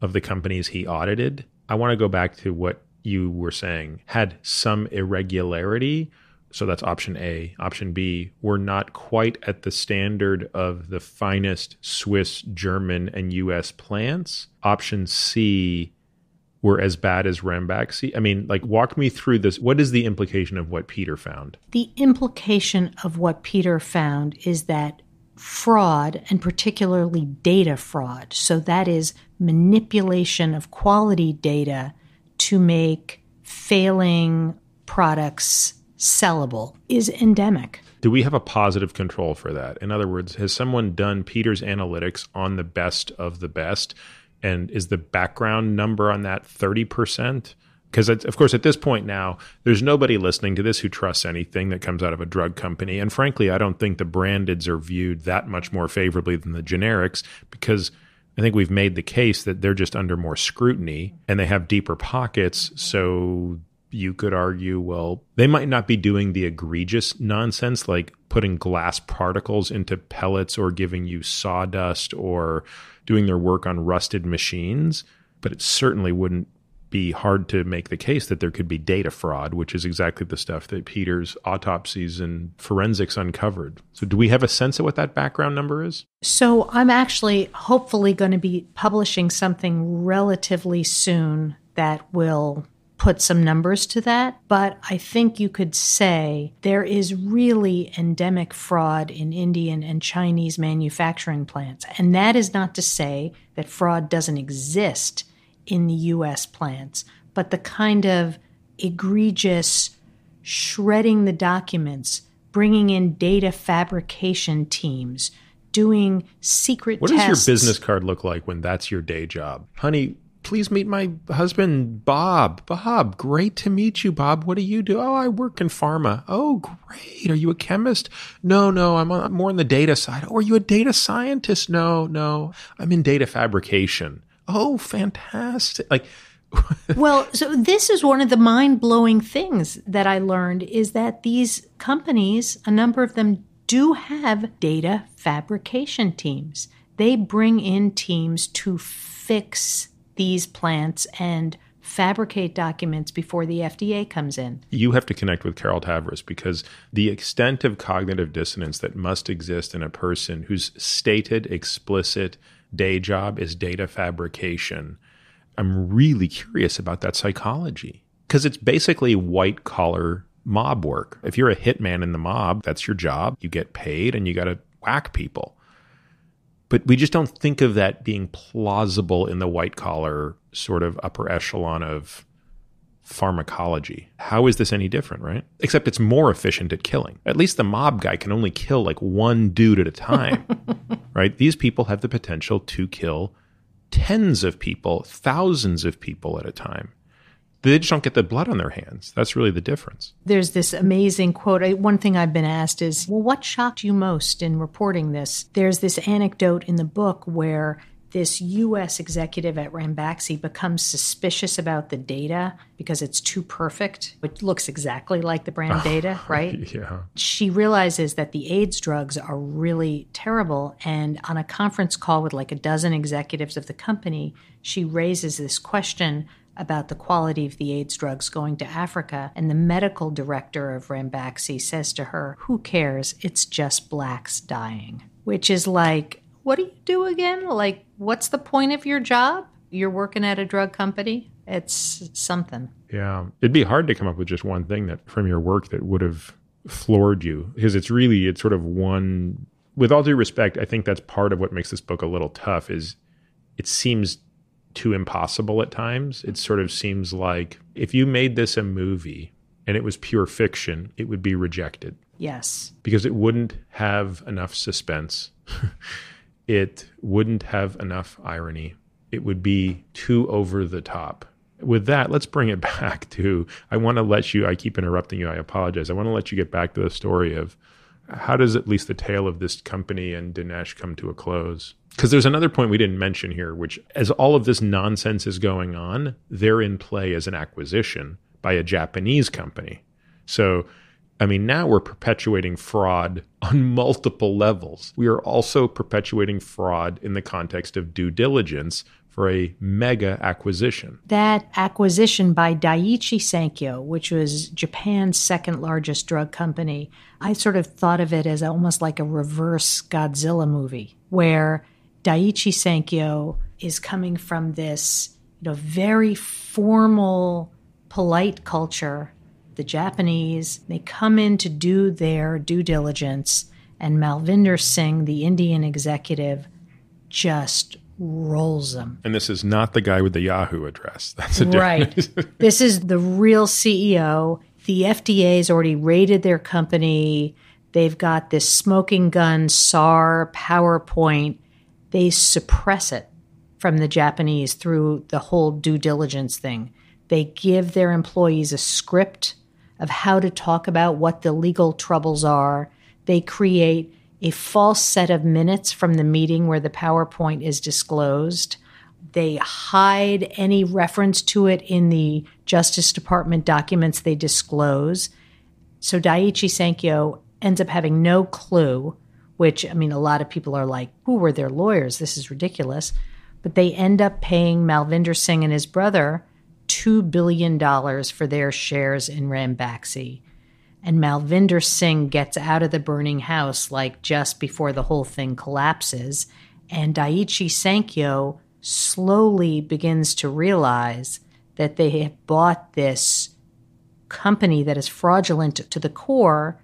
of the companies he audited, I want to go back to what you were saying, had some irregularity. So that's option A. Option B, were not quite at the standard of the finest Swiss, German, and US plants. Option C, were as bad as Ranbaxy? I mean, like, walk me through this. What is the implication of what Peter found? The implication of what Peter found is that fraud, and particularly data fraud, so that is manipulation of quality data to make failing products sellable, is endemic. Do we have a positive control for that? In other words, has someone done Peter's analytics on the best of the best? And is the background number on that 30%? Because, of course, at this point now, there's nobody listening to this who trusts anything that comes out of a drug company. And frankly, I don't think the brandeds are viewed that much more favorably than the generics because I think we've made the case that they're just under more scrutiny and they have deeper pockets. So you could argue, well, they might not be doing the egregious nonsense like putting glass particles into pellets or giving you sawdust or doing their work on rusted machines, but it certainly wouldn't be hard to make the case that there could be data fraud, which is exactly the stuff that Peter's autopsies and forensics uncovered. So, do we have a sense of what that background number is? So I'm actually hopefully going to be publishing something relatively soon that will put some numbers to that, but I think you could say there is really endemic fraud in Indian and Chinese manufacturing plants. And that is not to say that fraud doesn't exist in the US plants, but the kind of egregious shredding the documents, bringing in data fabrication teams, doing secret what tests. does your business card look like when that's your day job? Honey, please meet my husband, Bob. Bob, great to meet you, Bob. What do you do? Oh, I work in pharma. Oh, great. Are you a chemist? No, no, I'm, more on the data side. Oh, are you a data scientist? No, no, I'm in data fabrication. Oh, fantastic. Like, *laughs* well, so this is one of the mind-blowing things that I learned is that these companies, a number of them do have data fabrication teams. They bring in teams to fix these plants and fabricate documents before the FDA comes in. You have to connect with Carol Tavris because the extent of cognitive dissonance that must exist in a person whose stated, explicit day job is data fabrication. I'm really curious about that psychology because it's basically white collar mob work. If you're a hitman in the mob, that's your job. You get paid and you got to whack people but we just don't think of that being plausible in the white collar sort of upper echelon of pharmacology. How is this any different, right? Except it's more efficient at killing. At least the mob guy can only kill like one dude at a time, *laughs* right? These people have the potential to kill tens of people, thousands of people at a time they just don't get the blood on their hands. That's really the difference. There's this amazing quote. One thing I've been asked is, well, what shocked you most in reporting this? There's this anecdote in the book where this US executive at Ranbaxy becomes suspicious about the data because it's too perfect. It looks exactly like the brand *laughs* data, right? yeah. She realizes that the AIDS drugs are really terrible. And on a conference call with like a dozen executives of the company, she raises this question about the quality of the AIDS drugs going to Africa, and the medical director of Ranbaxy says to her, Who cares? It's just blacks dying. Which is like, what do you do again? Like, what's the point of your job? You're working at a drug company? It's something. Yeah. It'd be hard to come up with just one thing that from your work that would have floored you because it's really, it's sort of one, with all due respect, I think that's part of what makes this book a little tough is it seems too impossible at times. It sort of seems like if you made this a movie and it was pure fiction, it would be rejected. Yes. Because it wouldn't have enough suspense. *laughs* it wouldn't have enough irony. It would be too over the top. With that, let's bring it *laughs* back to I want to let you, I keep interrupting you, I apologize. I want to let you get back to the story of how does at least the tale of this company and Dinesh come to a close? Because there's another point we didn't mention here, which as all of this nonsense is going on, they're in play as an acquisition by a Japanese company. So, I mean, now we're perpetuating fraud *laughs* on multiple levels. We are also perpetuating fraud in the context of due diligence for a mega acquisition. That acquisition by Daiichi Sankyo, which was Japan's second largest drug company, I sort of thought of it as almost like a reverse Godzilla movie where Daiichi Sankyo is coming from this, you know, very formal, polite culture. The Japanese, they come in to do their due diligence, and Malvinder Singh, the Indian executive, just rolls them. And this is not the guy with the Yahoo address. *laughs* That's a right. *laughs* this is the real CEO. The FDA's already rated their company. They've got this smoking gun SAR PowerPoint they suppress it from the Japanese through the whole due diligence thing. They give their employees a script of how to talk about what the legal troubles are. They create a false set of minutes from the meeting where the PowerPoint is disclosed. They hide any reference to it in the Justice Department documents they disclose. So Daiichi Sankyo ends up having no clue which, I mean, a lot of people are like, who were their lawyers? This is ridiculous. But they end up paying Malvinder Singh and his brother $2 billion for their shares in Ranbaxy. And Malvinder Singh gets out of the burning house like just before the whole thing collapses. And Daiichi Sankyo slowly begins to realize that they have bought this company that is fraudulent to the core.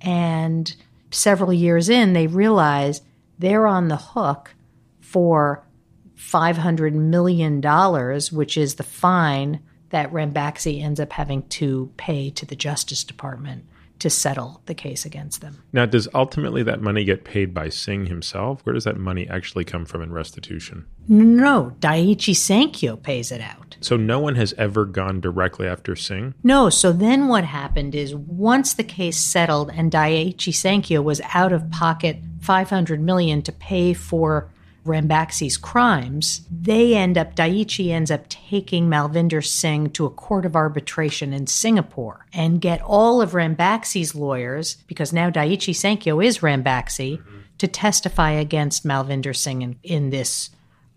And several years in, they realize they're on the hook for $500 million, which is the fine that Ranbaxy ends up having to pay to the Justice Department to settle the case against them. Now, does ultimately that money get paid by Singh himself? Where does that money actually come from in restitution? No, Daiichi Sankyo pays it out. So no one has ever gone directly after Singh? No, so then what happened is once the case settled and Daiichi Sankyo was out of pocket 500 million to pay for Ranbaxy's crimes, they end up, Daiichi ends up taking Malvinder Singh to a court of arbitration in Singapore and get all of Ranbaxy's lawyers, because now Daiichi Sankyo is Ranbaxy, mm-hmm. to testify against Malvinder Singh in, in this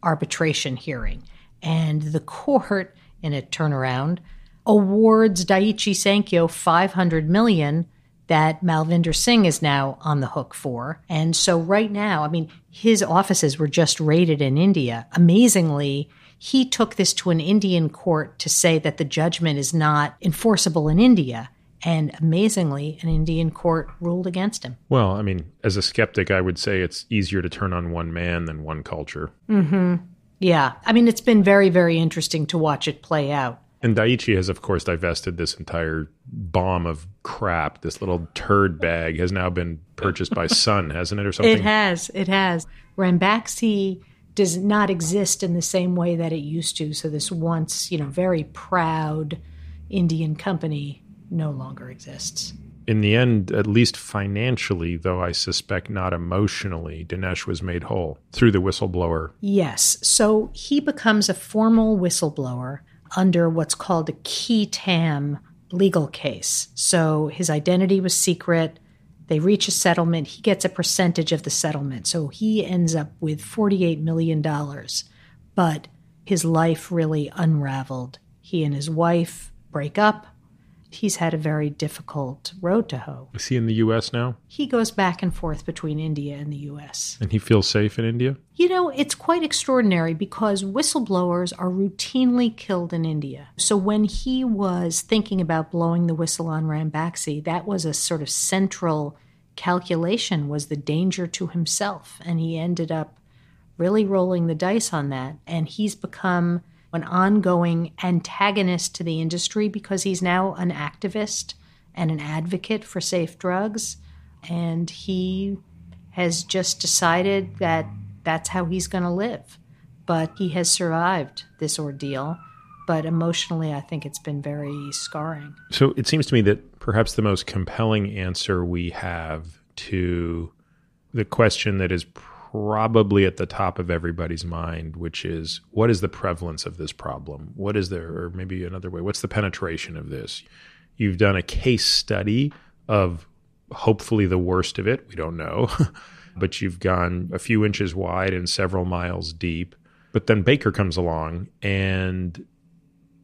arbitration hearing. And the court, in a turnaround, awards Daiichi Sankyo 500 million that Malvinder Singh is now on the hook for. And so right now, I mean, his offices were just raided in India. Amazingly, he took this to an Indian court to say that the judgment is not enforceable in India. And amazingly, an Indian court ruled against him. Well, I mean, as a skeptic, I would say it's easier to turn on one man than one culture. Mm-hmm. Yeah. I mean, it's been very, very interesting to watch it play out. And Daiichi has, of course, divested this entire bomb of crap. This little turd bag has now been purchased by Sun, hasn't it, or *laughs* something? It has. It has. Ranbaxy does not exist in the same way that it used to. So this once, you know, very proud Indian company no longer exists. In the end, at least financially, though I suspect not emotionally, Dinesh was made whole through the whistleblower. Yes. So he becomes a formal whistleblower under what's called a qui tam legal case. So his identity was secret. They reach a settlement. He gets a percentage of the settlement. So he ends up with $48 million. But his life really unraveled. He and his wife break up he's had a very difficult road to hoe. Is he in the U.S. now? He goes back and forth between India and the U.S. And he feels safe in India? You know, it's quite extraordinary because whistleblowers are routinely killed in India. So when he was thinking about blowing the whistle on Ranbaxy, that was a sort of central calculation was the danger to himself. And he ended up really rolling the dice on that. And he's become an ongoing antagonist to the industry because he's now an activist and an advocate for safe drugs. And he has just decided that that's how he's going to live. But he has survived this ordeal. But emotionally, I think it's been very scarring. So it seems to me that perhaps the most compelling answer we have to the question that is probably at the top of everybody's mind, which is what is the prevalence of this problem? What is there, or maybe another way, what's the penetration of this? You've done a case study of hopefully the worst of it. We don't know. *laughs* but you've gone a few inches wide and several miles deep. But then Baker comes along, and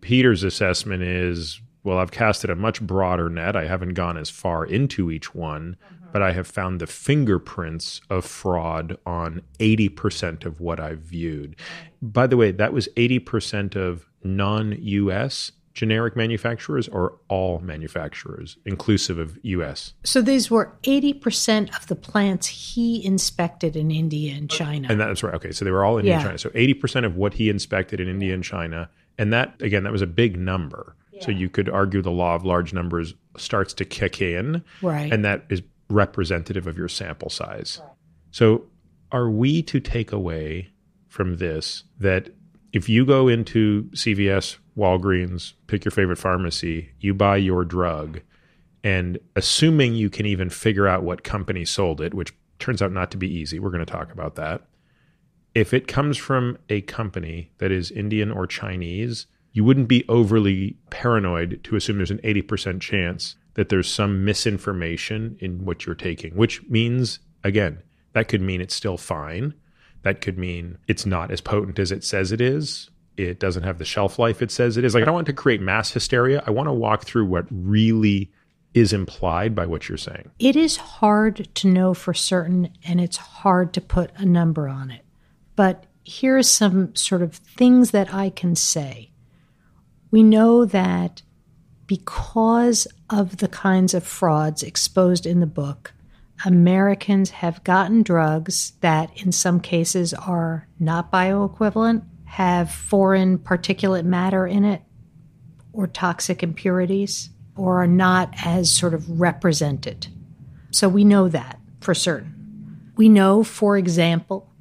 Peter's assessment is well, I've casted a much broader net. I haven't gone as far into each one. But I have found the fingerprints of fraud on 80% of what I've viewed. By the way, that was 80% of non US generic manufacturers or all manufacturers, inclusive of US? So these were 80% of the plants he inspected in India and China. And that's right. Okay. So they were all India yeah. China. So 80% of what he inspected in India and China. And that, again, that was a big number. So you could argue the law of large numbers starts to kick in, right? And that is representative of your sample size. So are we to take away from this that if you go into CVS, Walgreens, pick your favorite pharmacy, you buy your drug, and assuming you can even figure out what company sold it, which turns out not to be easy, we're going to talk about that. If it comes from a company that is Indian or Chinese, you wouldn't be overly paranoid to assume there's an 80% chance that there's some misinformation in what you're taking, which means, again, that could mean it's still fine. That could mean it's not as potent as it says it is. It doesn't have the shelf life it says it is. Like, I don't want to create mass hysteria. I want to walk through what really is implied by what you're saying. It is hard to know for certain, and it's hard to put a number on it. But here's some sort of things that I can say We know that because of the kinds of frauds exposed in the book, Americans have gotten drugs that, in some cases, are not bioequivalent, have foreign particulate matter in it, or toxic impurities, or are not as sort of represented. So we know that for certain. We know, for example,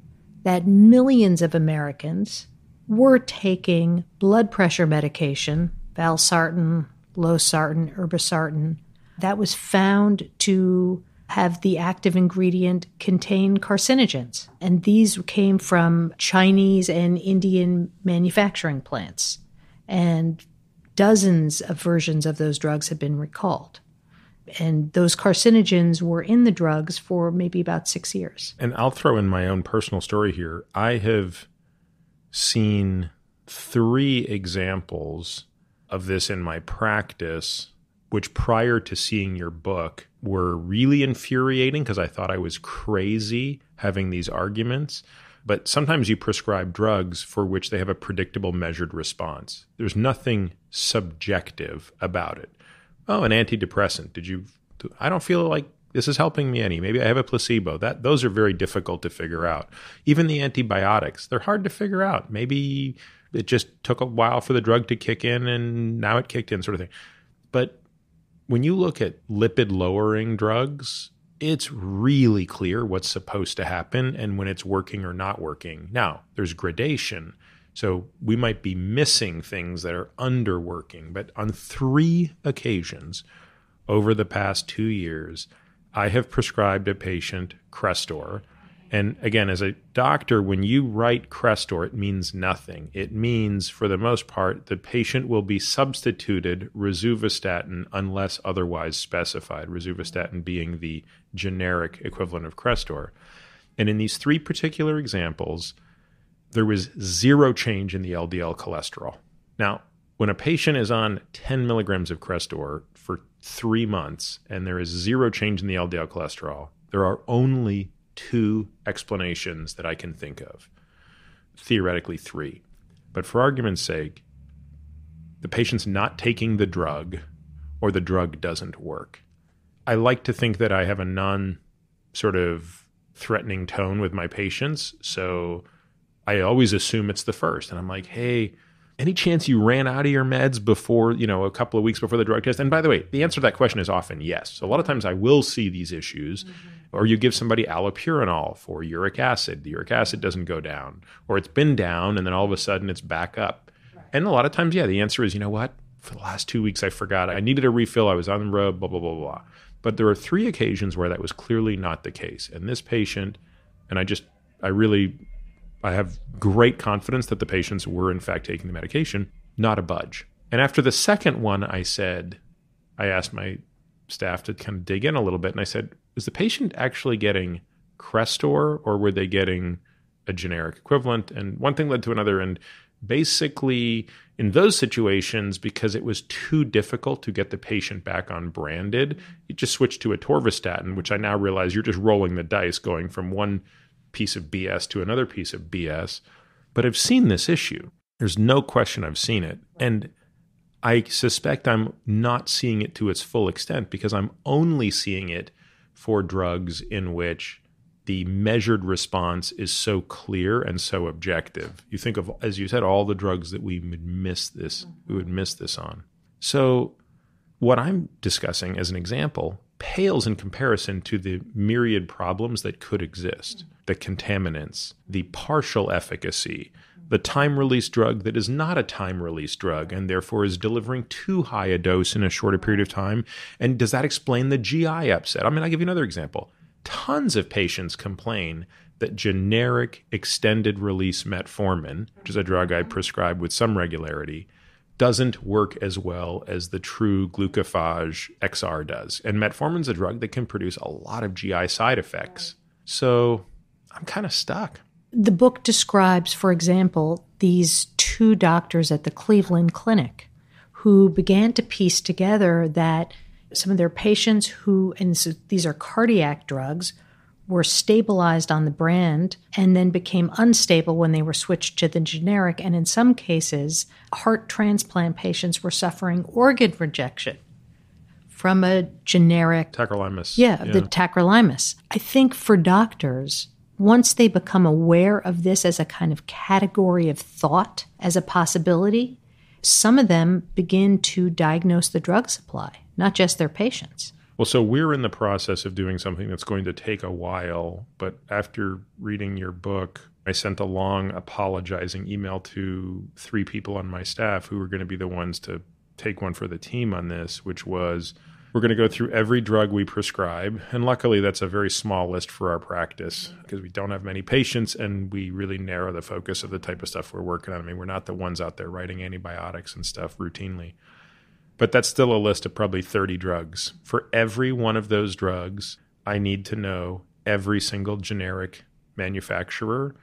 that millions of Americans were taking blood pressure medication, valsartan, losartan, irbesartan, that was found to have the active ingredient contain carcinogens. And these came from Chinese and Indian manufacturing plants. And dozens of versions of those drugs have been recalled. And those carcinogens were in the drugs for maybe about six years. And I'll throw in my own personal story here. I have seen three examples of this in my practice, which prior to seeing your book were really infuriating because I thought I was crazy having these arguments. But sometimes you prescribe drugs for which they have a predictable measured response. There's nothing subjective about it. Oh, an antidepressant. Did you I don't feel like this is helping me any. Maybe I have a placebo. That those are very difficult to figure out. Even the antibiotics, they're hard to figure out. Maybe it just took a while for the drug to kick in and now it kicked in sort of thing. But when you look at lipid lowering drugs, it's really clear what's supposed to happen and when it's working or not working. Now, there's gradation. So we might be missing things that are underworking. But on three occasions over the past two years, I have prescribed a patient Crestor. And again, as a doctor, when you write Crestor, it means nothing. It means, for the most part, the patient will be substituted rosuvastatin unless otherwise specified, rosuvastatin being the generic equivalent of Crestor. And in these three particular examples, there was zero change in the LDL cholesterol. Now, when a patient is on 10 milligrams of Crestor for three months and there is zero change in the LDL cholesterol, there are only two explanations that I can think of. Theoretically, three. But for argument's sake, the patient's not taking the drug or the drug doesn't work. I like to think that I have a non sort of threatening tone with my patients. So I always assume it's the first. And I'm like, hey, any chance you ran out of your meds before, you know, a couple of weeks before the drug test? And by the way, the answer to that question is often yes. So a lot of times I will see these issues. Mm-hmm. Or you give somebody allopurinol for uric acid. The uric acid doesn't go down. Or it's been down and then all of a sudden it's back up. Right. And a lot of times, yeah, the answer is, you know what? For the last two weeks, I forgot. I needed a refill. I was on the road, blah, blah, blah, blah. But there are three occasions where that was clearly not the case. And this patient, and I just, I really I have great confidence that the patients were, in fact, taking the medication, not a budge. And after the second one, I said, I asked my staff to kind of dig in a little bit, and I said, was the patient actually getting Crestor or were they getting a generic equivalent? And one thing led to another. And basically, in those situations, because it was too difficult to get the patient back on branded, you just switched to atorvastatin, which I now realize you're just rolling the dice going from one piece of BS to another piece of BS. But I've seen this issue. There's no question I've seen it. And I suspect I'm not seeing it to its full extent because I'm only seeing it for drugs in which the measured response is so clear and so objective. You think of, as you said, all the drugs that we would miss this, we would miss this on. So, what I'm discussing as an example pales in comparison to the myriad problems that could exist the contaminants, the partial efficacy, the time release drug that is not a time release drug and therefore is delivering too high a dose in a shorter period of time. And does that explain the GI upset? I mean, I'll give you another example. Tons of patients complain that generic extended release metformin, which is a drug I prescribe with some regularity, doesn't work as well as the true glucophage XR does. And metformin's a drug that can produce a lot of GI side effects. So I'm kind of stuck. The book describes, for example, these two doctors at the Cleveland Clinic who began to piece together that some of their patients who, and so these are cardiac drugs, were stabilized on the brand and then became unstable when they were switched to the generic. And in some cases, heart transplant patients were suffering organ rejection from a generic tacrolimus. Yeah, yeah, the tacrolimus. I think for doctors, once they become aware of this as a kind of category of thought, as a possibility, some of them begin to diagnose the drug supply, not just their patients. Well, so we're in the process of doing something that's going to take a while, but after reading your book, I sent a long apologizing email to three people on my staff who were going to be the ones to take one for the team on this, which was we're going to go through every drug we prescribe. And luckily, that's a very small list for our practice because we don't have many patients and we really narrow the focus of the type of stuff we're working on. I mean, we're not the ones out there writing antibiotics and stuff routinely but that's still a list of probably 30 drugs. For every one of those drugs, I need to know every single generic manufacturer.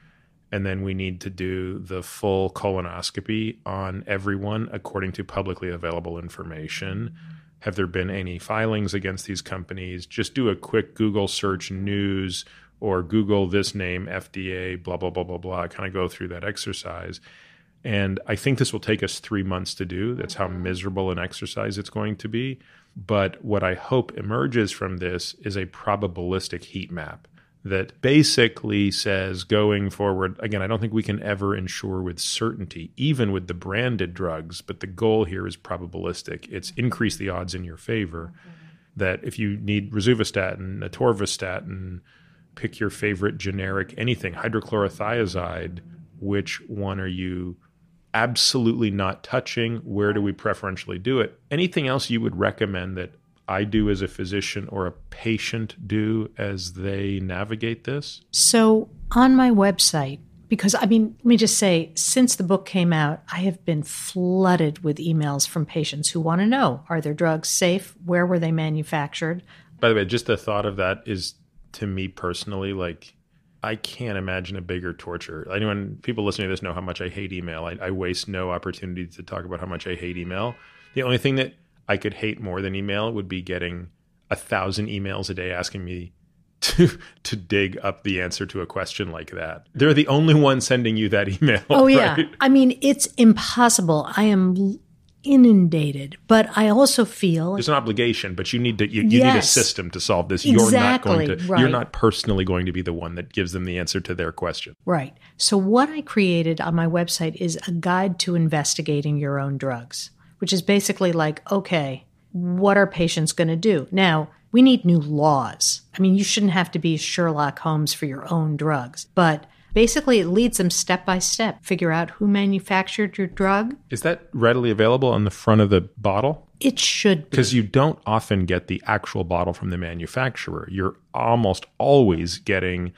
And then we need to do the full colonoscopy on everyone according to publicly available information. Have there been any filings against these companies? Just do a quick Google search news or Google this name, FDA, blah, blah, blah, blah, blah. Kind of go through that exercise. And I think this will take us three months to do. That's how mm-hmm. miserable an exercise it's going to be. But what I hope emerges from this is a probabilistic heat map that basically says going forward, again, I don't think we can ever ensure with certainty, even with the branded drugs, but the goal here is probabilistic. It's increase the odds in your favor. Mm-hmm. That if you need rosuvastatin, atorvastatin, pick your favorite generic anything, hydrochlorothiazide, which one are you absolutely not touching? Where do we preferentially do it? Anything else you would recommend that I do as a physician or a patient do as they navigate this? So, on my website, because I mean, let me just say, since the book came out, I have been flooded with emails from patients who want to know are their drugs safe? Where were they manufactured? By the way, just the thought of that is to me personally like I can't imagine a bigger torture. Anyone, people listening to this know how much I hate email. I, I, waste no opportunity to talk about how much I hate email. The only thing that I could hate more than email it would be getting a thousand emails a day asking me *laughs* to to dig up the answer to a question like that. They're the only ones sending you that *laughs* email. Oh yeah, right? I mean it's impossible. I am inundated. But I also feel there's an obligation, but you need to you, you yes, need a system to solve this. Exactly, you're not going to right. you're not personally going to be the one that gives them the answer to their question. Right. So what I created on my website is a guide to investigating your own drugs, which is basically like, okay, what are patients going to do? Now, we need new laws. I mean, you shouldn't have to be Sherlock Holmes for your own drugs, but Basically, it leads them step by step. Figure out who manufactured your drug. Is that readily available on the front of the bottle? It should be. Because you don't often get the actual bottle from the manufacturer. You're almost always getting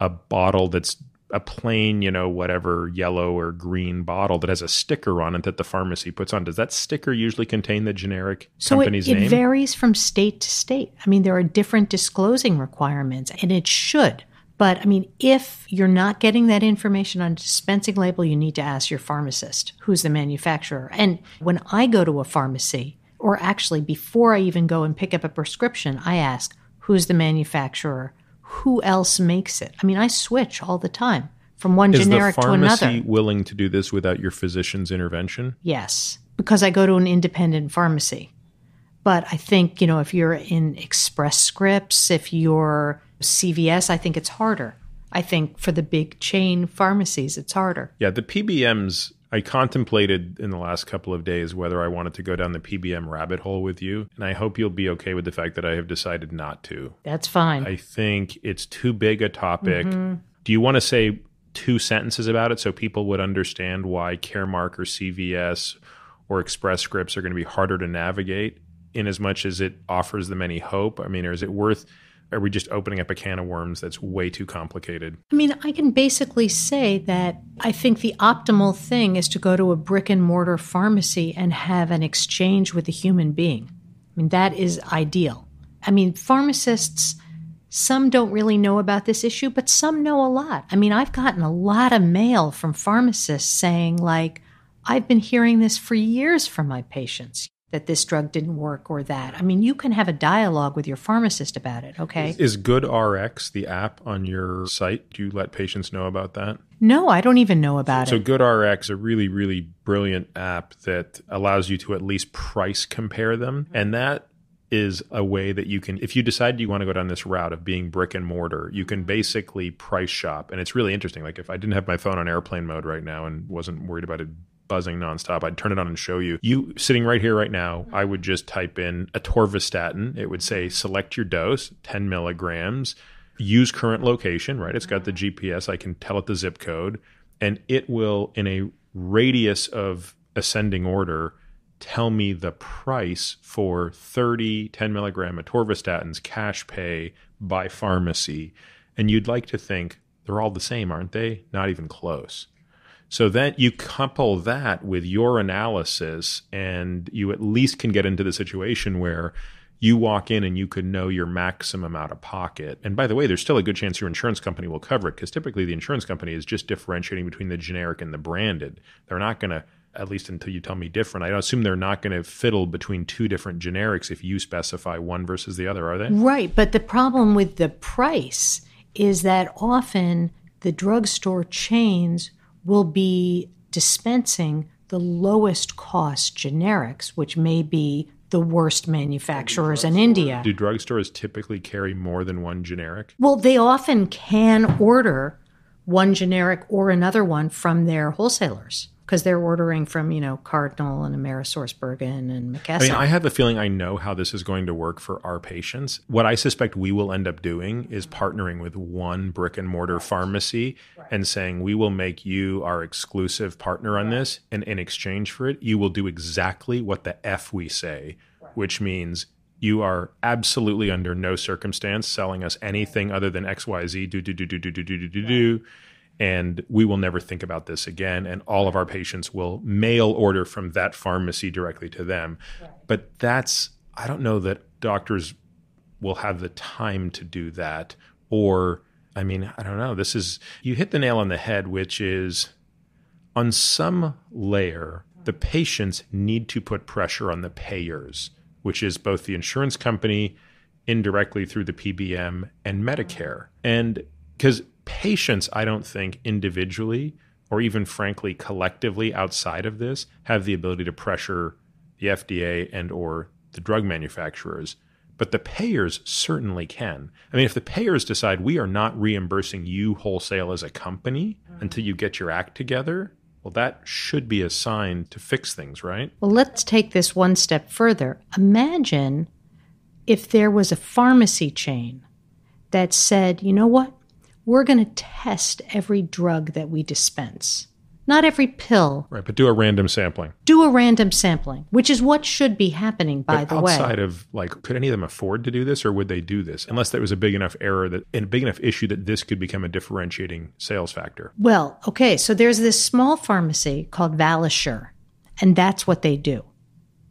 a bottle that's a plain, you know, whatever yellow or green bottle that has a sticker on it that the pharmacy puts on. Does that sticker usually contain the generic so company's it, name? It varies from state to state. I mean, there are different disclosing requirements, and it should. But I mean, if you're not getting that information on a dispensing label, you need to ask your pharmacist who's the manufacturer. And when I go to a pharmacy, or actually before I even go and pick up a prescription, I ask who's the manufacturer, who else makes it. I mean, I switch all the time from one Is generic the pharmacy to another. willing to do this without your physician's intervention? Yes, because I go to an independent pharmacy. But I think, you know, if you're in Express Scripts, if you're CVS, I think it's harder. I think for the big chain pharmacies, it's harder. Yeah, the PBMs, I contemplated in the last couple of days whether I wanted to go down the PBM rabbit hole with you. And I hope you'll be okay with the fact that I have decided not to. That's fine. I think it's too big a topic. Mm-hmm. Do you want to say two sentences about it so people would understand why Caremark or CVS or Express Scripts are going to be harder to navigate in as much as it offers them any hope? I mean, or is it worth are we just opening up a can of worms that's way too complicated? I mean, I can basically say that I think the optimal thing is to go to a brick and mortar pharmacy and have an exchange with a human being. I mean, that is ideal. I mean, pharmacists, some don't really know about this issue, but some know a lot. I mean, I've gotten a lot of mail from pharmacists saying, like, I've been hearing this for years from my patients. That this drug didn't work or that. I mean, you can have a dialogue with your pharmacist about it, okay? Is, is GoodRx the app on your site? Do you let patients know about that? No, I don't even know about it. So it. GoodRx is a really, really brilliant app that allows you to at least price compare them. And that is a way that you can, if you decide you want to go down this route of being brick and mortar, you can basically price shop. And it's really interesting. Like if I didn't have my phone on airplane mode right now and wasn't worried about it buzzing nonstop, I'd turn it on and show you. You sitting right here right now, I would just type in atorvastatin. It would say select your dose, 10 milligrams use current location, right? It's got the GPS. I can tell it the zip code, and it will, in a radius of ascending order, tell me the price for 30 10 milligram atorvastatins cash pay by pharmacy. And you'd like to think they're all the same, aren't they? Not even close. So then you couple that with your analysis, and you at least can get into the situation where you walk in and you could know your maximum out of pocket. And by the way, there's still a good chance your insurance company will cover it because typically the insurance company is just differentiating between the generic and the branded. They're not going to, at least until you tell me different, I assume they're not going to fiddle between two different generics if you specify one versus the other, are they? Right, but the problem with the price is that often the drugstore chains will be dispensing the lowest cost generics, which may be the worst manufacturers in India. Do drugstores typically carry more than one generic? Well, they often can order one generic or another one from their wholesalers because they're ordering from, you know, Cardinal and AmerisourceBergen and McKesson. I mean, I have a feeling I know how this is going to work for our patients. What I suspect we will end up doing is partnering with one brick and mortar pharmacy and saying, we will make you our exclusive partner on this. And in exchange for it, you will do exactly what the F we say, which means you are absolutely under no circumstance selling us anything other than XYZ, do, do, do, do, do, do, do, do, do, do. And we will never think about this again. And all of our patients will mail order from that pharmacy directly to them. But that's, I don't know that doctors will have the time to do that. Or, I mean, I don't know. This is, you hit the nail on the head, which is on some layer, the patients need to put pressure on the payers, which is both the insurance company indirectly through the PBM and Medicare. And because patients, I don't think individually or even frankly collectively outside of this have the ability to pressure the FDA and or the drug manufacturers but the payers certainly can. I mean, if the payers decide we are not reimbursing you wholesale as a company until you get your act together, well, that should be a sign to fix things, right? Well, let's take this one step further. Imagine if there was a pharmacy chain that said, you know what? We're going to test every drug that we dispense. Not every pill. Right, but do a random sampling. Do a random sampling, which is what should be happening, by But the way. outside of like, could any of them afford to do this, or would they do this? Unless there was a big enough error that and a big enough issue that this could become a differentiating sales factor. Well, okay, so there's this small pharmacy called Valisure, and that's what they do.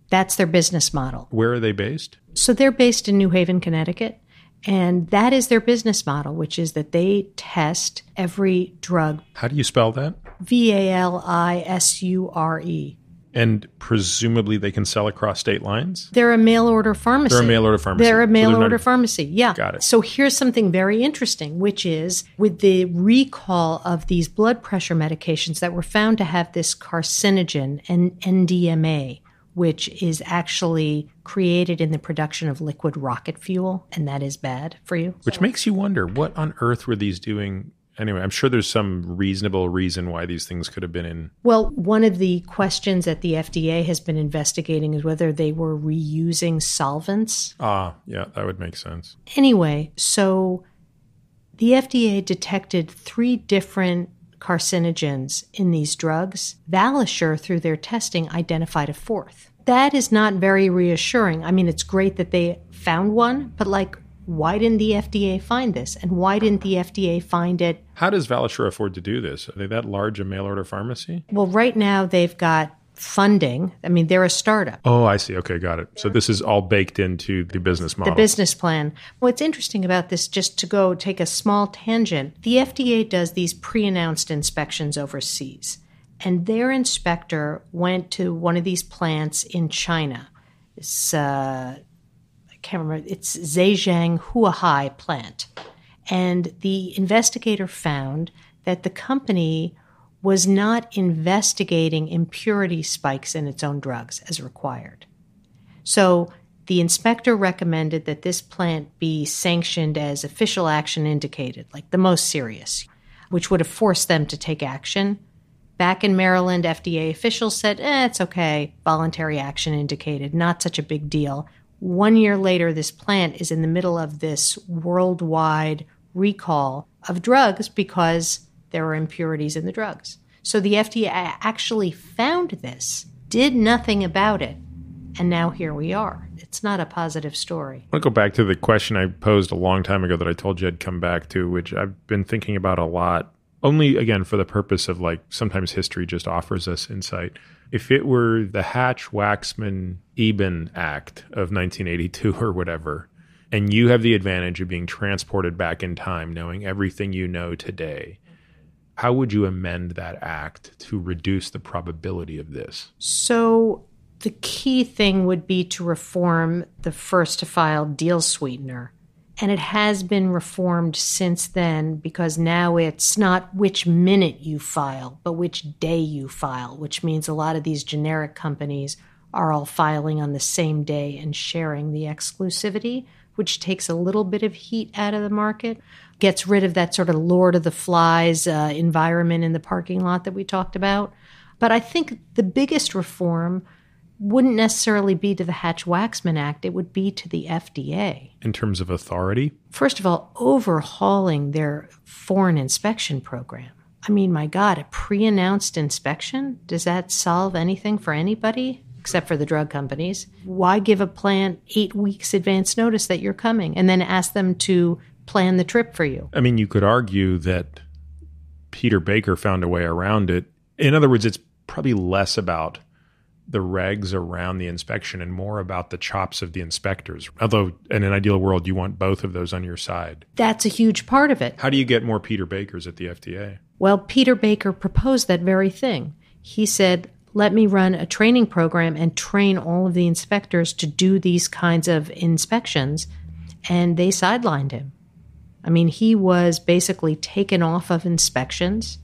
That's their business model. Where are they based? So they're based in New Haven, Connecticut, and that is their business model, which is that they test every drug How do you spell that? V A L I S U R E. And presumably they can sell across state lines. They're a mail order pharmacy. They're a mail order pharmacy. They're a So mail not- order pharmacy. Yeah. Got it. So here's something very interesting, which is with the recall of these blood pressure medications that were found to have this carcinogen and NDMA, which is actually created in the production of liquid rocket fuel, and that is bad for you. Which makes you wonder what on earth were these doing? Anyway, I'm sure there's some reasonable reason why these things could have been in. Well, one of the questions that the FDA has been investigating is whether they were reusing solvents. Ah, yeah, that would make sense. Anyway, so the FDA detected three different carcinogens in these drugs. Valisure, through their testing, identified a fourth. That is not very reassuring. I mean, it's great that they found one, but like, why didn't the FDA find this? And why didn't the FDA find it? How does Valisure afford to do this? Are they that large a mail order pharmacy? Well, right now they've got funding. I mean, they're a startup. Oh, I see. Okay, got it. So this is all baked into the business model. the business plan. What's interesting about this, just to go take a small tangent, the FDA does these pre announced inspections overseas. And their inspector went to one of these plants in China This, uh, I can't remember, it's Zhejiang Huahai plant. And the investigator found that the company was not investigating impurity spikes in its own drugs as required. So the inspector recommended that this plant be sanctioned as official action indicated, like the most serious, which would have forced them to take action. Back in Maryland, FDA officials said, eh, it's okay, voluntary action indicated, not such a big deal. One year later, this plant is in the middle of this worldwide recall of drugs because there were impurities in the drugs. So the FDA actually found this, did nothing about it, and now here we are. It's not a positive story. I'll go back to the question I posed a long time ago that I told you I'd come back to, which I've been thinking about a lot, only again for the purpose of like sometimes history just offers us insight. If it were the Hatch Waxman Eban Act of 1982 or whatever, and you have the advantage of being transported back in time, knowing everything you know today, how would you amend that act to reduce the probability of this? So, the key thing would be to reform the first to file deal sweetener. And it has been reformed since then because now it's not which minute you file, but which day you file, which means a lot of these generic companies are all filing on the same day and sharing the exclusivity, which takes a little bit of heat out of the market, gets rid of that sort of Lord of the Flies uh, environment in the parking lot that we talked about. But I think the biggest reform wouldn't necessarily be to the Hatch Waxman Act, it would be to the FDA. In terms of authority? First of all, overhauling their foreign inspection program. I mean, my God, a pre announced inspection? Does that solve anything for anybody? except for the drug companies. Why give a plant eight weeks advance notice that you're coming and then ask them to plan the trip for you? I mean, you could argue that Peter Baker found a way around it. In other words, it's probably less about the regs around the inspection and more about the chops of the inspectors. Although, in an ideal world, you want both of those on your side. That's a huge part of it. How do you get more Peter Bakers at the FDA? Well, Peter Baker proposed that very thing. He said, let me run a training program and train all of the inspectors to do these kinds of inspections. And they sidelined him. I mean, he was basically taken off of inspections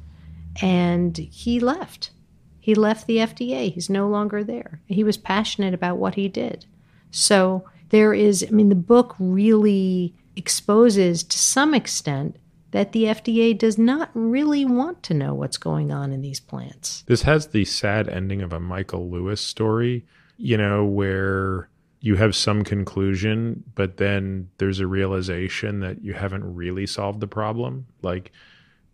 and he left. He left the FDA. He's no longer there. He was passionate about what he did. So there is, I mean, the book really exposes to some extent that the FDA does not really want to know what's going on in these plants. This has the sad ending of a Michael Lewis story, you know, where you have some conclusion, but then there's a realization that you haven't really solved the problem. Like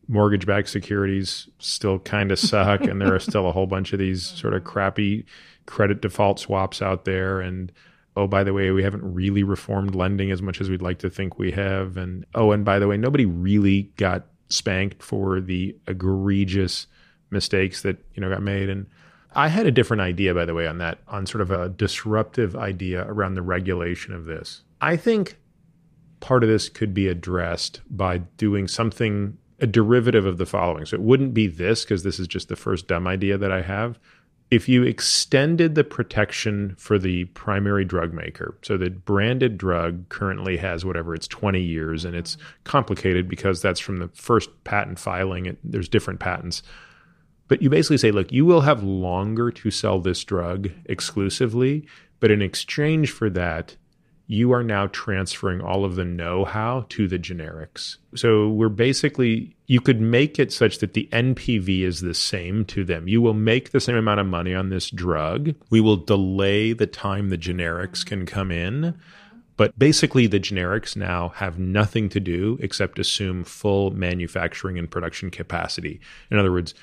mortgage backed securities still kind of suck, and there are still a whole bunch of these sort of crappy credit default swaps out there. And oh, by the way, we haven't really reformed lending as much as we'd like to think we have. And oh, and by the way, nobody really got spanked for the egregious mistakes that, you know, got made. And I had a different idea, by the way, on that, on sort of a disruptive idea around the regulation of this. I think part of this could be addressed by doing something, a derivative of the following. So it wouldn't be this, because this is just the first dumb idea that I have if you extended the protection for the primary drug maker, so the branded drug currently has whatever it's 20 years, and it's complicated because that's from the first patent filing. It, there's different patents. But you basically say, look, you will have longer to sell this drug exclusively, but in exchange for that, you are now transferring all of the know how to the generics. So we're basically, you could make it such that the NPV is the same to them. You will make the same amount of money on this drug. We will delay the time the generics can come in. But basically, the generics now have nothing to do except assume full manufacturing and production capacity. In other words,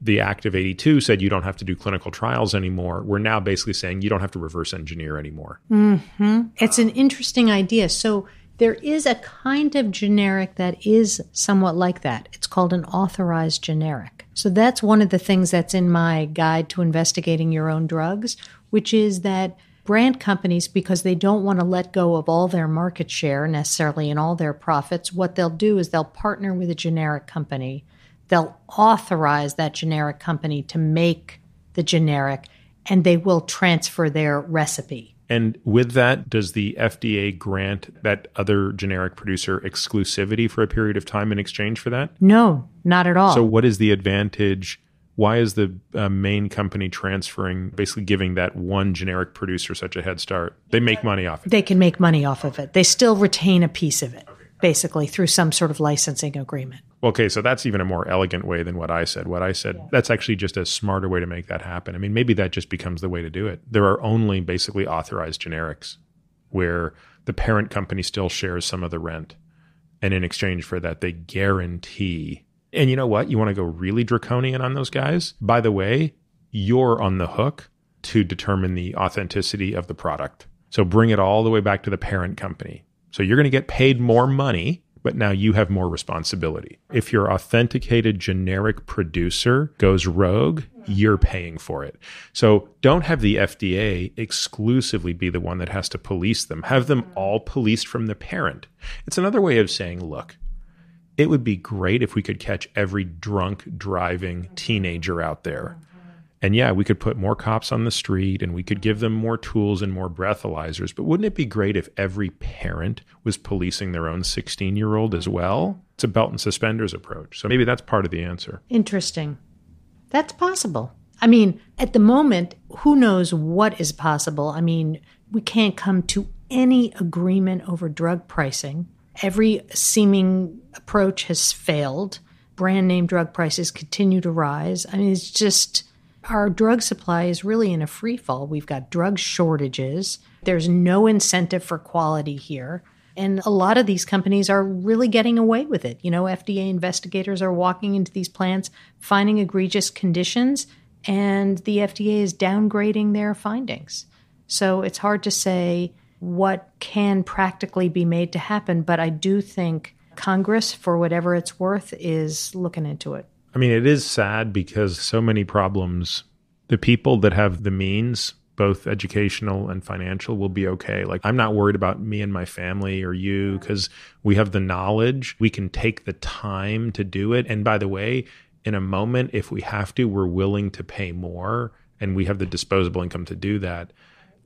the Act of 82 said you don't have to do clinical trials anymore. We're now basically saying you don't have to reverse engineer anymore. Mm-hmm. It's an interesting idea. So there is a kind of generic that is somewhat like that. It's called an authorized generic. So that's one of the things that's in my guide to investigating your own drugs, which is that brand companies, because they don't want to let go of all their market share necessarily and all their profits, what they'll do is they'll partner with a generic company they'll authorize that generic company to make the generic and they will transfer their recipe. And with that, does the FDA grant that other generic producer exclusivity for a period of time in exchange for that? No, not at all. So, what is the advantage? Why is the uh, main company transferring, basically giving that one generic producer such a head start? They make money off it. they can make money off of it. They still retain a piece of it, basically, through some sort of licensing agreement. Okay, so that's even a more elegant way than what I said. What I said, that's actually just a smarter way to make that happen. I mean, maybe that just becomes the way to do it. There are only basically authorized generics where the parent company still shares some of the rent. And in exchange for that, they guarantee. And you know what? You want to go really draconian on those guys? By the way, you're on the hook to determine the authenticity of the product. So bring it all the way back to the parent company. So you're going to get paid more money but now you have more responsibility. If your authenticated generic producer goes rogue, you're paying for it. So don't have the FDA exclusively be the one that has to police them. Have them all policed from the parent. It's another way of saying, look, it would be great if we could catch every drunk driving teenager out there. And yeah, we could put more cops on the street and we could give them more tools and more breathalyzers. But wouldn't it be great if every parent was policing their own 16 year old as well? It's a belt and suspenders approach. So maybe that's part of the answer. Interesting. That's possible. I mean, at the moment, who knows what is possible? I mean, we can't come to any agreement over drug pricing. Every seeming approach has failed. Brand name drug prices continue to rise. I mean, it's just our drug supply is really in a free fall. We've got drug shortages. There's no incentive for quality here. And a lot of these companies are really getting away with it. You know, FDA investigators are walking into these plants, finding egregious conditions, and the FDA is downgrading their findings. So it's hard to say what can practically be made to happen, but I do think Congress, for whatever it's worth, is looking into it. I mean, it is sad because so many problems, the people that have the means, both educational and financial, will be okay. Like, I'm not worried about me and my family or you because we have the knowledge. We can take the time to do it. And by the way, in a moment, if we have to, we're willing to pay more and we have the disposable income to do that.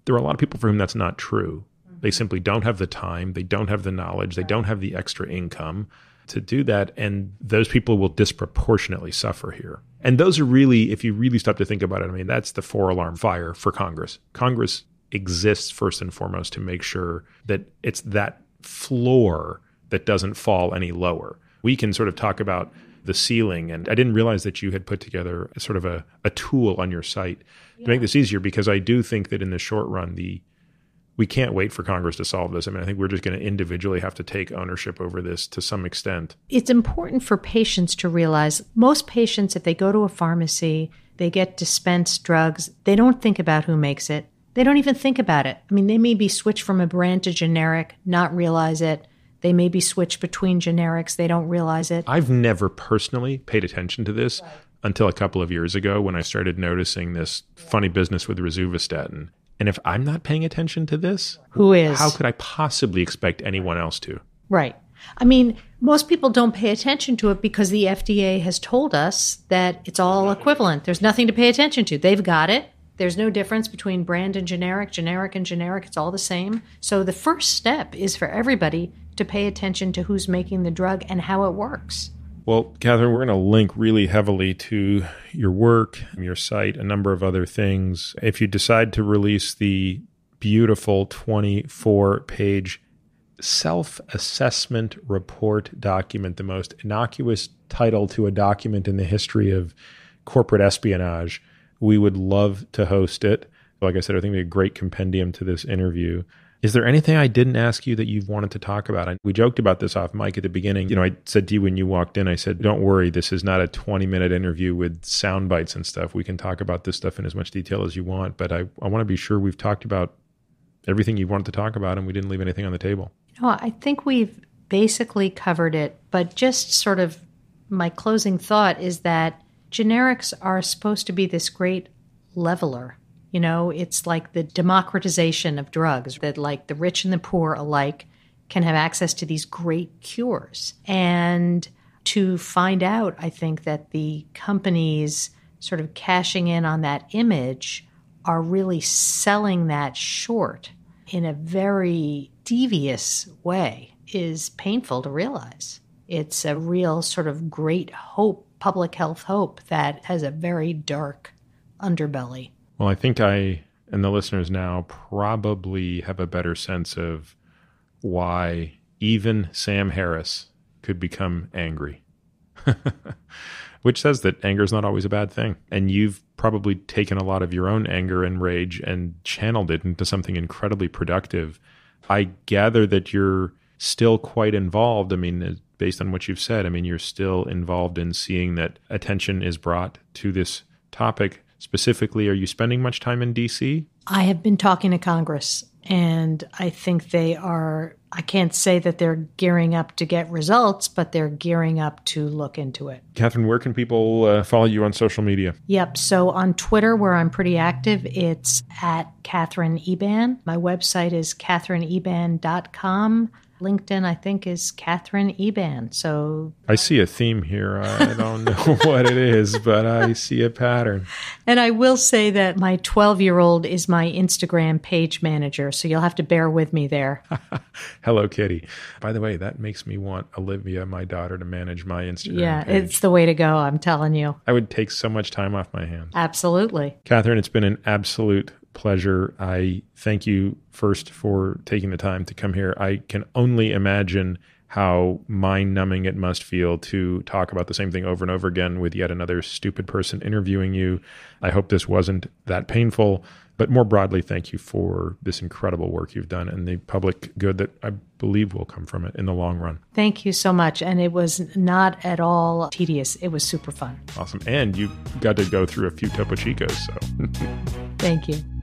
There are a lot of people for whom that's not true. They mm-hmm. simply don't have the time, they don't have the knowledge, they don't have the extra income to do that. And those people will disproportionately suffer here. And those are really, if you really stop to think about it, I mean, that's the four alarm fire for Congress. Congress exists first and foremost to make sure that it's that floor that doesn't fall any lower. We can sort of talk about the ceiling, and I didn't realize that you had put together sort of a, a tool on your site to make this easier because I do think that in the short run, the we can't wait for Congress to solve this. I mean, I think we're just going to individually have to take ownership over this to some extent. It's important for patients to realize most patients, if they go to a pharmacy, they get dispensed drugs, they don't think about who makes it. They don't even think about it. I mean, they may be switched from a brand to generic, not realize it. They may be switched between generics, they don't realize it. I've never personally paid attention to this right. until a couple of years ago when I started noticing this funny business with rosuvastatin. And if I'm not paying attention to this, who is? How could I possibly expect anyone else to? Right. I mean, most people don't pay attention to it because the FDA has told us that it's all equivalent. There's nothing to pay attention to. They've got it. There's no difference between brand and generic, generic and generic. It's all the same. So the first step is for everybody to pay attention to who's making the drug and how it works. Well, Katherine, we're going to link really heavily to your work, your site, a number of other things. If you decide to release the beautiful 24 page self assessment report document, the most innocuous title to a document in the history of corporate espionage, we would love to host it. Like I said, I think it'd be a great compendium to this interview. Is there anything I didn't ask you that you've wanted to talk about? I, we joked about this off mic at the beginning. You know, I said to you when you walked in, I said, don't worry, this is not a 20 minute interview with sound bites and stuff. We can talk about this stuff in as much detail as you want, but I, I want to be sure we've talked about everything you wanted to talk about and we didn't leave anything on the table. Know, I think we've basically covered it, but just sort of my closing thought is that generics are supposed to be this great leveler you know, it's like the democratization of drugs that, like, the rich and the poor alike can have access to these great cures. And to find out, I think that the companies sort of cashing in on that image are really selling that short in a very devious way is painful to realize. It's a real sort of great hope, public health hope, that has a very dark underbelly. Well, I think I and the listeners now probably have a better sense of why even Sam Harris could become angry. *laughs* Which says that anger is not always a bad thing. And you've probably taken a lot of your own anger and rage and channeled it into something incredibly productive. I gather that you're still quite involved. I mean, uh, based on what you've said, I mean, you're still involved in seeing that attention is brought to this topic. Specifically, are you spending much time in DC? I have been talking to Congress, and I think they are. I can't say that they're gearing up to get results, but they're gearing up to look into it. Katherine, where can people uh, follow you on social media? Yep. So on Twitter, where I'm pretty active, it's at Katherine Eban. My website is katherineeban.com. LinkedIn, I think, is Katherine Eban. So I see a theme here. I *laughs* don't know what it is, but I see a pattern. And I will say that my 12 year old is my Instagram page manager. So you'll have to bear with me there. *laughs* Hello, Kitty. By the way, that makes me want Olivia, my daughter, to manage my Instagram. Yeah, page. it's the way to go. I'm telling you. I would take so much time off my hands. Absolutely. Katherine, it's been an absolute pleasure. I thank you first for taking the time to come here. I can only imagine how mind numbing it must feel to talk about the same thing over and over again with yet another stupid person interviewing you. I hope this wasn't that painful. But more broadly, thank you for this incredible work you've done and the public good that I believe will come from it in the long run. Thank you so much. And it was not at all tedious, it was super fun. Awesome. And you got to go through a few Topo Chicos. So *laughs* thank you.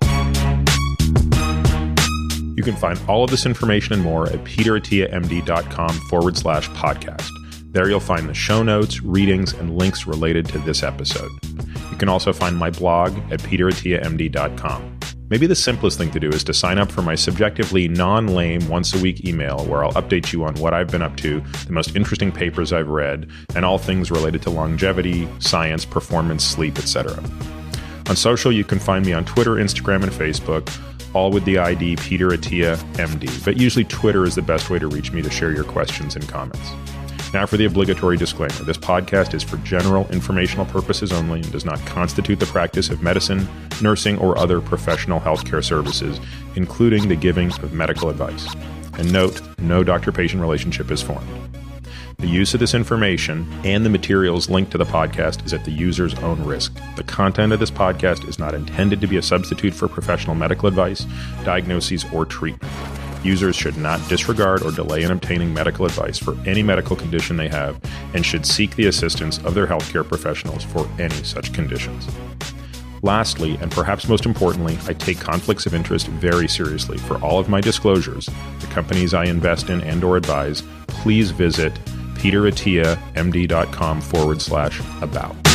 You can find all of this information and more at peterattiamd.com forward slash podcast. There you'll find the show notes, readings, and links related to this episode. You can also find my blog at peterattiamd.com. Maybe the simplest thing to do is to sign up for my subjectively non lame once a week email where I'll update you on what I've been up to, the most interesting papers I've read, and all things related to longevity, science, performance, sleep, etc. On social, you can find me on Twitter, Instagram, and Facebook all with the ID Peter Attia MD. But usually Twitter is the best way to reach me to share your questions and comments. Now, for the obligatory disclaimer this podcast is for general informational purposes only and does not constitute the practice of medicine, nursing, or other professional healthcare services, including the giving of medical advice. And note, no doctor patient relationship is formed. The use of this information and the materials linked to the podcast is at the user's own risk. The content of this podcast is not intended to be a substitute for professional medical advice, diagnoses, or treatment. Users should not disregard or delay in obtaining medical advice for any medical condition they have and should seek the assistance of their healthcare professionals for any such conditions. Lastly, and perhaps most importantly, I take conflicts of interest very seriously. For all of my disclosures, the companies I invest in and or advise, please visit peterattiamd.com forward slash about.